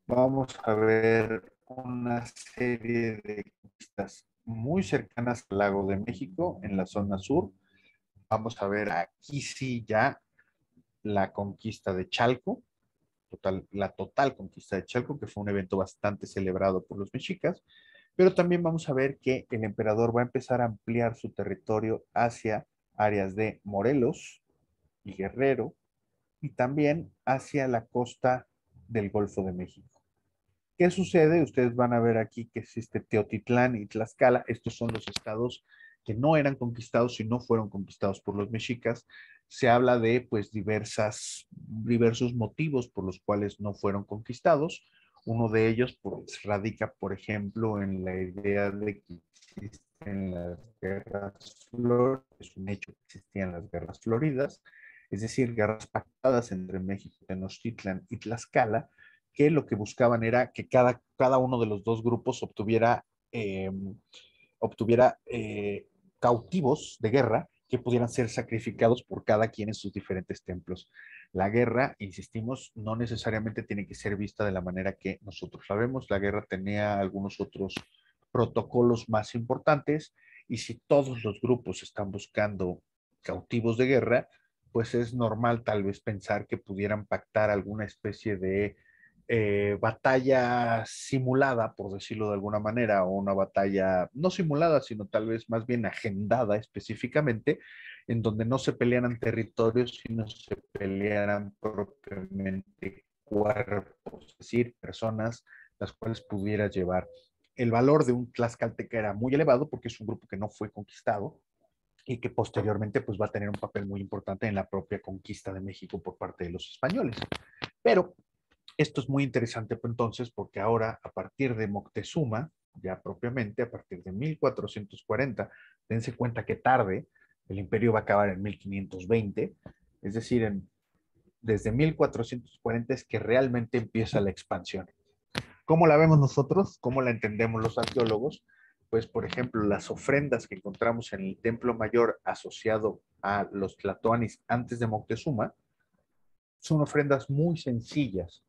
vamos a ver una serie de conquistas muy cercanas al lago de México, en la zona sur. Vamos a ver aquí sí ya la conquista de Chalco, total, la total conquista de Chalco, que fue un evento bastante celebrado por los mexicas. Pero también vamos a ver que el emperador va a empezar a ampliar su territorio hacia áreas de Morelos y Guerrero y también hacia la costa del Golfo de México. ¿Qué sucede? Ustedes van a ver aquí que existe Teotitlán y Tlaxcala. Estos son los estados que no eran conquistados y no fueron conquistados por los mexicas. Se habla de pues diversos motivos por los cuales no fueron conquistados. Uno de ellos pues, radica, por ejemplo, en la idea de que existen las guerras floridas, es un hecho que existían las guerras floridas, es decir, guerras pactadas entre México, Tenochtitlan y Tlaxcala, que lo que buscaban era que cada, cada uno de los dos grupos obtuviera, em, obtuviera eh, cautivos de guerra que pudieran ser sacrificados por cada quien en sus diferentes templos. La guerra, insistimos, no necesariamente tiene que ser vista de la manera que nosotros la vemos. La guerra tenía algunos otros protocolos más importantes y si todos los grupos están buscando cautivos de guerra, pues es normal tal vez pensar que pudieran pactar alguna especie de eh, batalla simulada, por decirlo de alguna manera, o una batalla no simulada, sino tal vez más bien agendada específicamente, en donde no se pelearan territorios, sino se pelearan propiamente cuerpos, es decir, personas las cuales pudiera llevar. El valor de un Tlaxcalteca era muy elevado porque es un grupo que no fue conquistado y que posteriormente pues va a tener un papel muy importante en la propia conquista de México por parte de los españoles. Pero esto es muy interesante pues, entonces porque ahora a partir de Moctezuma, ya propiamente a partir de 1440, dense cuenta que tarde, el imperio va a acabar en 1520, es decir, en, desde 1440 es que realmente empieza la expansión. ¿Cómo la vemos nosotros? ¿Cómo la entendemos los arqueólogos? Pues, por ejemplo, las ofrendas que encontramos en el templo mayor asociado a los tlatoanis antes de Moctezuma, son ofrendas muy sencillas,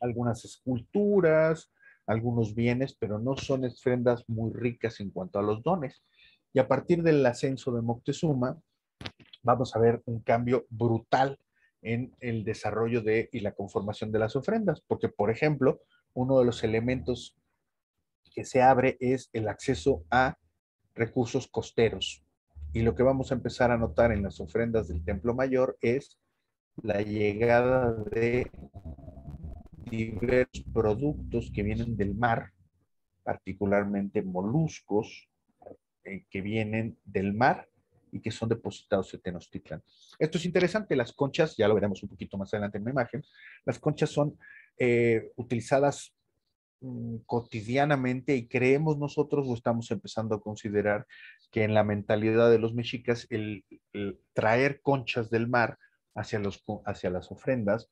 algunas esculturas, algunos bienes, pero no son ofrendas muy ricas en cuanto a los dones. Y a partir del ascenso de Moctezuma, vamos a ver un cambio brutal en el desarrollo de y la conformación de las ofrendas, porque por ejemplo, uno de los elementos que se abre es el acceso a recursos costeros. Y lo que vamos a empezar a notar en las ofrendas del Templo Mayor es la llegada de diversos productos que vienen del mar, particularmente moluscos eh, que vienen del mar y que son depositados en Tenochtitlan. Esto es interesante, las conchas, ya lo veremos un poquito más adelante en la imagen, las conchas son eh, utilizadas mm, cotidianamente y creemos nosotros o estamos empezando a considerar que en la mentalidad de los mexicas el, traer conchas del mar hacia, los, hacia las ofrendas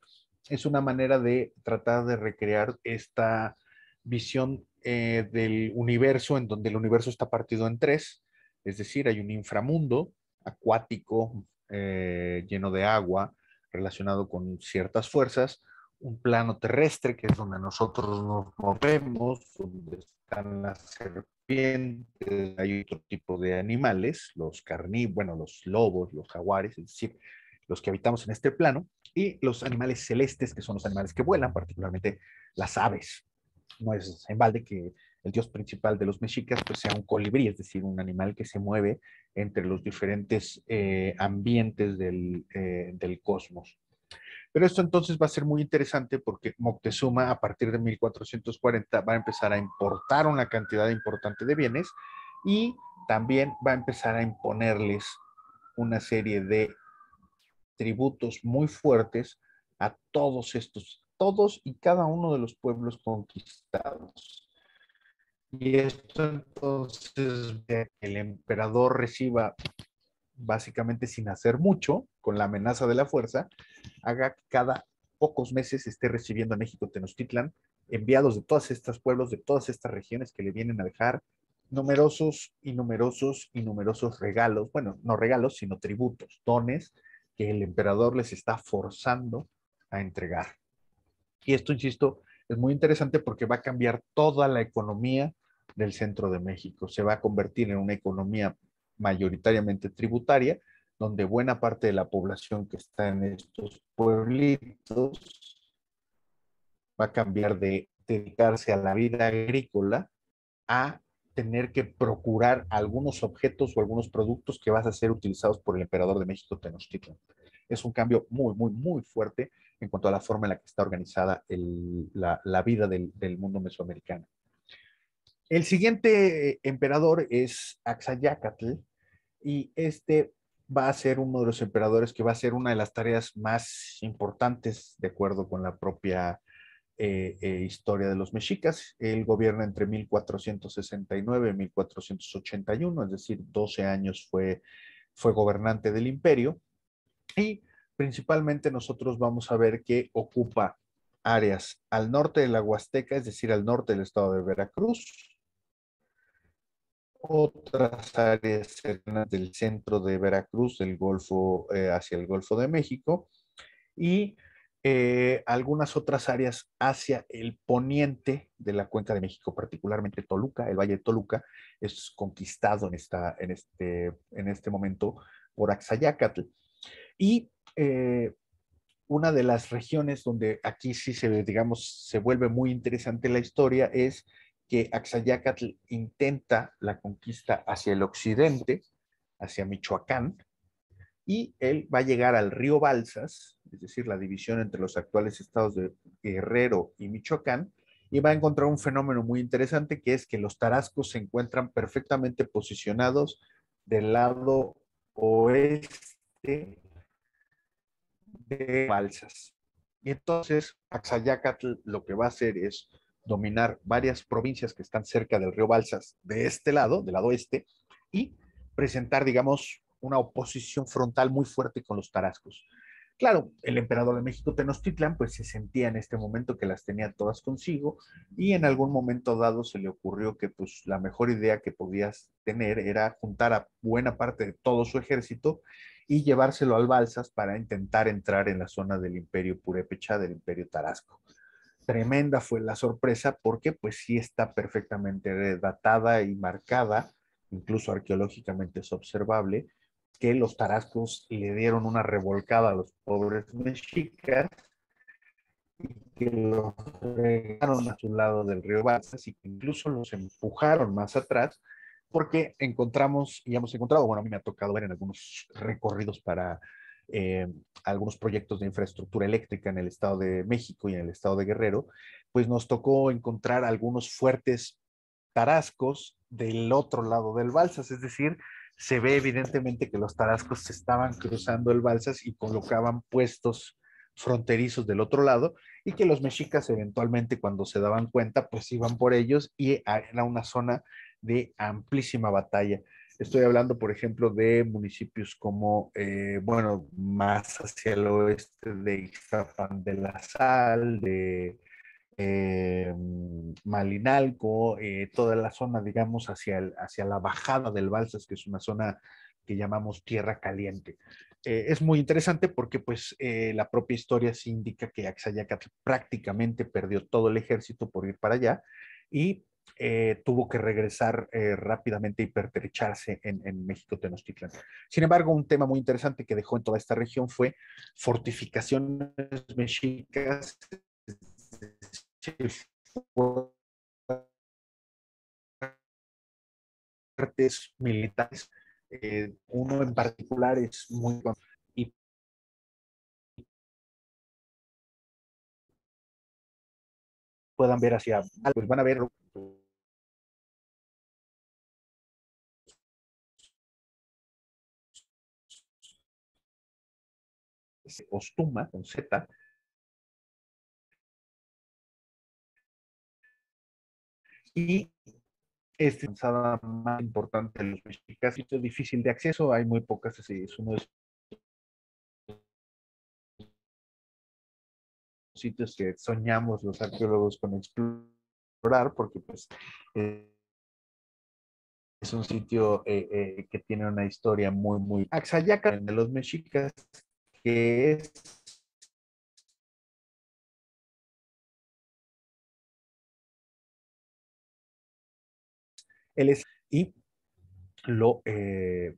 es una manera de tratar de recrear esta visión eh, del universo en donde el universo está partido en tres, es decir, hay un inframundo acuático eh, lleno de agua relacionado con ciertas fuerzas, un plano terrestre que es donde nosotros nos movemos, donde están las serpientes, hay otro tipo de animales, los carní, bueno, los lobos, los jaguares, es decir, los que habitamos en este plano, y los animales celestes, que son los animales que vuelan, particularmente las aves. No es en balde que el dios principal de los mexicas pues, sea un colibrí, es decir, un animal que se mueve entre los diferentes eh, ambientes del, eh, del cosmos. Pero esto entonces va a ser muy interesante porque Moctezuma a partir de 1440 va a empezar a importar una cantidad importante de bienes y también va a empezar a imponerles una serie de tributos muy fuertes a todos estos, todos y cada uno de los pueblos conquistados. Y esto entonces, el emperador reciba básicamente sin hacer mucho, con la amenaza de la fuerza, haga que cada pocos meses esté recibiendo a México Tenochtitlan enviados de todos estos pueblos, de todas estas regiones que le vienen a dejar numerosos y numerosos y numerosos regalos, bueno, no regalos, sino tributos, dones que el emperador les está forzando a entregar. Y esto, insisto, es muy interesante porque va a cambiar toda la economía del centro de México. Se va a convertir en una economía mayoritariamente tributaria, donde buena parte de la población que está en estos pueblitos va a cambiar de dedicarse a la vida agrícola a tener que procurar algunos objetos o algunos productos que van a ser utilizados por el emperador de México, Tenochtitlan. Es un cambio muy, muy, muy fuerte en cuanto a la forma en la que está organizada la, vida del, mundo mesoamericano. El siguiente emperador es Axayacatl y este va a ser uno de los emperadores que va a ser una de las tareas más importantes de acuerdo con la propia eh, eh, historia de los mexicas. Él gobierna entre 1469 y 1481, es decir, 12 años fue, gobernante del imperio. Y principalmente nosotros vamos a ver que ocupa áreas al norte de la Huasteca, es decir, al norte del estado de Veracruz, otras áreas del centro de Veracruz, del Golfo, eh, hacia el Golfo de México, y eh, algunas otras áreas hacia el poniente de la cuenca de México, particularmente Toluca, el Valle de Toluca, es conquistado en, esta, en, este, en este momento por Axayacatl. Y eh, una de las regiones donde aquí sí se, digamos, se vuelve muy interesante la historia es que Axayacatl intenta la conquista hacia el occidente, hacia Michoacán, y él va a llegar al río Balsas, es decir, la división entre los actuales estados de Guerrero y Michoacán, y va a encontrar un fenómeno muy interesante que es que los tarascos se encuentran perfectamente posicionados del lado oeste de Balsas. Y entonces Axayacatl lo que va a hacer es dominar varias provincias que están cerca del río Balsas de este lado, del lado oeste, y presentar, digamos, una oposición frontal muy fuerte con los tarascos. Claro, el emperador de México Tenochtitlan pues se sentía en este momento que las tenía todas consigo y en algún momento dado se le ocurrió que pues la mejor idea que podías tener era juntar a buena parte de todo su ejército y llevárselo al Balsas para intentar entrar en la zona del imperio Purépecha, del imperio Tarasco. Tremenda fue la sorpresa porque pues sí está perfectamente datada y marcada, incluso arqueológicamente es observable, que los tarascos le dieron una revolcada a los pobres mexicas y que los regaron a su lado del río Balsas y que incluso los empujaron más atrás porque encontramos y hemos encontrado, bueno, a mí me ha tocado ver en algunos recorridos para eh, algunos proyectos de infraestructura eléctrica en el Estado de México y en el Estado de Guerrero, pues nos tocó encontrar algunos fuertes tarascos del otro lado del Balsas, es decir, se ve evidentemente que los tarascos estaban cruzando el Balsas y colocaban puestos fronterizos del otro lado y que los mexicas eventualmente cuando se daban cuenta pues iban por ellos y era una zona de amplísima batalla. Estoy hablando, por ejemplo, de municipios como, eh, bueno, más hacia el oeste de Ixtapan de la Sal, de eh, Malinalco, eh, toda la zona, digamos, hacia, hacia la bajada del Balsas, que es una zona que llamamos tierra caliente. Eh, es muy interesante porque pues la propia historia se indica que Axayacatl prácticamente perdió todo el ejército por ir para allá y tuvo que regresar rápidamente y pertrecharse en, en, México Tenochtitlan. Sin embargo, un tema muy interesante que dejó en toda esta región fue fortificaciones mexicas militares. Eh, uno en particular es muy y puedan ver hacia pues van a ver Ostuma con Z Y es la más importante de los mexicanos. Es difícil de acceso, hay muy pocas, es uno de esos sitios que soñamos los arqueólogos con explorar, porque pues eh, es un sitio eh, eh, que tiene una historia muy, muy... Axayaca de los mexicas, que es Él es, y lo eh,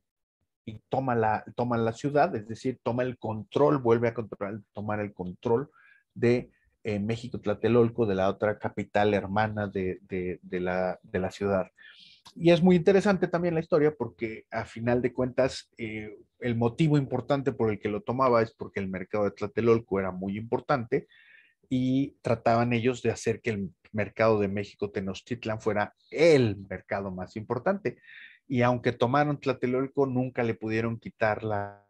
y toma la, toma la ciudad, es decir, toma el control, vuelve a controlar, tomar el control de eh, México Tlatelolco, de la otra capital hermana de, la, de, la, ciudad. Y es muy interesante también la historia porque a final de cuentas eh, el motivo importante por el que lo tomaba es porque el mercado de Tlatelolco era muy importante y trataban ellos de hacer que el mercado de México Tenochtitlan fuera el mercado más importante. Y aunque tomaron Tlatelolco, nunca le pudieron quitar la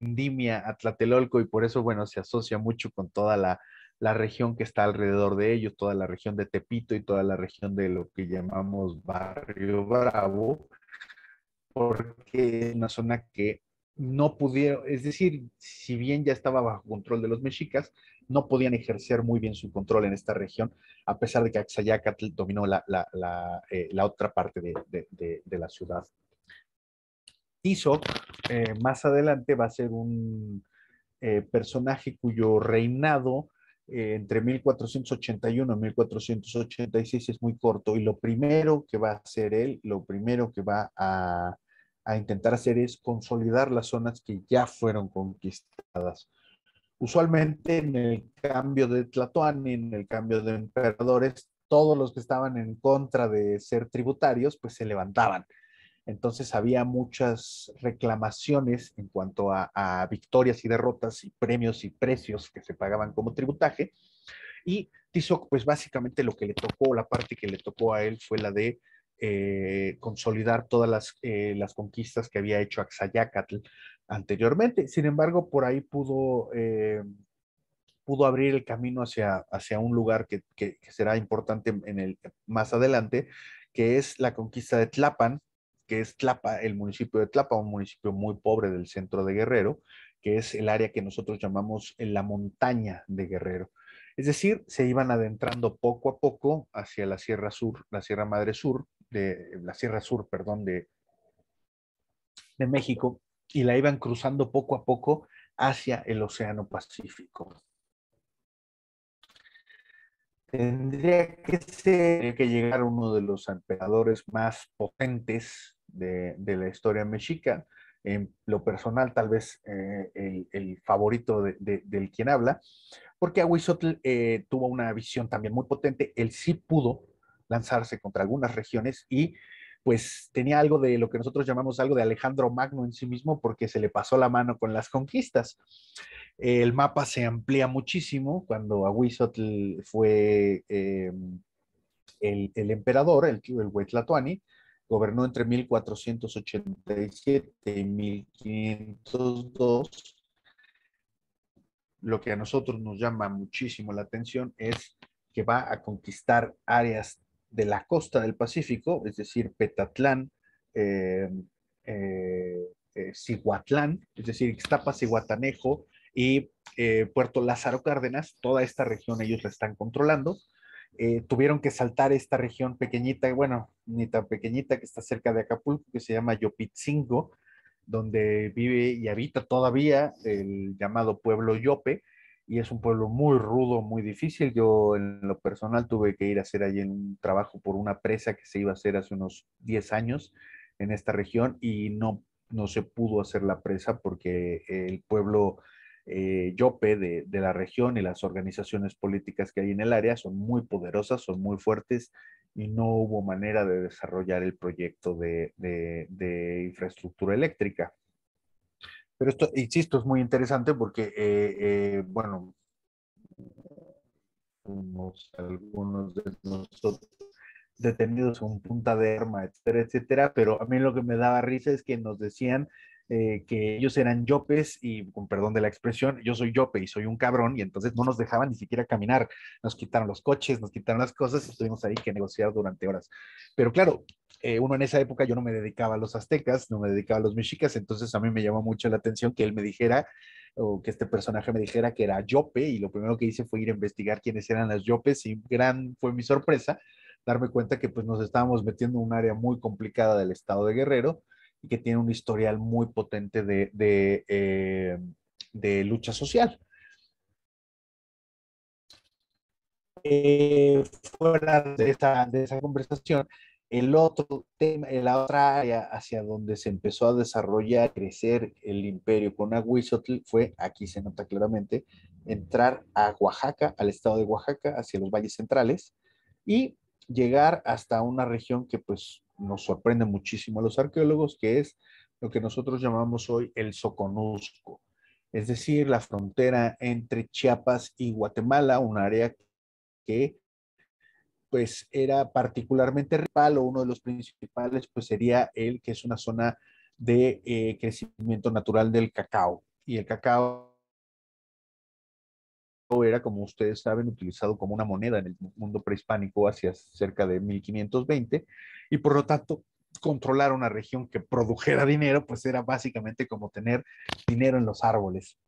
endimia a Tlatelolco y por eso, bueno, se asocia mucho con toda la, la región que está alrededor de ellos, toda la región de Tepito y toda la región de lo que llamamos Barrio Bravo, porque es una zona que no pudieron, es decir, si bien ya estaba bajo control de los mexicas, no podían ejercer muy bien su control en esta región, a pesar de que Axayacatl dominó la, eh, otra parte de, la ciudad. Tizoc, eh, más adelante, va a ser un eh, personaje cuyo reinado entre 1481 y 1486 es muy corto, y lo primero que va a hacer él, lo primero que va a a intentar hacer es consolidar las zonas que ya fueron conquistadas. Usualmente en el cambio de Tlatoani, en el cambio de emperadores, todos los que estaban en contra de ser tributarios, pues se levantaban. Entonces había muchas reclamaciones en cuanto a, victorias y derrotas y premios y precios que se pagaban como tributaje. Y Tizoc, pues básicamente lo que le tocó, la parte que le tocó a él fue la de eh, consolidar todas las, eh, las, conquistas que había hecho Axayacatl anteriormente. Sin embargo, por ahí pudo, eh, pudo abrir el camino hacia, hacia un lugar que, que, será importante en el, más adelante, que es la conquista de Tlapan, que es Tlapa, el municipio de Tlapa, un municipio muy pobre del centro de Guerrero, que es el área que nosotros llamamos la montaña de Guerrero. Es decir, se iban adentrando poco a poco hacia la Sierra Sur, la Sierra Madre Sur, de la Sierra Sur, perdón, de, de México, y la iban cruzando poco a poco hacia el Océano Pacífico. Tendría que ser que llegar uno de los emperadores más potentes de, la historia mexica. En lo personal, tal vez eh, el, favorito del quien habla, porque Aguizotl eh, tuvo una visión también muy potente. Él sí pudo lanzarse contra algunas regiones y pues tenía algo de lo que nosotros llamamos algo de Alejandro Magno en sí mismo porque se le pasó la mano con las conquistas. El mapa se amplía muchísimo cuando Aguizotl fue eh, el, emperador, el, el gobernó entre 1487 y 1502. Lo que a nosotros nos llama muchísimo la atención es que va a conquistar áreas de la costa del Pacífico, es decir, Petatlán, eh, eh, eh es decir, Ixtapas, Cihuatanejo y eh, Puerto Lázaro Cárdenas, toda esta región ellos la están controlando. tuvieron que saltar esta región pequeñita, bueno, ni tan pequeñita que está cerca de Acapulco, que se llama Yopitzingo, donde vive y habita todavía el llamado pueblo Yope, y es un pueblo muy rudo, muy difícil. Yo en lo personal tuve que ir a hacer allí un trabajo por una presa que se iba a hacer hace unos 10 años en esta región y no, no se pudo hacer la presa porque el pueblo eh, Yope de, de, la región y las organizaciones políticas que hay en el área son muy poderosas, son muy fuertes y no hubo manera de desarrollar el proyecto de, de, de infraestructura eléctrica. Pero esto, insisto, es muy interesante porque, eh, eh, bueno, algunos de nosotros detenidos con punta de arma, etcétera, etcétera, pero a mí lo que me daba risa es que nos decían eh, que ellos eran yopes y, con perdón de la expresión, yo soy yope y soy un cabrón y entonces no nos dejaban ni siquiera caminar, nos quitaron los coches, nos quitaron las cosas y estuvimos ahí que negociar durante horas. Pero claro, eh, uno en esa época yo no me dedicaba a los aztecas, no me dedicaba a los mexicas, entonces a mí me llamó mucho la atención que él me dijera o que este personaje me dijera que era yope y lo primero que hice fue ir a investigar quiénes eran las yopes y gran fue mi sorpresa darme cuenta que pues nos estábamos metiendo en un área muy complicada del estado de Guerrero y que tiene un historial muy potente de, de, eh, lucha social. Eh, fuera de esa, de esa conversación, el otro tema, la otra área hacia donde se empezó a desarrollar, crecer el imperio con Aguizotl fue, aquí se nota claramente, entrar a Oaxaca, al estado de Oaxaca, hacia los valles centrales y llegar hasta una región que pues nos sorprende muchísimo a los arqueólogos, que es lo que nosotros llamamos hoy el Soconusco, es decir, la frontera entre Chiapas y Guatemala, un área que pues era particularmente rival o uno de los principales pues sería el que es una zona de eh, crecimiento natural del cacao. Y el cacao era, como ustedes saben, utilizado como una moneda en el mundo prehispánico hacia cerca de 1520 y por lo tanto controlar una región que produjera dinero, pues era básicamente como tener dinero en los árboles.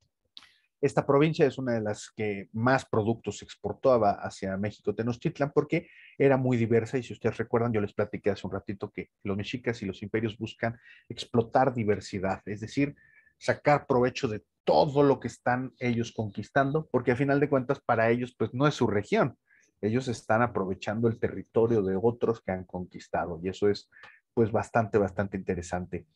Esta provincia es una de las que más productos exportaba hacia México Tenochtitlan porque era muy diversa y si ustedes recuerdan, yo les platiqué hace un ratito que los mexicas y los imperios buscan explotar diversidad, es decir, sacar provecho de todo lo que están ellos conquistando, porque a final de cuentas para ellos pues no es su región, ellos están aprovechando el territorio de otros que han conquistado y eso es pues bastante, bastante interesante.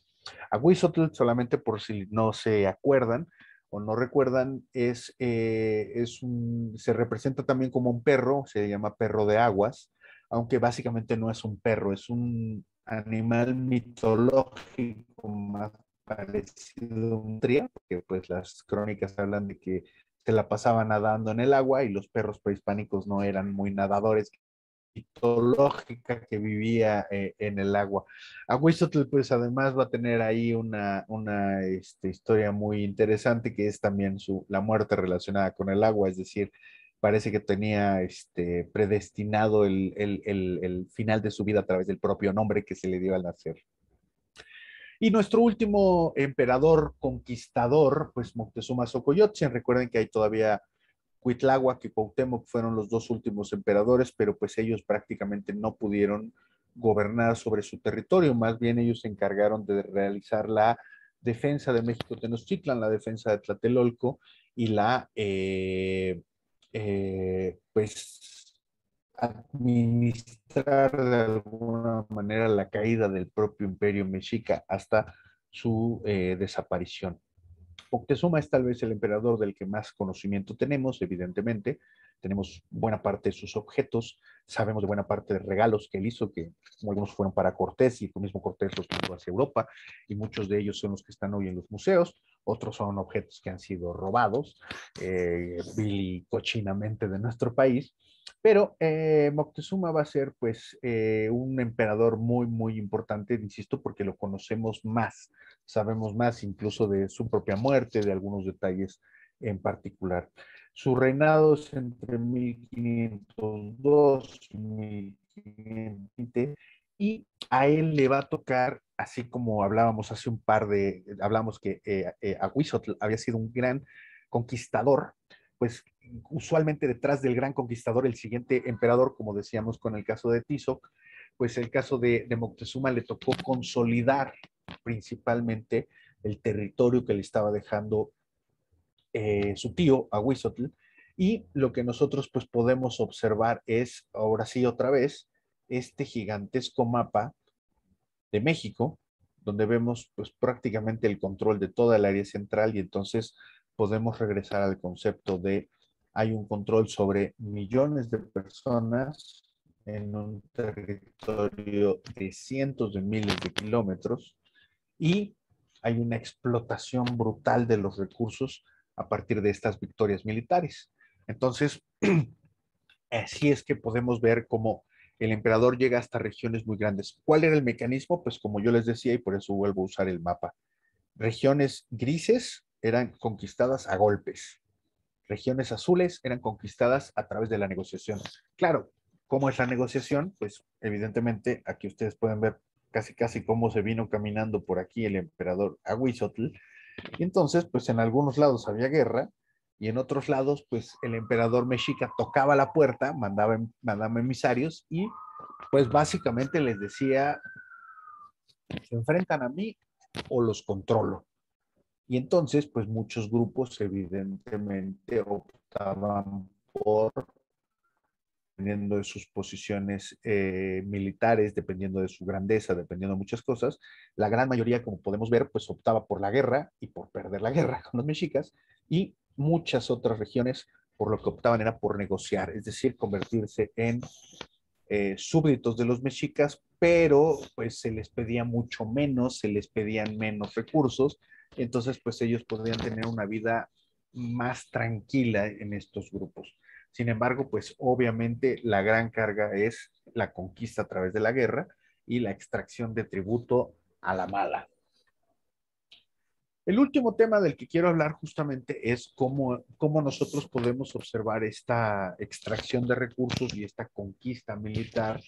Aguizotl, solamente por si no se acuerdan o no recuerdan, es, eh, es un, se representa también como un perro, se llama perro de aguas, aunque básicamente no es un perro, es un animal mitológico más parecido un tría, porque pues las crónicas hablan de que se la pasaban nadando en el agua y los perros prehispánicos no eran muy nadadores, mitológica que vivía eh, en el agua. Aguizotl, pues además va a tener ahí una, una este, historia muy interesante que es también su, la muerte relacionada con el agua, es decir, parece que tenía este, predestinado el, el, el, final de su vida a través del propio nombre que se le dio al nacer. Y nuestro último emperador conquistador, pues Moctezuma Xocoyotzin, recuerden que hay todavía Cuitláhuac y Cuauhtémoc fueron los dos últimos emperadores, pero pues ellos prácticamente no pudieron gobernar sobre su territorio, más bien ellos se encargaron de realizar la defensa de México Tenochtitlan, la defensa de Tlatelolco y la, eh, eh, pues, administrar de alguna manera la caída del propio imperio mexica hasta su eh, desaparición. Moctezuma es tal vez el emperador del que más conocimiento tenemos, evidentemente. Tenemos buena parte de sus objetos, sabemos de buena parte de regalos que él hizo, que algunos fueron para Cortés y el mismo Cortés los mandó hacia Europa, y muchos de ellos son los que están hoy en los museos. Otros son objetos que han sido robados, eh, cochinamente de nuestro país. Pero eh, Moctezuma va a ser pues eh, un emperador muy, muy importante, insisto, porque lo conocemos más sabemos más incluso de su propia muerte, de algunos detalles en particular. Su reinado es entre 1502 y 1520 y a él le va a tocar, así como hablábamos hace un par de, hablamos que eh, eh había sido un gran conquistador, pues usualmente detrás del gran conquistador, el siguiente emperador, como decíamos con el caso de Tizoc, pues el caso de, Moctezuma le tocó consolidar principalmente el territorio que le estaba dejando eh, su tío, Aguizotl, y lo que nosotros pues podemos observar es, ahora sí otra vez, este gigantesco mapa de México, donde vemos pues prácticamente el control de toda el área central y entonces podemos regresar al concepto de hay un control sobre millones de personas en un territorio de cientos de miles de kilómetros y hay una explotación brutal de los recursos a partir de estas victorias militares. Entonces, <clears throat> así es que podemos ver cómo el emperador llega hasta regiones muy grandes. ¿Cuál era el mecanismo? Pues como yo les decía, y por eso vuelvo a usar el mapa. Regiones grises eran conquistadas a golpes. Regiones azules eran conquistadas a través de la negociación. Claro, ¿cómo es la negociación? Pues evidentemente aquí ustedes pueden ver casi casi cómo se vino caminando por aquí el emperador Aguizotl. Y entonces, pues en algunos lados había guerra y en otros lados, pues el emperador mexica tocaba la puerta, mandaba, mandaba emisarios y pues básicamente les decía, se enfrentan a mí o los controlo. Y entonces, pues muchos grupos evidentemente optaban por dependiendo de sus posiciones eh, militares, dependiendo de su grandeza, dependiendo de muchas cosas, la gran mayoría, como podemos ver, pues optaba por la guerra y por perder la guerra <laughs> con los mexicas, y muchas otras regiones por lo que optaban era por negociar, es decir, convertirse en eh, súbditos de los mexicas, pero pues se les pedía mucho menos, se les pedían menos recursos, entonces pues ellos podrían tener una vida más tranquila en estos grupos. Sin embargo, pues obviamente la gran carga es la conquista a través de la guerra y la extracción de tributo a la mala. El último tema del que quiero hablar justamente es cómo, cómo nosotros podemos observar esta extracción de recursos y esta conquista militar,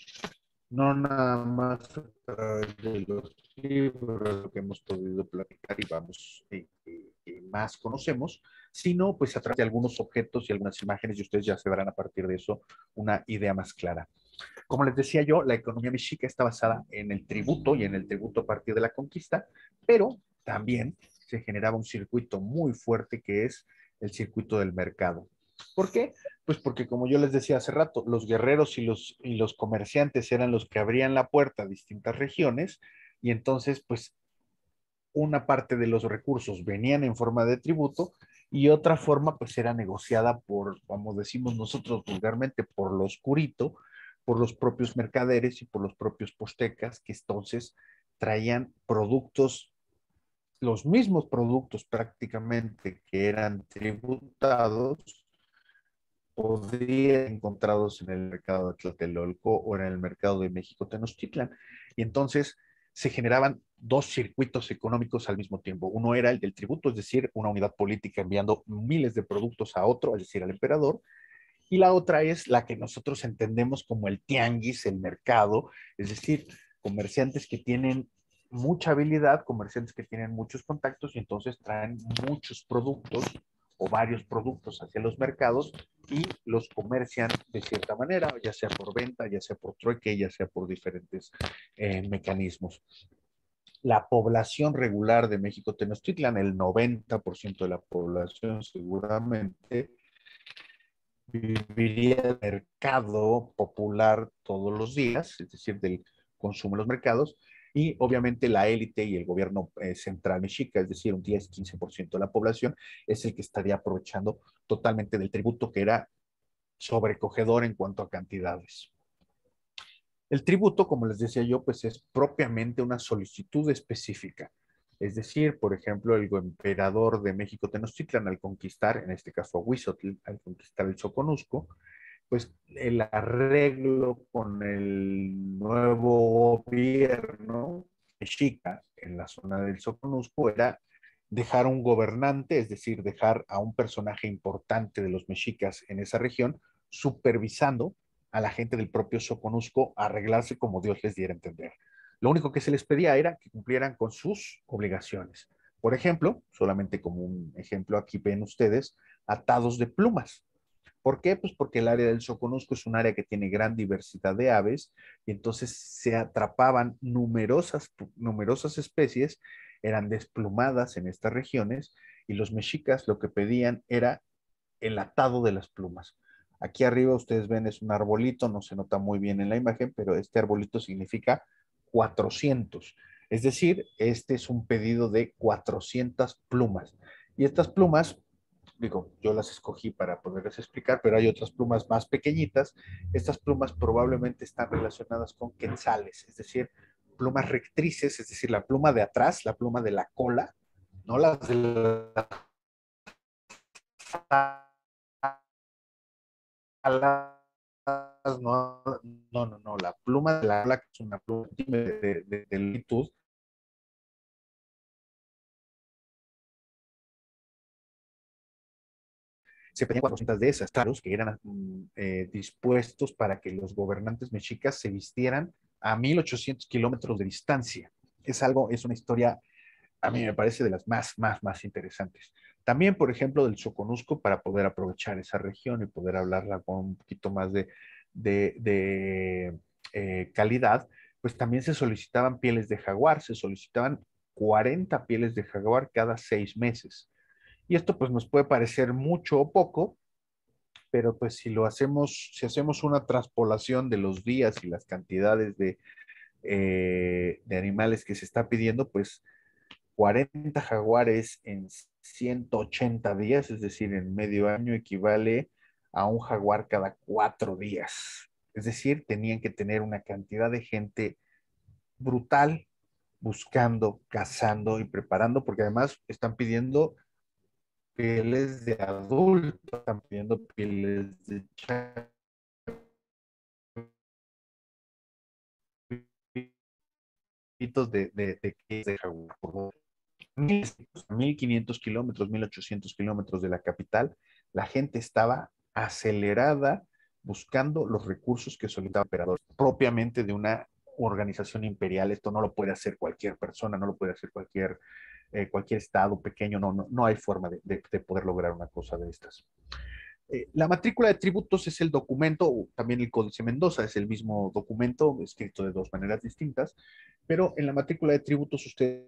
no nada más a través de los libros que hemos podido platicar y vamos, y, más conocemos, sino pues a través de algunos objetos y algunas imágenes y ustedes ya se verán a partir de eso una idea más clara. Como les decía yo, la economía mexica está basada en el tributo y en el tributo a partir de la conquista, pero también se generaba un circuito muy fuerte que es el circuito del mercado. ¿Por qué? Pues porque como yo les decía hace rato, los guerreros y los, y los comerciantes eran los que abrían la puerta a distintas regiones y entonces pues una parte de los recursos venían en forma de tributo y otra forma pues era negociada por, como decimos nosotros vulgarmente, por lo oscurito, por los propios mercaderes y por los propios postecas que entonces traían productos, los mismos productos prácticamente que eran tributados, podrían encontrados en el mercado de Tlatelolco o en el mercado de México Tenochtitlan. Y entonces se generaban dos circuitos económicos al mismo tiempo. Uno era el del tributo, es decir, una unidad política enviando miles de productos a otro, es decir, al emperador. Y la otra es la que nosotros entendemos como el tianguis, el mercado, es decir, comerciantes que tienen mucha habilidad, comerciantes que tienen muchos contactos y entonces traen muchos productos o varios productos hacia los mercados y los comercian de cierta manera, ya sea por venta, ya sea por trueque, ya sea por diferentes eh, mecanismos. La población regular de México Tenochtitlan, el 90% de la población seguramente viviría el mercado popular todos los días, es decir, del consumo en los mercados, y obviamente la élite y el gobierno eh, central mexica, es decir, un 10-15% de la población, es el que estaría aprovechando totalmente del tributo que era sobrecogedor en cuanto a cantidades. El tributo, como les decía yo, pues es propiamente una solicitud específica. Es decir, por ejemplo, el emperador de México Tenochtitlan al conquistar, en este caso a Huizotl, al conquistar el Soconusco, pues el arreglo con el nuevo gobierno mexica en la zona del Soconusco era dejar un gobernante, es decir, dejar a un personaje importante de los mexicas en esa región, supervisando a la gente del propio Soconusco arreglarse como Dios les diera a entender. Lo único que se les pedía era que cumplieran con sus obligaciones. Por ejemplo, solamente como un ejemplo aquí ven ustedes, atados de plumas. ¿Por qué? Pues porque el área del Soconusco es un área que tiene gran diversidad de aves y entonces se atrapaban numerosas, numerosas especies, eran desplumadas en estas regiones y los mexicas lo que pedían era el atado de las plumas. Aquí arriba ustedes ven es un arbolito, no se nota muy bien en la imagen, pero este arbolito significa 400. Es decir, este es un pedido de 400 plumas. Y estas plumas digo, yo las escogí para poderles explicar, pero hay otras plumas más pequeñitas. Estas plumas probablemente están relacionadas con quetzales, es decir, plumas rectrices, es decir, la pluma de atrás, la pluma de la cola, no las de la no, no, no, no, la pluma de la cola, es una pluma de, de, de, se pedían 400 de esas, taros que eran mm, eh, dispuestos para que los gobernantes mexicas se vistieran a 1800 kilómetros de distancia. Es algo, es una historia, a mí me parece de las más, más, más interesantes. También, por ejemplo, del Soconusco, para poder aprovechar esa región y poder hablarla con un poquito más de, de, eh, calidad, pues también se solicitaban pieles de jaguar, se solicitaban 40 pieles de jaguar cada seis meses. Y esto pues nos puede parecer mucho o poco, pero pues si lo hacemos, si hacemos una traspolación de los días y las cantidades de, eh, de animales que se está pidiendo, pues 40 jaguares en 180 días, es decir, en medio año equivale a un jaguar cada cuatro días. Es decir, tenían que tener una cantidad de gente brutal buscando, cazando y preparando, porque además están pidiendo pieles de adulto, están pidiendo pieles de de, de, de, de jaguar. 1500 kilómetros, 1800 kilómetros de la capital, la gente estaba acelerada buscando los recursos que solicitaba el emperador, propiamente de una organización imperial. Esto no lo puede hacer cualquier persona, no lo puede hacer cualquier eh, cualquier estado pequeño, no, no, no hay forma de, de, poder lograr una cosa de estas. Eh, la matrícula de tributos es el documento, también el Códice Mendoza es el mismo documento, escrito de dos maneras distintas, pero en la matrícula de tributos ustedes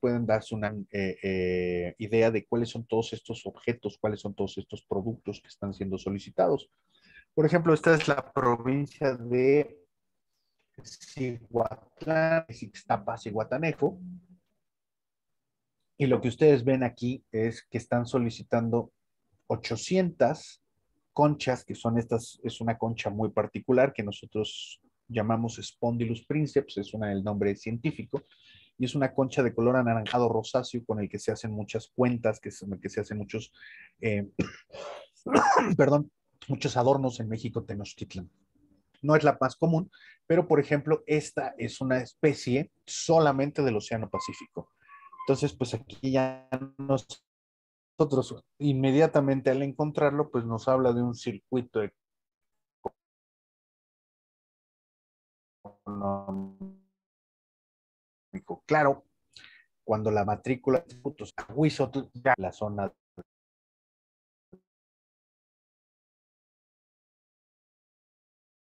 pueden darse una eh, idea de cuáles son todos estos objetos, cuáles son todos estos productos que están siendo solicitados. Por ejemplo, esta es la provincia de Ciguatlán, Ixtapas y Guatanejo, Y lo que ustedes ven aquí es que están solicitando 800 conchas, que son estas, es una concha muy particular que nosotros llamamos Spondylus princeps, es una, el nombre científico, y es una concha de color anaranjado rosáceo con el que se hacen muchas cuentas, que, se, que se hacen muchos, eh, <coughs> perdón, muchos adornos en México Tenochtitlan. No es la más común, pero por ejemplo, esta es una especie solamente del Océano Pacífico. Entonces, pues aquí ya nosotros inmediatamente al encontrarlo, pues nos habla de un circuito económico. Claro, cuando la matrícula de la zona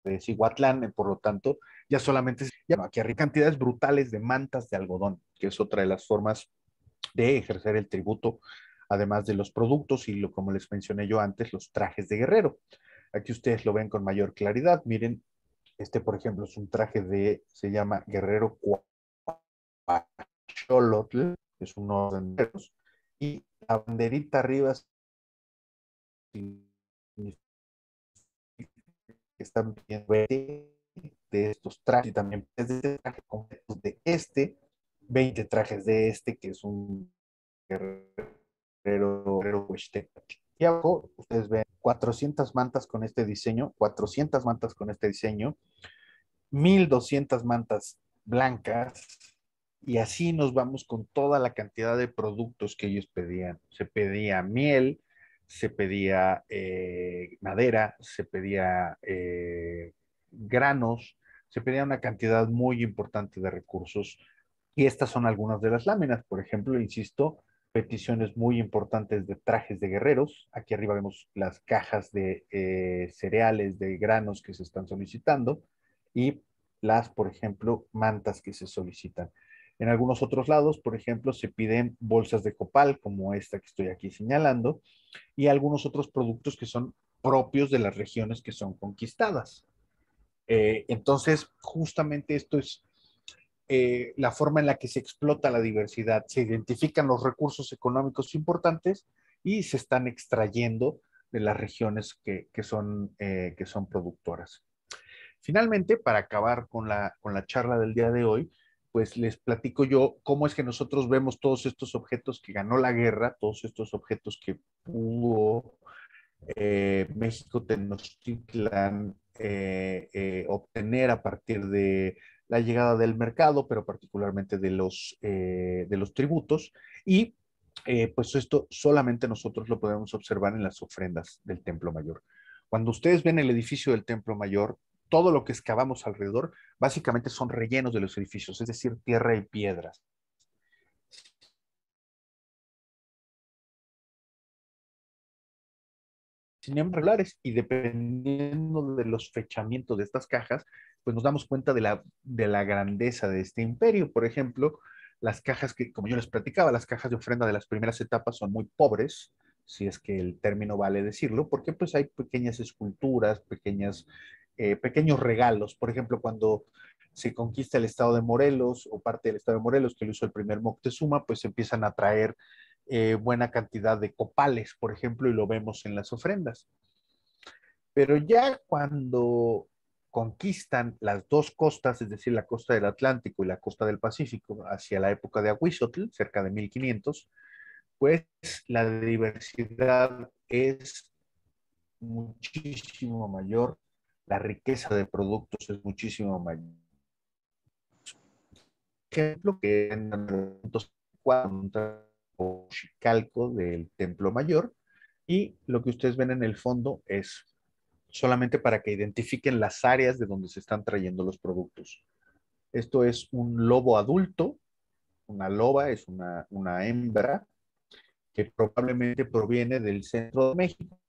de Cihuatlán, por lo tanto, ya solamente ya aquí hay cantidades brutales de mantas de algodón, que es otra de las formas de ejercer el tributo, además de los productos y lo como les mencioné yo antes, los trajes de guerrero. Aquí ustedes lo ven con mayor claridad. Miren, este por ejemplo es un traje de, se llama Guerrero Cuacholotl, es un orden de y la banderita arriba están viendo de estos trajes y también de este traje completos de este, 20 trajes de este, que es un guerrero, guerrero Y abajo ustedes ven 400 mantas con este diseño, 400 mantas con este diseño, 1200 mantas blancas, y así nos vamos con toda la cantidad de productos que ellos pedían. Se pedía miel, se pedía eh, madera, se pedía eh, granos, se pedía una cantidad muy importante de recursos. Y estas son algunas de las láminas. Por ejemplo, insisto, peticiones muy importantes de trajes de guerreros. Aquí arriba vemos las cajas de eh, cereales, de granos que se están solicitando y las, por ejemplo, mantas que se solicitan. En algunos otros lados, por ejemplo, se piden bolsas de copal, como esta que estoy aquí señalando, y algunos otros productos que son propios de las regiones que son conquistadas. Eh, entonces, justamente esto es eh, la forma en la que se explota la diversidad. Se identifican los recursos económicos importantes y se están extrayendo de las regiones que, son, eh, que son productoras. Finalmente, para acabar con la, con la charla del día de hoy, pues les platico yo cómo es que nosotros vemos todos estos objetos que ganó la guerra, todos estos objetos que pudo México Tenochtitlan eh, eh, obtener a partir de la llegada del mercado, pero particularmente de los, de los tributos. Y pues esto solamente nosotros lo podemos observar en las ofrendas del Templo Mayor. Cuando ustedes ven el edificio del Templo Mayor, todo lo que excavamos alrededor básicamente son rellenos de los edificios, es decir, tierra y piedras. Sin regulares y dependiendo de los fechamientos de estas cajas, pues nos damos cuenta de la, de la grandeza de este imperio. Por ejemplo, las cajas que, como yo les platicaba, las cajas de ofrenda de las primeras etapas son muy pobres, si es que el término vale decirlo, porque pues hay pequeñas esculturas, pequeñas eh, pequeños regalos. Por ejemplo, cuando se conquista el estado de Morelos o parte del estado de Morelos, que lo hizo el primer Moctezuma, pues empiezan a traer eh, buena cantidad de copales, por ejemplo, y lo vemos en las ofrendas. Pero ya cuando conquistan las dos costas, es decir, la costa del Atlántico y la costa del Pacífico, hacia la época de Aguizotl, cerca de 1500, pues la diversidad es muchísimo mayor la riqueza de productos es muchísimo mayor. Ejemplo que en Chicalco del Templo Mayor y lo que ustedes ven en el fondo es solamente para que identifiquen las áreas de donde se están trayendo los productos. Esto es un lobo adulto, una loba es una, una hembra que probablemente proviene del centro de México.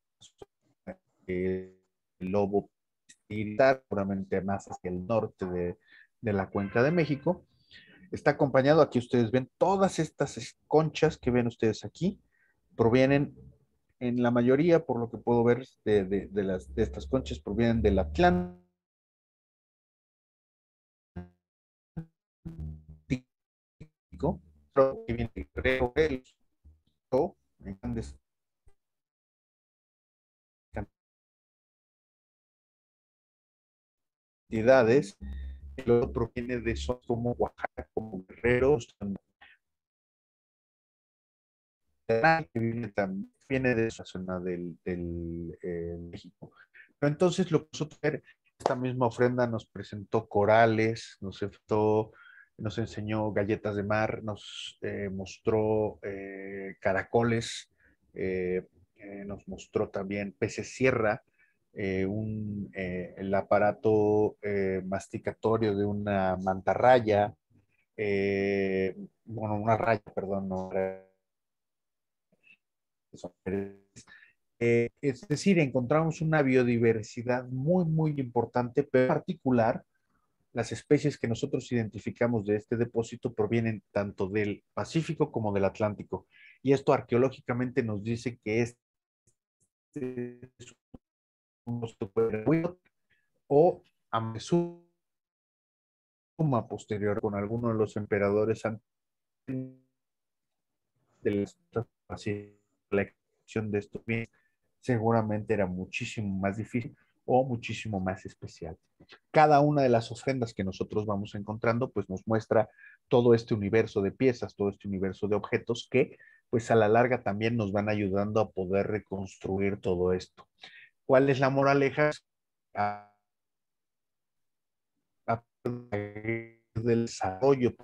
El lobo seguramente más hacia el norte de, de la cuenca de México. Está acompañado, aquí ustedes ven todas estas conchas que ven ustedes aquí, provienen en la mayoría, por lo que puedo ver de, de, de, las, de estas conchas, provienen del Atlántico. que viene él, en grandes cantidades, el otro proviene de zonas como Oaxaca, como Guerreros, que viene, también, viene de esa zona del, del eh, México. Pero entonces lo que nosotros esta misma ofrenda nos presentó corales, nos nos enseñó galletas de mar, nos eh, mostró eh, caracoles, nos mostró también peces sierra, un, el aparato masticatorio de una mantarraya, bueno, una raya, perdón, no eh, es decir, encontramos una biodiversidad muy, muy importante, pero en particular, las especies que nosotros identificamos de este depósito provienen tanto del Pacífico como del Atlántico. Y esto arqueológicamente nos dice que este es o a suma posterior con alguno de los emperadores de la extracción de estos bienes seguramente era muchísimo más difícil o muchísimo más especial. Cada una de las ofrendas que nosotros vamos encontrando, pues nos muestra todo este universo de piezas, todo este universo de objetos que, pues a la larga también nos van ayudando a poder reconstruir todo esto. ¿Cuál es la moraleja? A, del desarrollo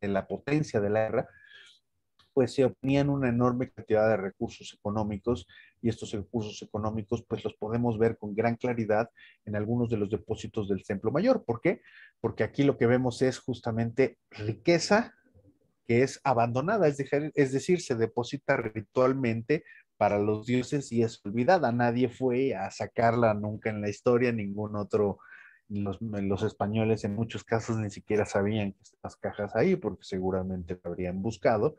de la potencia de la guerra, pues se obtenían una enorme cantidad de recursos económicos y estos recursos económicos pues los podemos ver con gran claridad en algunos de los depósitos del Templo Mayor. ¿Por qué? Porque aquí lo que vemos es justamente riqueza que es abandonada, es, es decir, se deposita ritualmente para los dioses y es olvidada. Nadie fue a sacarla nunca en la historia, ningún otro los, españoles en muchos casos ni siquiera sabían que estas cajas ahí porque seguramente lo habrían buscado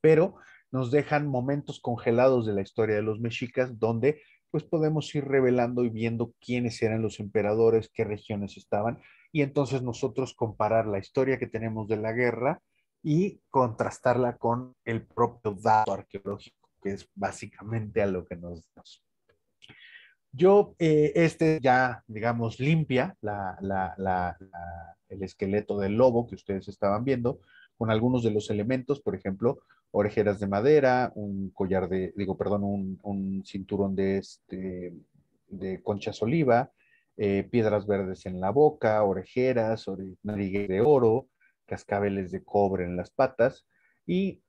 pero nos dejan momentos congelados de la historia de los mexicas donde pues podemos ir revelando y viendo quiénes eran los emperadores, qué regiones estaban, y entonces nosotros comparar la historia que tenemos de la guerra y contrastarla con el propio dato arqueológico, que es básicamente a lo que nos... nos. Yo, eh, este ya, digamos, limpia el esqueleto del lobo que ustedes estaban viendo, con algunos de los elementos, por ejemplo, orejeras de madera, un collar de, digo, perdón, un, cinturón de, este, de conchas oliva, eh, piedras verdes en la boca, orejeras, narigues de oro, cascabeles de cobre en las patas y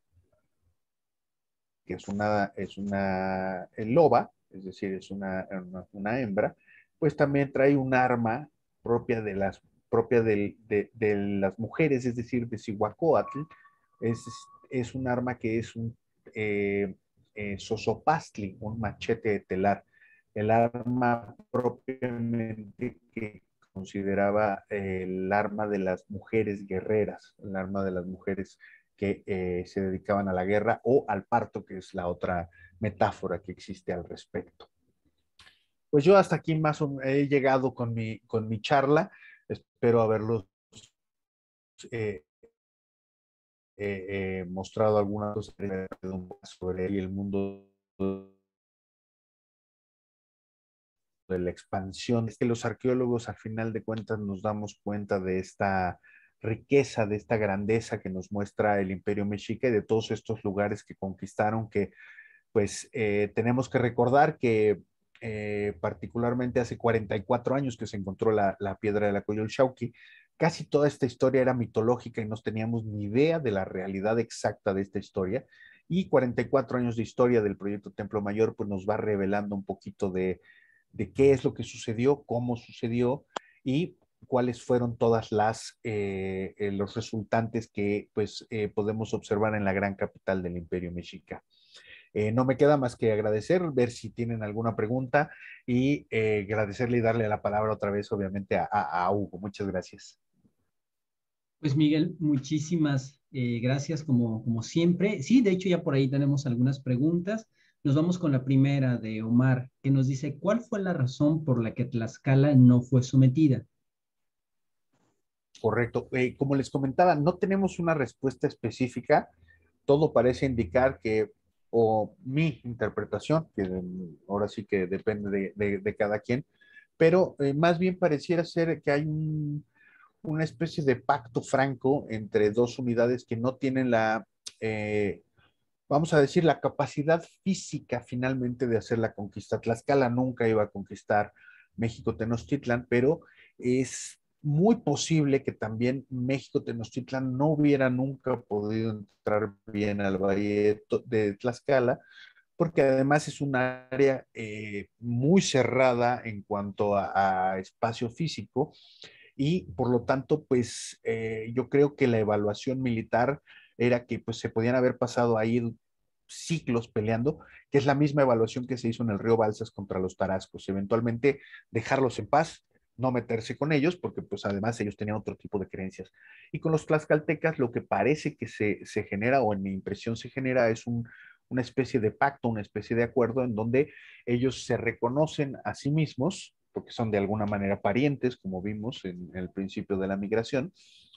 que es una, es una loba, es decir, es una, una, hembra, pues también trae un arma propia de las, propia de, de, las mujeres, es decir, de Cihuacóatl, es es un arma que es un eh, eh, sosopastli, un machete de telar. El arma propiamente que consideraba el arma de las mujeres guerreras, el arma de las mujeres que eh, se dedicaban a la guerra o al parto, que es la otra metáfora que existe al respecto. Pues yo hasta aquí más he llegado con mi, con mi charla. Espero haberlos eh, mostrado algunas cosas sobre el mundo de la expansión. Es que los arqueólogos al final de cuentas nos damos cuenta de esta riqueza, de esta grandeza que nos muestra el imperio mexica y de todos estos lugares que conquistaron, que pues eh, tenemos que recordar que eh, particularmente hace 44 años que se encontró la, la piedra de la Coyolxauqui, casi toda esta historia era mitológica y no teníamos ni idea de la realidad exacta de esta historia. Y 44 años de historia del proyecto Templo Mayor, pues nos va revelando un poquito de, qué es lo que sucedió, cómo sucedió y cuáles fueron todas las eh, eh, los resultantes que pues eh, podemos observar en la gran capital del Imperio Mexica. no me queda más que agradecer, ver si tienen alguna pregunta y agradecerle y darle la palabra otra vez, obviamente, a Hugo. Muchas gracias. Pues Miguel, muchísimas eh, gracias como, como siempre. Sí, de hecho ya por ahí tenemos algunas preguntas. Nos vamos con la primera de Omar, que nos dice, ¿cuál fue la razón por la que Tlaxcala no fue sometida? Correcto. Eh, como les comentaba, no tenemos una respuesta específica. Todo parece indicar que, o mi interpretación, que ahora sí que depende de, cada quien, pero eh, más bien pareciera ser que hay una especie de pacto franco entre dos unidades que no tienen la, eh, vamos a decir, la capacidad física finalmente de hacer la conquista. Tlaxcala nunca iba a conquistar México Tenochtitlan, pero es muy posible que también México Tenochtitlan no hubiera nunca podido entrar bien al valle de Tlaxcala, porque además es un área eh, muy cerrada en cuanto a, espacio físico y por lo tanto, pues eh, yo creo que la evaluación militar era que pues se podían haber pasado ahí ciclos peleando, que es la misma evaluación que se hizo en el río Balsas contra los tarascos, eventualmente dejarlos en paz no meterse con ellos, porque pues además ellos tenían otro tipo de creencias. Y con los tlaxcaltecas lo que parece que se, genera, o en mi impresión se genera, es una especie de pacto, una especie de acuerdo en donde ellos se reconocen a sí mismos, porque son de alguna manera parientes, como vimos en, el principio de la migración,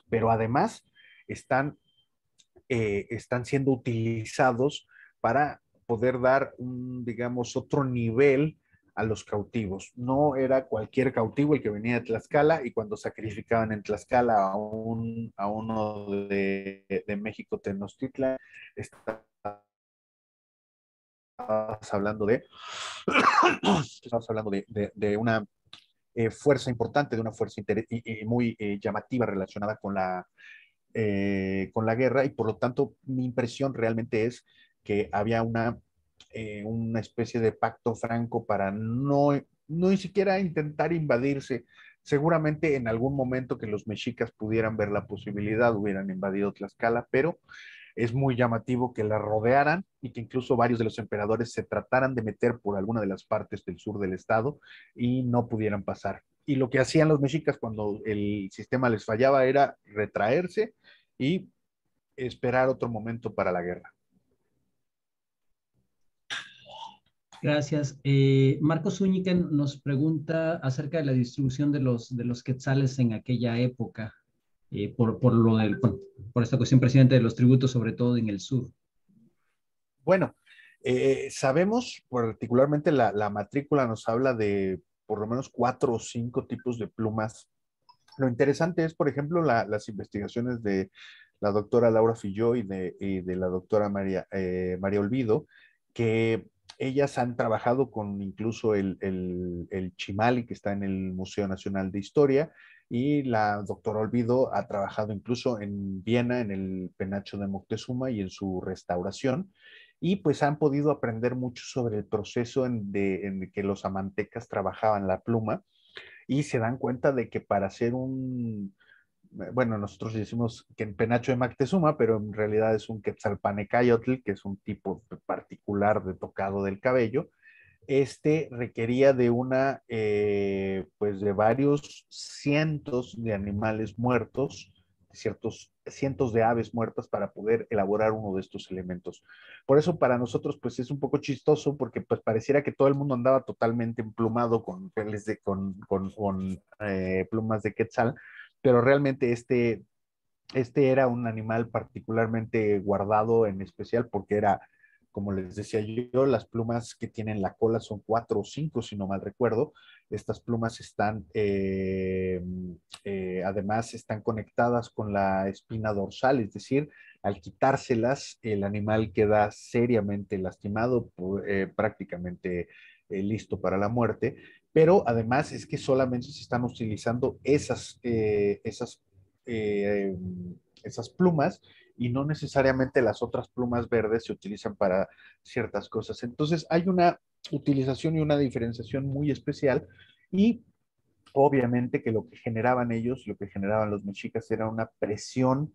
pero además están, eh, están siendo utilizados para poder dar un, digamos, otro nivel a los cautivos. No era cualquier cautivo el que venía de Tlaxcala y cuando sacrificaban en Tlaxcala a, un, a uno de, de México Tenochtitlan, estabas hablando de, <coughs> estabas hablando de, de, una eh, fuerza importante, de una fuerza y, muy eh, llamativa relacionada con la, eh, con la guerra y por lo tanto mi impresión realmente es que había una eh, una especie de pacto franco para no, no ni siquiera intentar invadirse. Seguramente en algún momento que los mexicas pudieran ver la posibilidad hubieran invadido Tlaxcala, pero es muy llamativo que la rodearan y que incluso varios de los emperadores se trataran de meter por alguna de las partes del sur del estado y no pudieran pasar. Y lo que hacían los mexicas cuando el sistema les fallaba era retraerse y esperar otro momento para la guerra. Gracias. Eh, Marcos Zúñiga nos pregunta acerca de la distribución de los, de los quetzales en aquella época, eh, por, por, lo del, por, esta cuestión presidente de los tributos, sobre todo en el sur. Bueno, eh, sabemos, particularmente la, la, matrícula nos habla de por lo menos cuatro o cinco tipos de plumas. Lo interesante es, por ejemplo, las investigaciones de la doctora Laura Filló y de, y de la doctora María, María Olvido, que ellas han trabajado con incluso el, el, Chimali, que está en el Museo Nacional de Historia, y la doctora Olvido ha trabajado incluso en Viena, en el penacho de Moctezuma y en su restauración, y pues han podido aprender mucho sobre el proceso en, de, en que los amantecas trabajaban la pluma y se dan cuenta de que para hacer un, bueno, nosotros decimos que en penacho de Mactezuma, pero en realidad es un Quetzalpanecayotl, que es un tipo particular de tocado del cabello. Este requería de una, eh, pues de varios cientos de animales muertos, ciertos cientos de aves muertas para poder elaborar uno de estos elementos. Por eso para nosotros pues es un poco chistoso porque pues pareciera que todo el mundo andaba totalmente emplumado con, con, con, con eh, plumas de quetzal, pero realmente este, este era un animal particularmente guardado en especial porque era, como les decía yo, las plumas que tienen la cola son cuatro o cinco, si no mal recuerdo. Estas plumas están, eh, eh, además, están conectadas con la espina dorsal, es decir, al quitárselas, el animal queda seriamente lastimado, eh, prácticamente listo para la muerte pero además es que solamente se están utilizando esas, eh, esas, eh, esas plumas y no necesariamente las otras plumas verdes se utilizan para ciertas cosas. Entonces hay una utilización y una diferenciación muy especial y obviamente que lo que generaban ellos, lo que generaban los mexicas era una presión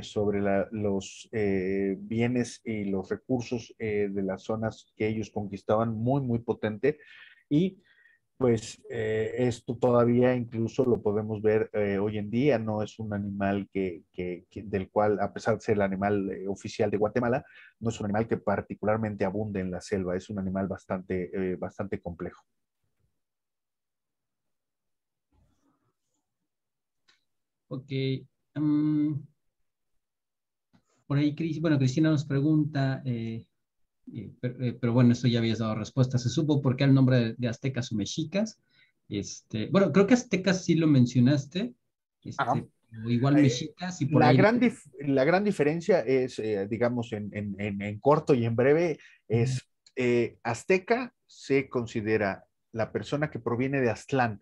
sobre los eh, bienes y los recursos de las zonas que ellos conquistaban muy, muy potente y pues eh, esto todavía incluso lo podemos ver eh, hoy en día, no es un animal que, del cual, a pesar de ser el animal eh, oficial de Guatemala, no es un animal que particularmente abunde en la selva, es un animal bastante, bastante complejo. Ok. Mm, por ahí, bueno, Cristina nos pregunta, eh, eh, pero, bueno, esto ya habías dado respuesta. ¿Se supo por qué el nombre de, aztecas o mexicas? Este, bueno, creo que aztecas sí lo mencionaste. Este, o igual mexicas y por la Gran la gran diferencia es, digamos, en, en, en, corto y en breve, es azteca se considera la persona que proviene de Aztlán,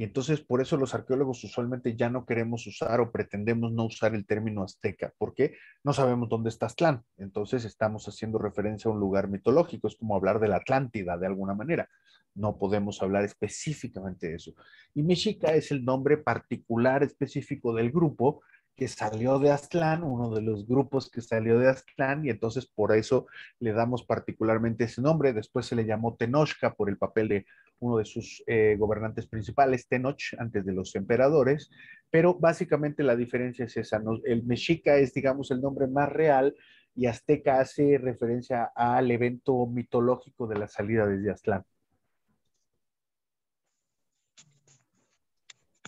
y entonces por eso los arqueólogos usualmente ya no queremos usar o pretendemos no usar el término azteca, porque no sabemos dónde está Aztlán. Entonces estamos haciendo referencia a un lugar mitológico, es como hablar de la Atlántida de alguna manera. No podemos hablar específicamente de eso. Y Mexica es el nombre particular específico del grupo que salió de Aztlán, uno de los grupos que salió de Aztlán, y entonces por eso le damos particularmente ese nombre. Después se le llamó Tenochca por el papel de uno de sus eh, gobernantes principales, Tenoch, antes de los emperadores, pero básicamente la diferencia es esa. El Mexica es, digamos, el nombre más real y Azteca hace referencia al evento mitológico de la salida desde Aztlán.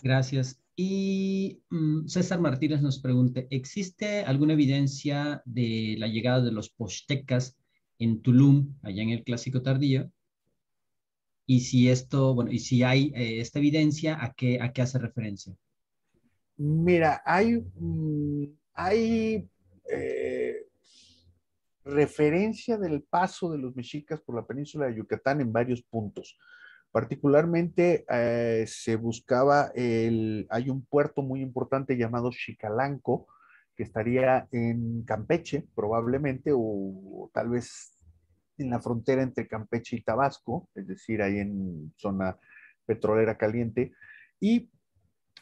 Gracias. Y mm, César Martínez nos pregunta, ¿existe alguna evidencia de la llegada de los postecas en Tulum, allá en el Clásico Tardío? Y si esto, bueno, y si hay eh, esta evidencia, ¿a qué, ¿a qué hace referencia? Mira, hay, mm, hay eh, referencia del paso de los mexicas por la península de Yucatán en varios puntos. Particularmente eh, se buscaba el, hay un puerto muy importante llamado Chicalanco, que estaría en Campeche, probablemente, o, tal vez en la frontera entre Campeche y Tabasco, es decir, ahí en zona petrolera caliente. Y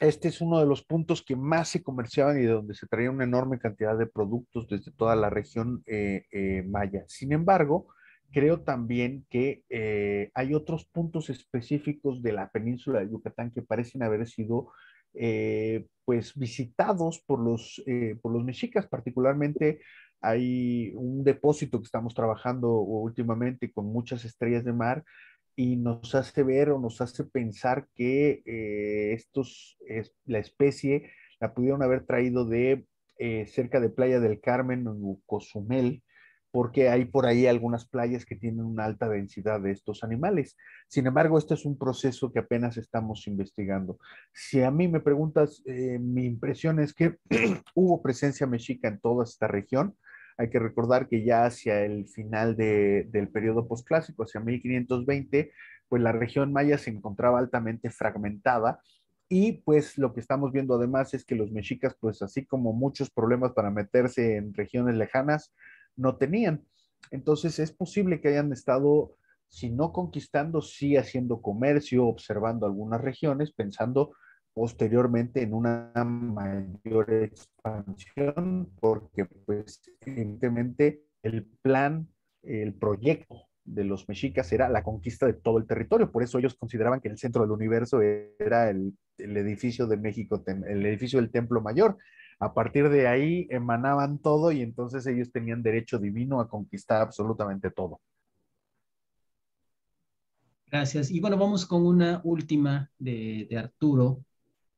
este es uno de los puntos que más se comerciaban y de donde se traía una enorme cantidad de productos desde toda la región eh, eh, maya. Sin embargo, creo también que eh, hay otros puntos específicos de la península de Yucatán que parecen haber sido pues visitados por los, por los mexicas, particularmente hay un depósito que estamos trabajando últimamente con muchas estrellas de mar y nos hace ver o nos hace pensar que estos, es, la especie la pudieron haber traído de cerca de Playa del Carmen en Cozumel, porque hay por ahí algunas playas que tienen una alta densidad de estos animales. Sin embargo, este es un proceso que apenas estamos investigando. Si a mí me preguntas, eh, mi impresión es que <clears throat> hubo presencia mexica en toda esta región. Hay que recordar que ya hacia el final del periodo posclásico, hacia 1520, pues la región maya se encontraba altamente fragmentada y pues lo que estamos viendo además es que los mexicas, pues así como muchos problemas para meterse en regiones lejanas, no tenían. Entonces es posible que hayan estado, si no conquistando, sí haciendo comercio, observando algunas regiones, pensando posteriormente en una mayor expansión, porque pues evidentemente el plan, el proyecto de los mexicas era la conquista de todo el territorio, por eso ellos consideraban que el centro del universo era el, el edificio de México, el edificio del Templo Mayor, a partir de ahí emanaban todo y entonces ellos tenían derecho divino a conquistar absolutamente todo. Gracias. Y bueno, vamos con una última de, Arturo,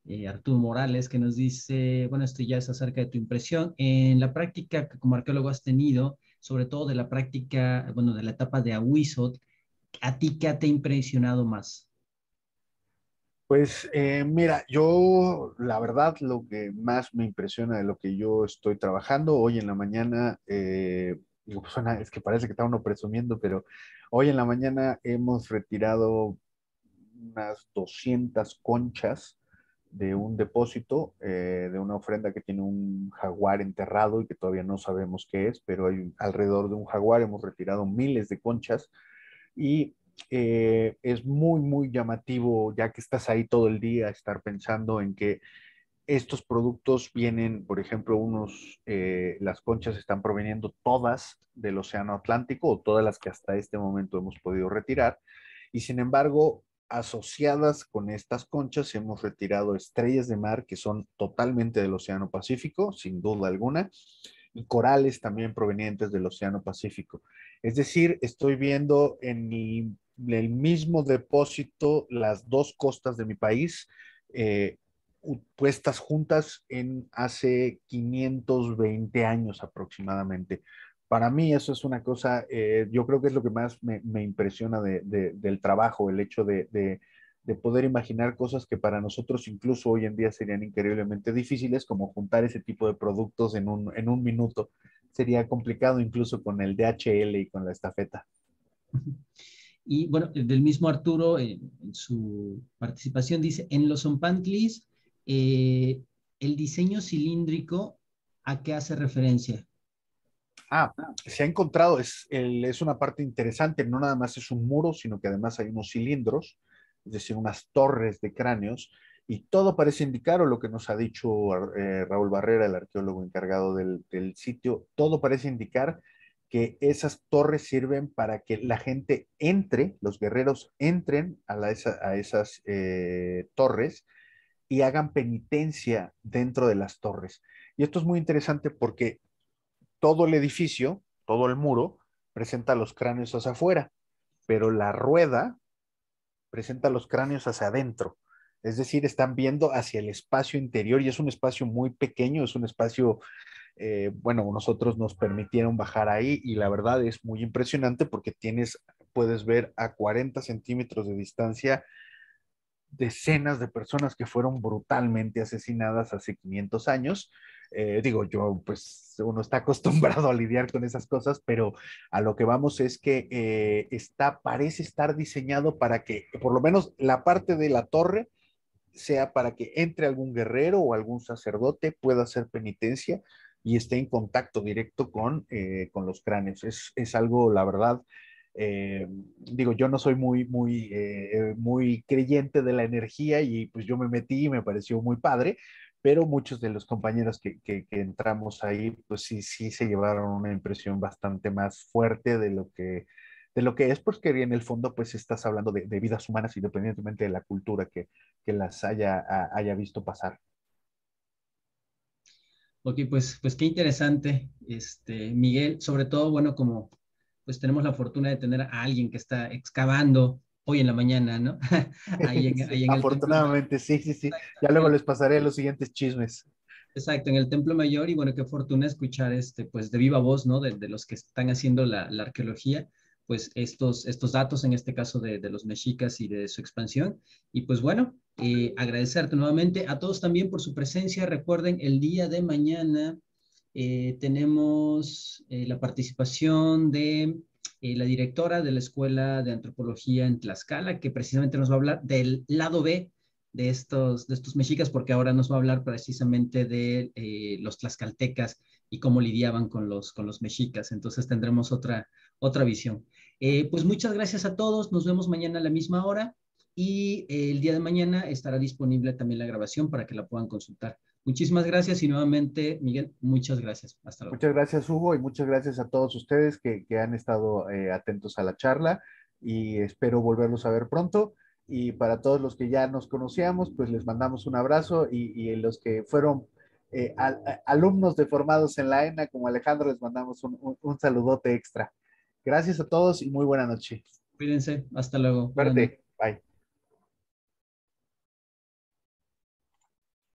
eh, Arturo Morales, que nos dice, bueno, esto ya es acerca de tu impresión. En la práctica que como arqueólogo has tenido, sobre todo de la práctica, bueno, de la etapa de Ahuizot, ¿a ti qué te ha impresionado más? Pues eh, mira, yo la verdad lo que más me impresiona de lo que yo estoy trabajando hoy en la mañana, eh, pues, es que parece que está uno presumiendo, pero hoy en la mañana hemos retirado unas 200 conchas de un depósito, eh, de una ofrenda que tiene un jaguar enterrado y que todavía no sabemos qué es, pero hay alrededor de un jaguar, hemos retirado miles de conchas y eh, es muy, muy llamativo, ya que estás ahí todo el día, estar pensando en que estos productos vienen, por ejemplo, unos, eh, las conchas están proveniendo todas del Océano Atlántico o todas las que hasta este momento hemos podido retirar. Y sin embargo, asociadas con estas conchas hemos retirado estrellas de mar que son totalmente del Océano Pacífico, sin duda alguna, y corales también provenientes del Océano Pacífico. Es decir, estoy viendo en el mismo depósito las dos costas de mi país, eh, puestas juntas en hace 520 años aproximadamente. Para mí eso es una cosa, eh, yo creo que es lo que más me, impresiona del trabajo, el hecho de, poder imaginar cosas que para nosotros incluso hoy en día serían increíblemente difíciles, como juntar ese tipo de productos en un, minuto. Sería complicado incluso con el DHL y con la estafeta. <laughs> Y bueno, del mismo Arturo, en, su participación, dice, en los Zompantlis, eh, el diseño cilíndrico, ¿a qué hace referencia? Ah, se ha encontrado, es, es una parte interesante, no nada más es un muro, sino que además hay unos cilindros, es decir, unas torres de cráneos, y todo parece indicar, o lo que nos ha dicho eh, Raúl Barrera, el arqueólogo encargado del, sitio, todo parece indicar que esas torres sirven para que la gente entre, los guerreros entren a, a esas eh, torres y hagan penitencia dentro de las torres. Y esto es muy interesante porque todo el edificio, todo el muro, presenta los cráneos hacia afuera, pero la rueda presenta los cráneos hacia adentro. Es decir, están viendo hacia el espacio interior y es un espacio muy pequeño, es un espacio eh, bueno, nosotros nos permitieron bajar ahí y la verdad es muy impresionante porque tienes, puedes ver a 40 centímetros de distancia decenas de personas que fueron brutalmente asesinadas hace 500 años. Eh, digo, yo pues uno está <laughs> acostumbrado a lidiar con esas cosas, pero a lo que vamos es que eh, está, parece estar diseñado para que por lo menos la parte de la torre sea para que entre algún guerrero o algún sacerdote pueda hacer penitencia y esté en contacto directo con, eh, con los cráneos. Es, es, algo, la verdad, eh, digo, yo no soy muy, muy, eh, muy creyente de la energía y pues yo me metí y me pareció muy padre, pero muchos de los compañeros que, que, entramos ahí, pues sí, sí se llevaron una impresión bastante más fuerte de lo que, de lo que es, porque en el fondo pues estás hablando de, vidas humanas independientemente de la cultura que, que las haya, haya visto pasar. Ok, pues, pues qué interesante, este, Miguel, sobre todo, bueno, como pues tenemos la fortuna de tener a alguien que está excavando hoy en la mañana, ¿no? <laughs> <laughs> Afortunadamente, sí, sí, sí. Ya luego les pasaré los siguientes chismes. Exacto, en el Templo Mayor, y bueno, qué fortuna escuchar este, pues de viva voz, ¿no? De, de los que están haciendo la, la arqueología pues estos, estos datos, en este caso de, de, los mexicas y de su expansión. Y pues bueno, eh, agradecerte nuevamente a todos también por su presencia. Recuerden, el día de mañana eh, tenemos eh, la participación de la directora de la Escuela de Antropología en Tlaxcala, que precisamente nos va a hablar del lado B de estos, de estos mexicas, porque ahora nos va a hablar precisamente de los tlaxcaltecas y cómo lidiaban con los, con los mexicas. Entonces tendremos otra, otra visión. pues muchas gracias a todos. Nos vemos mañana a la misma hora y el día de mañana estará disponible también la grabación para que la puedan consultar. Muchísimas gracias y nuevamente, Miguel, muchas gracias. Hasta luego. Muchas gracias, Hugo, y muchas gracias a todos ustedes que, que han estado eh, atentos a la charla y espero volverlos a ver pronto. Y para todos los que ya nos conocíamos, pues les mandamos un abrazo y, y los que fueron eh, alumnos de formados en la ENA, como Alejandro, les mandamos un, un, un, saludote extra. Gracias a todos y muy buena noche. Cuídense, hasta luego. Bye.